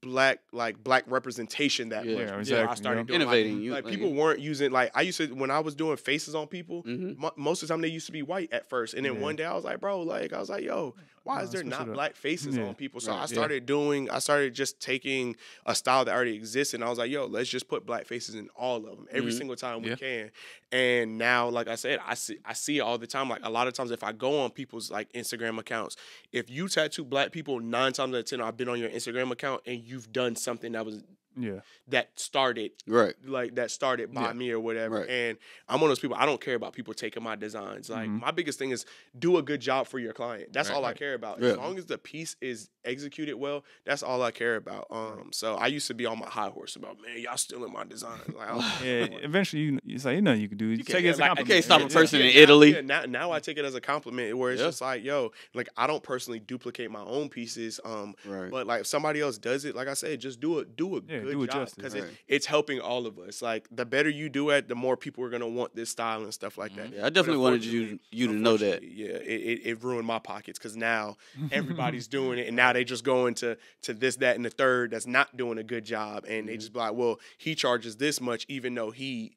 D: black like black representation that
A: Yeah.
D: much.
B: Yeah,
D: I
B: exactly,
D: started
B: yeah.
D: doing like-
A: Innovating. you
D: like
A: like,
D: people weren't using like I used to when I was doing faces on people.
A: Mhm.
D: mo- Most of the time they used to be white at first, and then
B: Yeah.
D: one day I was like, bro, like I was like, yo, why is there not black faces
B: Yeah.
D: on people? So
A: Right,
D: I
A: yeah.
D: started doing, I started just taking a style that already exists, and I was like, yo, let's just put black faces in all of them every
A: Mhm.
D: single time we
C: Yeah.
D: can. And now, like I said, I see, I see it all the time. Like a lot of times, if I go on people's like Instagram accounts, if you tattoo black people, nine times out of ten, I've been on your Instagram account and you've done something that was
B: yeah,
D: that started
A: Right.
D: like that started by
C: Yeah.
D: me or whatever.
A: Right.
D: And I'm one of those people. I don't care about people taking my designs. Like
B: Mhm.
D: my biggest thing is do a good job for your client. That's
C: Right,
D: all I care about.
A: Yeah.
D: As long as the piece is executed well, that's all I care about. Um, so I used to be on my high horse about man, y'all stealing my designs. Like, I don't-
B: yeah. Eventually, you it's like ain't nothing you can do. You,
D: You
B: take
D: can't-
B: it as a
D: like, I
B: compliment.
A: can't stop a
B: Yeah.
A: person in Italy.
D: yeah, now, now I take it as a compliment where it's
A: Yeah.
D: just like, yo, like I don't personally duplicate my own pieces. Um,
A: Right.
D: but like if somebody else does it, like I said, just do it, do a
B: Yeah,
D: good
B: do it
D: job
B: justice.
D: because
A: Right.
D: it, it's helping all of us. Like the better you do it, the more people are gonna want this style and stuff like that.
A: yeah, I definitely wanted you you to know that.
D: Yeah, it, it, it ruined my pockets because now everybody's doing it, and now they just go into to this, that, and the third that's not doing a good job, and they
A: Mhm.
D: just be like, well, he charges this much, even though he s-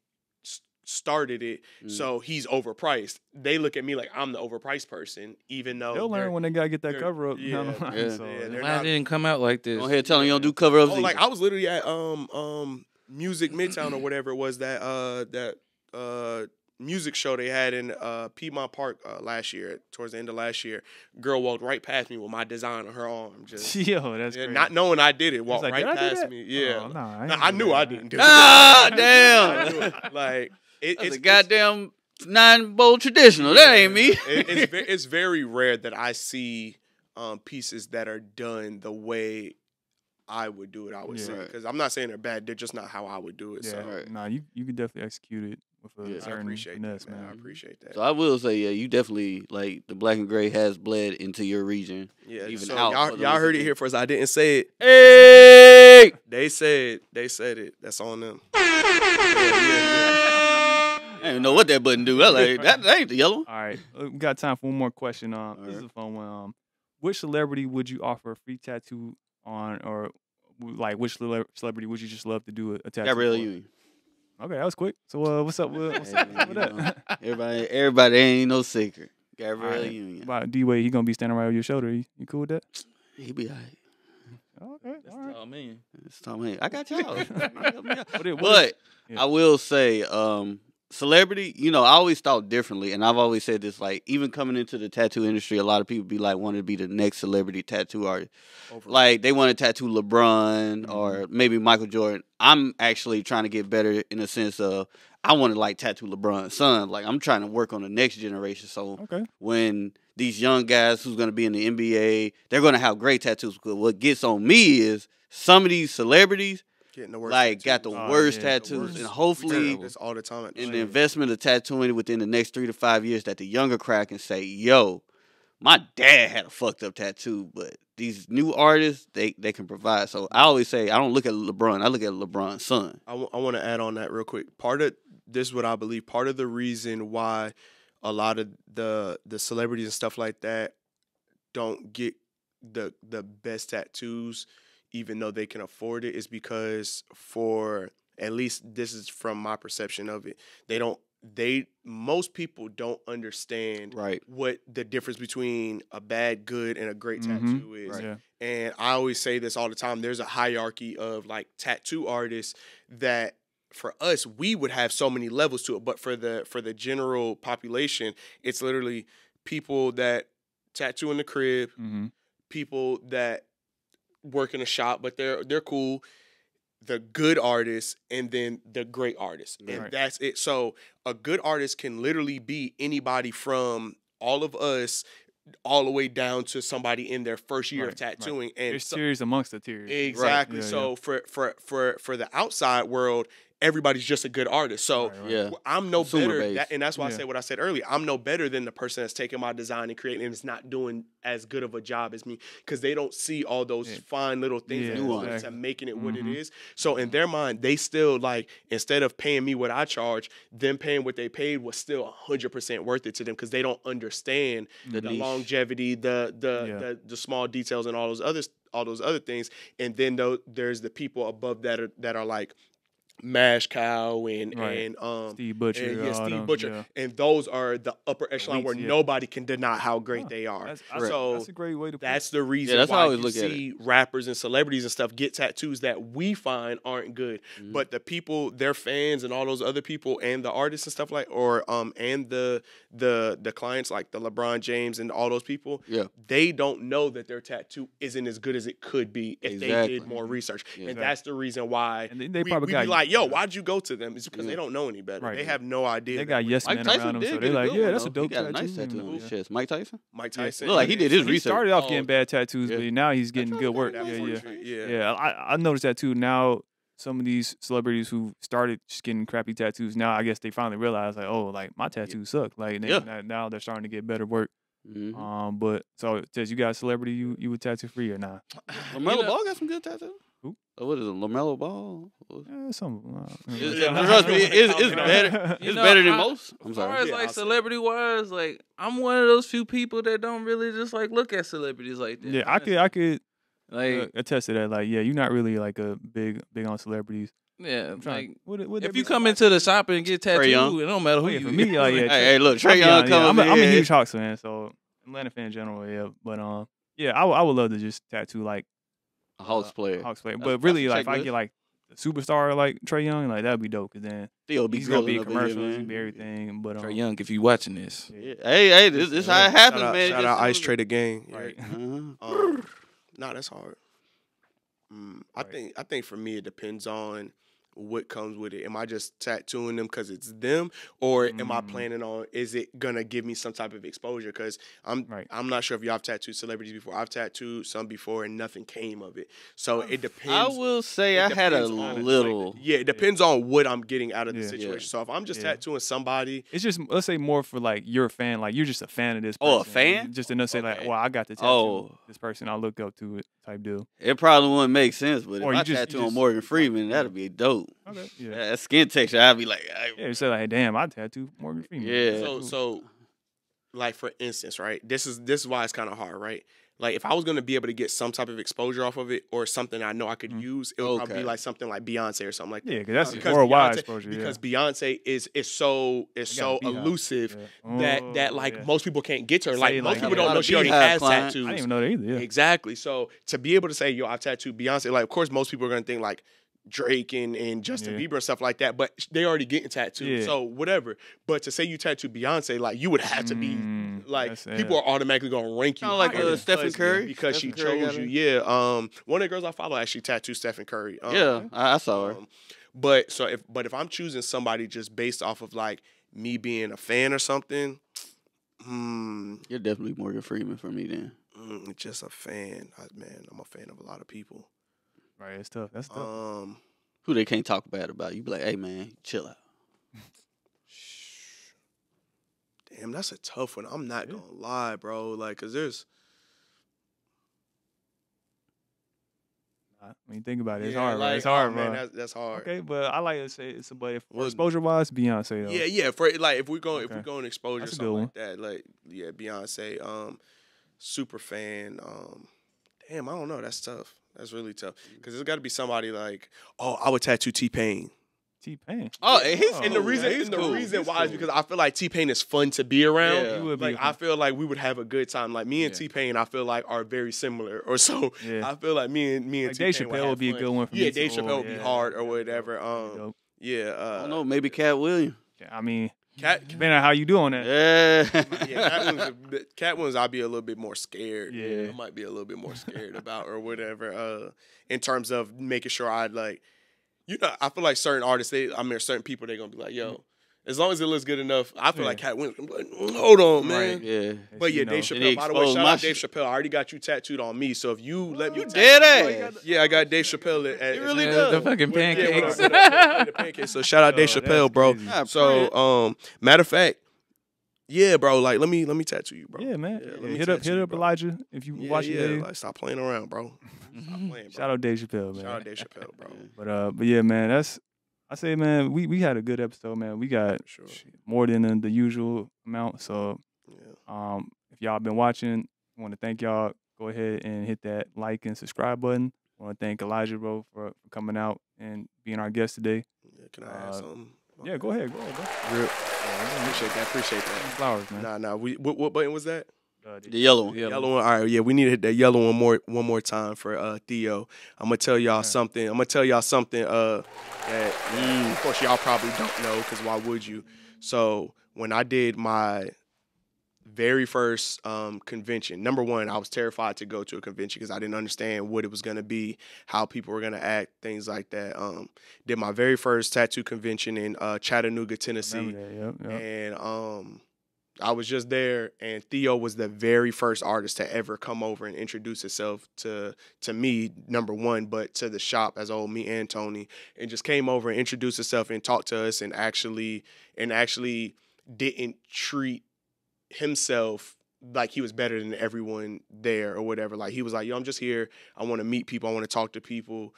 D: started it,
A: Mm.
D: so he's overpriced. They look at me like I'm the overpriced person, even though
B: They'll learn when they gotta get that cover up.
D: yeah,
B: down the line,
A: yeah,
B: so,
D: yeah, they're
C: Why
D: not-
C: it didn't come out like this?
A: Go ahead, tell him you don't do cover ups.
D: Oh, like I was literally at um um Music Midtown or whatever it was that uh that uh music show they had in uh Piedmont Park uh, last year towards the end of last year. Girl walked right past me with my design on her arm, just
B: Yo, that's
D: yeah,
B: crazy.
D: not knowing I did it.
B: He's
D: Walked
B: like,
D: right
B: "Did I do
D: past me. Yeah,
B: Oh, nah, I,
D: Nah, I knew
B: that.
D: I didn't do it.
A: Ah, damn.
D: it. like it, it's
A: a goddamn nine bowl traditional. That ain't me.
D: it- it's ve- it's very rare that I see um, pieces that are done the way I would do it. I would
B: Yeah.
D: say because I'm not saying they're bad. They're just not how I would do it.
B: Yeah,
D: So
A: Right.
B: nah, you you can definitely execute it with a
A: Yeah.
D: I
B: certain
D: appreciate
B: finesse,
D: that, man. I appreciate that.
A: So I will say, yeah, you definitely like the black and gray has bled into your region.
D: yeah,
A: even
D: so
A: out
D: y'all, y'all heard it here first. I didn't say it.
A: Hey,
D: They said they said it. That's on them.
A: I didn't know what that button do. I like that. That ain't the yellow. one.
B: All right, uh, we got time for one more question. Um, this is a fun one. Um, which celebrity would you offer a free tattoo on, or like which celebrity would you just love to do a, a tattoo?
A: Gabrielle? Union.
B: Okay, that was quick. So uh, what's up? With, what's up
A: man,
B: with
A: you know, everybody, everybody ain't no secret. Gabrielle
B: Alright.
A: Union.
B: About D Wade, he gonna be standing right over your shoulder. You, you cool with that?
A: He be alright.
B: Okay,
C: That's
B: all right.
C: all me.
A: It's Tom Hanks. I got y'all. Help me out.
B: What
A: but
B: yeah.
A: I will say, um, celebrity, you know, I always thought differently, and I've always said this. Like, even coming into the tattoo industry, a lot of people be like, wanted to be the next celebrity tattoo artist. Like, they want to tattoo LeBron
B: Mhm.
A: or maybe Michael Jordan. I'm actually trying to get better in the sense of I want to like tattoo LeBron's son. Like, I'm trying to work on the next generation. So
B: Okay.
A: when these young guys who's going to be in the NBA, they're going to have great tattoos. But what gets on me is some of these celebrities
D: getting the worst
A: like got the.
B: Oh,
A: worst
B: yeah, the
A: tattoos,
B: worst.
A: and hopefully
D: about this all the time. the
A: in the investment of tattooing within the next three to five years, that the younger crowd can say, "Yo, my dad had a fucked up tattoo, but these new artists they they can provide." So I always say I don't look at LeBron, I look at LeBron's son.
D: I want to add on that real quick. Part of this is what I believe. Part of the reason why a lot of the the celebrities and stuff like that don't get the the best tattoos, even though they can afford it, is because for at least this is from my perception of it, they don't. They most people don't understand
A: Right.
D: what the difference between a bad, good, and a great
B: Mhm.
D: tattoo is.
A: Right.
B: Yeah.
D: And I always say this all the time. There's a hierarchy of like tattoo artists that for us we would have so many levels to it, but for the for the general population, it's literally people that tattoo in the crib,
B: Mm-hmm.
D: people that work in a shop, but they're they're cool. The good artists and then the great artists, and
B: Right.
D: that's it. So a good artist can literally be anybody from all of us, all the way down to somebody in their first year of
B: Right, right.
D: tattooing. And
B: There's
D: so-
B: tiers amongst the tiers.
D: exactly.
B: Yeah, yeah.
D: so for for for for the outside world, everybody's just a good artist. So
B: Right, right.
A: Yeah.
D: w- I'm no
A: Consumer
D: better, that, and that's why I
B: Yeah.
D: said what I said earlier. I'm no better than the person that's taking my design and creating and is not doing as good of a job as me because they don't see all those
B: Yeah.
D: fine little things
B: Yeah,
D: that go
A: Nuance.
D: into making it what it
B: Mhm.
D: is. So in their mind, they still like instead of paying me what I charge, them paying what they paid was still 100 percent worth it to them because they don't understand
A: The
D: the longevity, the the,
B: Yeah.
D: the the small details, and all those other all those other things. And then though there's the people above that are, that are like Mash Cow and
B: Right.
D: and um
B: Steve Butcher.
D: and, yeah, Steve
B: them,
D: Butcher,
B: yeah.
D: and those are the upper echelon where
B: yeah.
D: nobody can deny how great
B: Huh.
D: they are.
B: That's, that's,
D: So
B: that's a great way to put it.
D: That's the reason
A: that's how I
D: why
A: always
D: you
A: look at
D: see rappers and celebrities and stuff get tattoos that we find aren't good.
A: Mhm.
D: But the people, their fans and all those other people and the artists and stuff like or um and the the the clients like the LeBron James and all those people,
A: Yeah.
D: they don't know that their tattoo isn't as good as it could be if they did more research.
A: Yeah.
D: And that's the reason why
B: And they, they
D: we,
B: probably
D: we
B: got
D: be like, yo, why'd you go to them? It's because
A: Yeah.
D: they don't know any better.
B: Right.
D: They have no idea.
B: They got yes
A: Mike
B: men
A: Tyson
B: around them,
A: did
B: so
A: get
B: they
A: a
B: like,
A: good
B: yeah,
A: one,
B: that's a
A: though.
B: dope
A: He got a
B: tattoo.
A: nice tattoo
B: you
A: on his
B: yeah.
A: chest. Mike Tyson.
D: Mike
B: Yeah.
D: Tyson.
A: Look like he did his
B: He
A: research.
B: started off
D: Oh,
B: getting bad tattoos,
A: yeah.
B: but now he's getting good work. Yeah, yeah.
D: yeah.
B: Yeah, I, I noticed that too. Now some of these celebrities who started just getting crappy tattoos, now I guess they finally realize like, oh, like my tattoos suck. Like they,
A: Yeah.
B: now- now they're starting to get better work.
A: Mhm.
B: Um, but so says you got a celebrity you you would tattoo free or not?
A: LaMelo
C: You know-
A: Ball got some good tattoos.
B: Who?
A: Oh, what is it? LaMelo Ball.
B: Yeah, some. Uh,
A: It's,
D: Yeah.
A: trust me, it's, it's
D: You
A: better.
C: You
A: It's
C: know,
A: better than
C: I-
A: most. I'm
C: As far
A: sorry.
C: as
D: Yeah,
C: like
D: I'll say.
C: celebrity wise, like I'm one of those few people that don't really just like look at celebrities like that.
B: yeah, I could I could
C: like
B: uh, attest to that. Like, yeah, you're not really like a big big on celebrities.
C: Yeah,
B: I'm trying.
C: like
B: would it, would
C: if you come
B: somebody-
C: into the shop and get tattooed, it don't matter who
B: Oh, yeah,
C: you.
B: for me, like, yeah,
A: Hey, hey, look,
B: I'll Trae
A: Young
B: honest, yeah, I'm, a, I'm a
A: in.
B: huge Hawks fan, so Atlanta fan in general, yeah. But um, yeah, I, would- I would love to just tattoo like
A: A Hawks player.
B: Hawks player. But really,
A: that's a
B: like if I get like a superstar like Trae Young, like that'd be dope. Cause then
A: Theo be
B: he's gonna be in
A: grilling up here,
B: commercials, he'll be everything. But um,
C: Trae Young, if you watching this,
A: Yeah. Hey, hey, this, this how it happens,
D: shout out,
A: man.
D: shout out Ice
A: do it.
D: Trader Gang. Yeah.
B: Right.
A: Uh-huh.
D: Um, nah, that's hard. Mm, I
B: Right.
D: think I think for me it depends on what comes with it. Am I just tattooing them because it's them, or am I
B: Mm.
D: planning on is it gonna give me some type of exposure? Because I'm
B: Right.
D: I'm not sure if y'all have tattooed celebrities before. I've tattooed some before and nothing came of it. So it depends.
A: I will say
D: it
A: I had a
D: depends on, like,
A: little.
D: yeah, it depends on what I'm getting out of the
B: Yeah.
D: situation.
A: Yeah.
D: So if I'm just
B: Yeah.
D: tattooing somebody,
B: it's just let's say more for like you're a fan, like you're just a fan of this.
A: Oh, a fan?
B: Just enough to say like,
D: Okay.
B: well, I got to tattoo
A: Oh.
B: this person. I look up to it type deal.
A: It probably wouldn't make sense, but
B: Or
A: if
B: you
A: I
B: just- you
A: tattoo on Morgan Freeman, that'd be dope.
B: Okay. Yeah.
A: That skin texture, I'd be like, I-
B: Yeah. You say like, damn, I tattoo Morgan Freeman.
A: Yeah.
D: So so like for instance, right? This is this is why it's kind of hard, right? Like if I was gonna be able to get some type of exposure off of it or something I know I could
B: Mhm.
D: use, it would probably be like something like Beyonce or something like that.
B: Yeah, because that's
D: Because
B: worldwide
D: Beyonce-
B: exposure.
D: Because Beyonce is is so is
B: They got a
D: so elusive
B: yeah.
D: that that
B: Oh,
D: like
B: yeah.
D: most people can't get to her. Like
B: like,
D: most
B: have
D: people don't know she already has
A: clients.
D: tattoos.
B: I didn't even know that either. Yeah.
D: Exactly. So to be able to say, yo, I've tattooed Beyonce, like of course most people are gonna think like Drake and, and Justin
B: Yeah.
D: Bieber and stuff like that, but they already getting tattooed.
B: Yeah.
D: So whatever. But to say you tattoo Beyonce, like you would have to be
B: Mm,
D: like people are automatically gonna rank you
A: Kinda like,
D: higher
A: uh, Stephen Curry.
D: because
A: Stephen
D: she
A: Curry
D: chose you.
A: it.
D: Yeah. Um, one of the girls I follow actually tattooed Stephen Curry. Um,
A: yeah, I, I saw her.
D: um, but so if but if I'm choosing somebody just based off of like me being a fan or something, hmm,
A: You're definitely Morgan Freeman for me then.
D: mm, just a fan. I, man, I'm a fan of a lot of people.
B: Right. It's tough. That's tough.
D: Um,
A: Who they can't talk bad about. You be like, hey man, chill out.
D: damn, that's a tough one. I'm not
B: Yeah.
D: gonna lie, bro. Like, cause there's
B: I mean, think about it. It's
D: yeah,
B: hard,
D: like,
B: It's hard,
D: oh, man. That's, that's hard.
B: Okay, but I like to say it's but if
D: Well,
B: exposure wise, Beyonce though.
D: Yeah, yeah. For like, if we're going, if we're
B: Okay.
D: going exposure,
B: That's
D: something like that, like yeah, Beyonce, um, super fan. Um, damn, I don't know. That's tough. That's really tough because there's got to be somebody like, oh, I would tattoo T Pain.
B: T Pain.
A: Oh, and he's
D: and the
B: Oh,
D: reason,
A: he's
D: and the
A: cool.
D: reason
A: He's
D: why is because I feel like T Pain is fun to be around.
A: Yeah.
B: He would be
D: Like
B: a-
D: I feel like we would have a good time. Like me and
C: Yeah.
D: T Pain, I feel like are very similar, or so.
B: Yeah.
D: I feel like me and me and
B: Like
D: T
B: Dave
D: Pain
B: Chappelle would be a good one for
D: yeah,
B: me.
D: Dave
B: too.
D: Chappelle would be hard or whatever. Um,
B: Dope.
D: yeah.
A: I
D: Uh,
A: don't know, maybe Katt Williams.
B: Yeah, I mean,
D: Katt,
B: depending on how you do on that.
A: Yeah.
D: yeah, cat ones, cat ones, I'll be a little bit more scared.
B: Yeah.
D: I might be a little bit more scared about or whatever. Uh, in terms of making sure I like, you know, I feel like certain artists, they, I mean, certain people, they're gonna be like, yo, as long as it looks good enough, I feel
B: Yeah.
D: like Katt Williams, gonna like, "Mm, hold on, man.
B: Right.
A: yeah.
D: But yeah,
B: You know.
D: Dave Chappelle. By the way, shout
A: my
D: out Dave. Chappelle. I already got you tattooed on me, so if you let me,
A: You
D: tattoo
A: dead
D: you. Yeah, I got Dave Chappelle. At, at,
A: He really
C: Yeah,
A: does.
C: the fucking
D: Yeah,
C: pancakes.
D: when I- when I pancakes. So shout out Dave
B: Oh, that's
D: Chappelle, bro.
B: crazy.
D: So um, matter of fact, yeah, bro. Like, let me let me tattoo you, bro.
B: Yeah, man.
D: Yeah, let
B: Yeah,
D: me
B: hit up, hit
D: you,
B: up
D: bro.
B: Elijah if you
D: Yeah,
B: watch
D: yeah.
B: it.
D: Like, stop playing around, bro. Stop playing, bro.
B: Shout out Dave Chappelle, man.
D: Shout out Dave Chappelle, bro.
B: But uh, but yeah, man, that's I say, man, we we had a good episode, man. We got
D: Sure.
B: more than the, the usual amount. So
D: Yeah.
B: um, if y'all been watching, I want to thank y'all. Go ahead and hit that like and subscribe button. I want to thank Elijah, bro, for, for coming out and being our guest today.
D: yeah. Can I add
B: Uh,
D: something?
B: Yeah, go ahead, go ahead, bro.
D: Real. Appreciate that. I appreciate that.
B: Flowers, man.
D: Nah, nah. We what, what button was that?
B: Uh,
A: The yellow one.
C: Yeah.
D: Yellow one. All right, yeah, we need to hit that yellow one more one more time for uh Theo. I'm gonna tell y'all
B: Yeah.
D: something. I'm gonna tell y'all something uh that mm, of course y'all probably don't know because why would you? So when I did my very first um convention, number one, I was terrified to go to a convention because I didn't understand what it was gonna be, how people were gonna act, things like that. Um, did my very first tattoo convention in uh Chattanooga, Tennessee
B: that, yep, yep.
D: and um I was just there and Theo was the very first artist to ever come over and introduce himself to to me number one but to the shop as old me and Tony and just came over and introduced himself and talked to us and actually and actually didn't treat himself like he was better than everyone there or whatever. Like he was like yo I'm just here. I want to meet people. I want to talk to people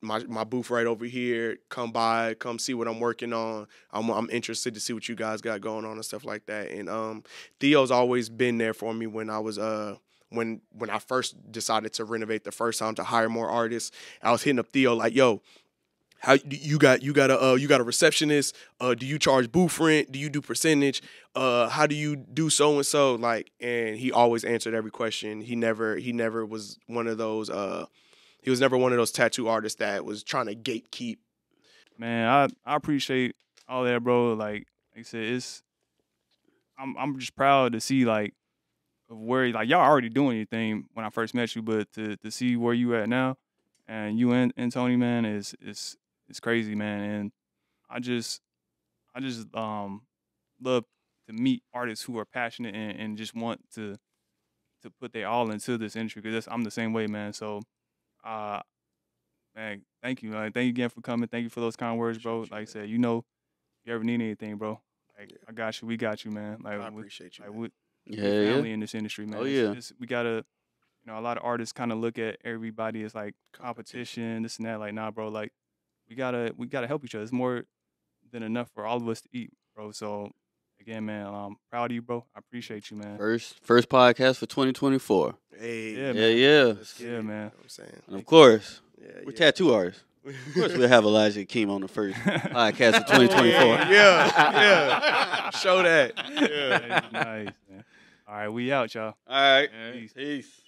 D: my my booth right over here come by come see what I'm working on I'm I'm interested to see what you guys got going on and stuff like that. And um, Theo's always been there for me when I was uh when when I first decided to renovate the first time to hire more artists. I was hitting up Theo like, yo. how you got you got a uh, you got a receptionist? Uh, do you charge booth rent? Do you do percentage? Uh, how do you do so and so? Like, and he always answered every question. He never he never was one of those. He was never one of those tattoo artists that was trying to gatekeep.
B: Man, I I appreciate all that, bro. Like like I said, it's I'm I'm just proud to see like of where like y'all already doing your thing when I first met you, but to to see where you at now and you and, and Tony man is is is crazy, man. And I just I just um love to meet artists who are passionate and, and just want to to put their all into this industry because I'm the same way, man. So uh man, thank you. Like, thank you again for coming. Thank you for those kind words, bro.
D: Appreciate you,
B: Like I said, you know, if you ever need anything, bro. Like
D: Yeah.
B: I got you. We got you, man. Like
D: I
B: we,
D: appreciate you.
B: like
D: man.
B: we,
A: Yeah,
B: we're
A: yeah.
B: family in this industry, man.
A: Oh,
B: It's-
A: yeah.
B: it's- we gotta, you know, a lot of artists kind of look at everybody as like competition, this and that. Like, nah, bro. Like, we gotta, we gotta help each other. It's more than enough for all of us to eat, bro. So, again, man, I'm proud of you, bro. I appreciate you, man.
A: First first podcast for 2024.
D: Hey,
B: Yeah,
A: Yeah,
B: man.
A: yeah.
D: let's
B: Yeah, man.
D: You know what I'm saying.
A: And of course,
D: Yeah,
A: we're
D: yeah.
A: tattoo artists. Of course, we'll have Elijah Akeem on the first podcast of
D: Oh,
A: 2024.
D: yeah, yeah, yeah. Show that. Yeah.
B: nice, man. All right, we out, y'all.
A: All right.
B: Peace.
A: Peace.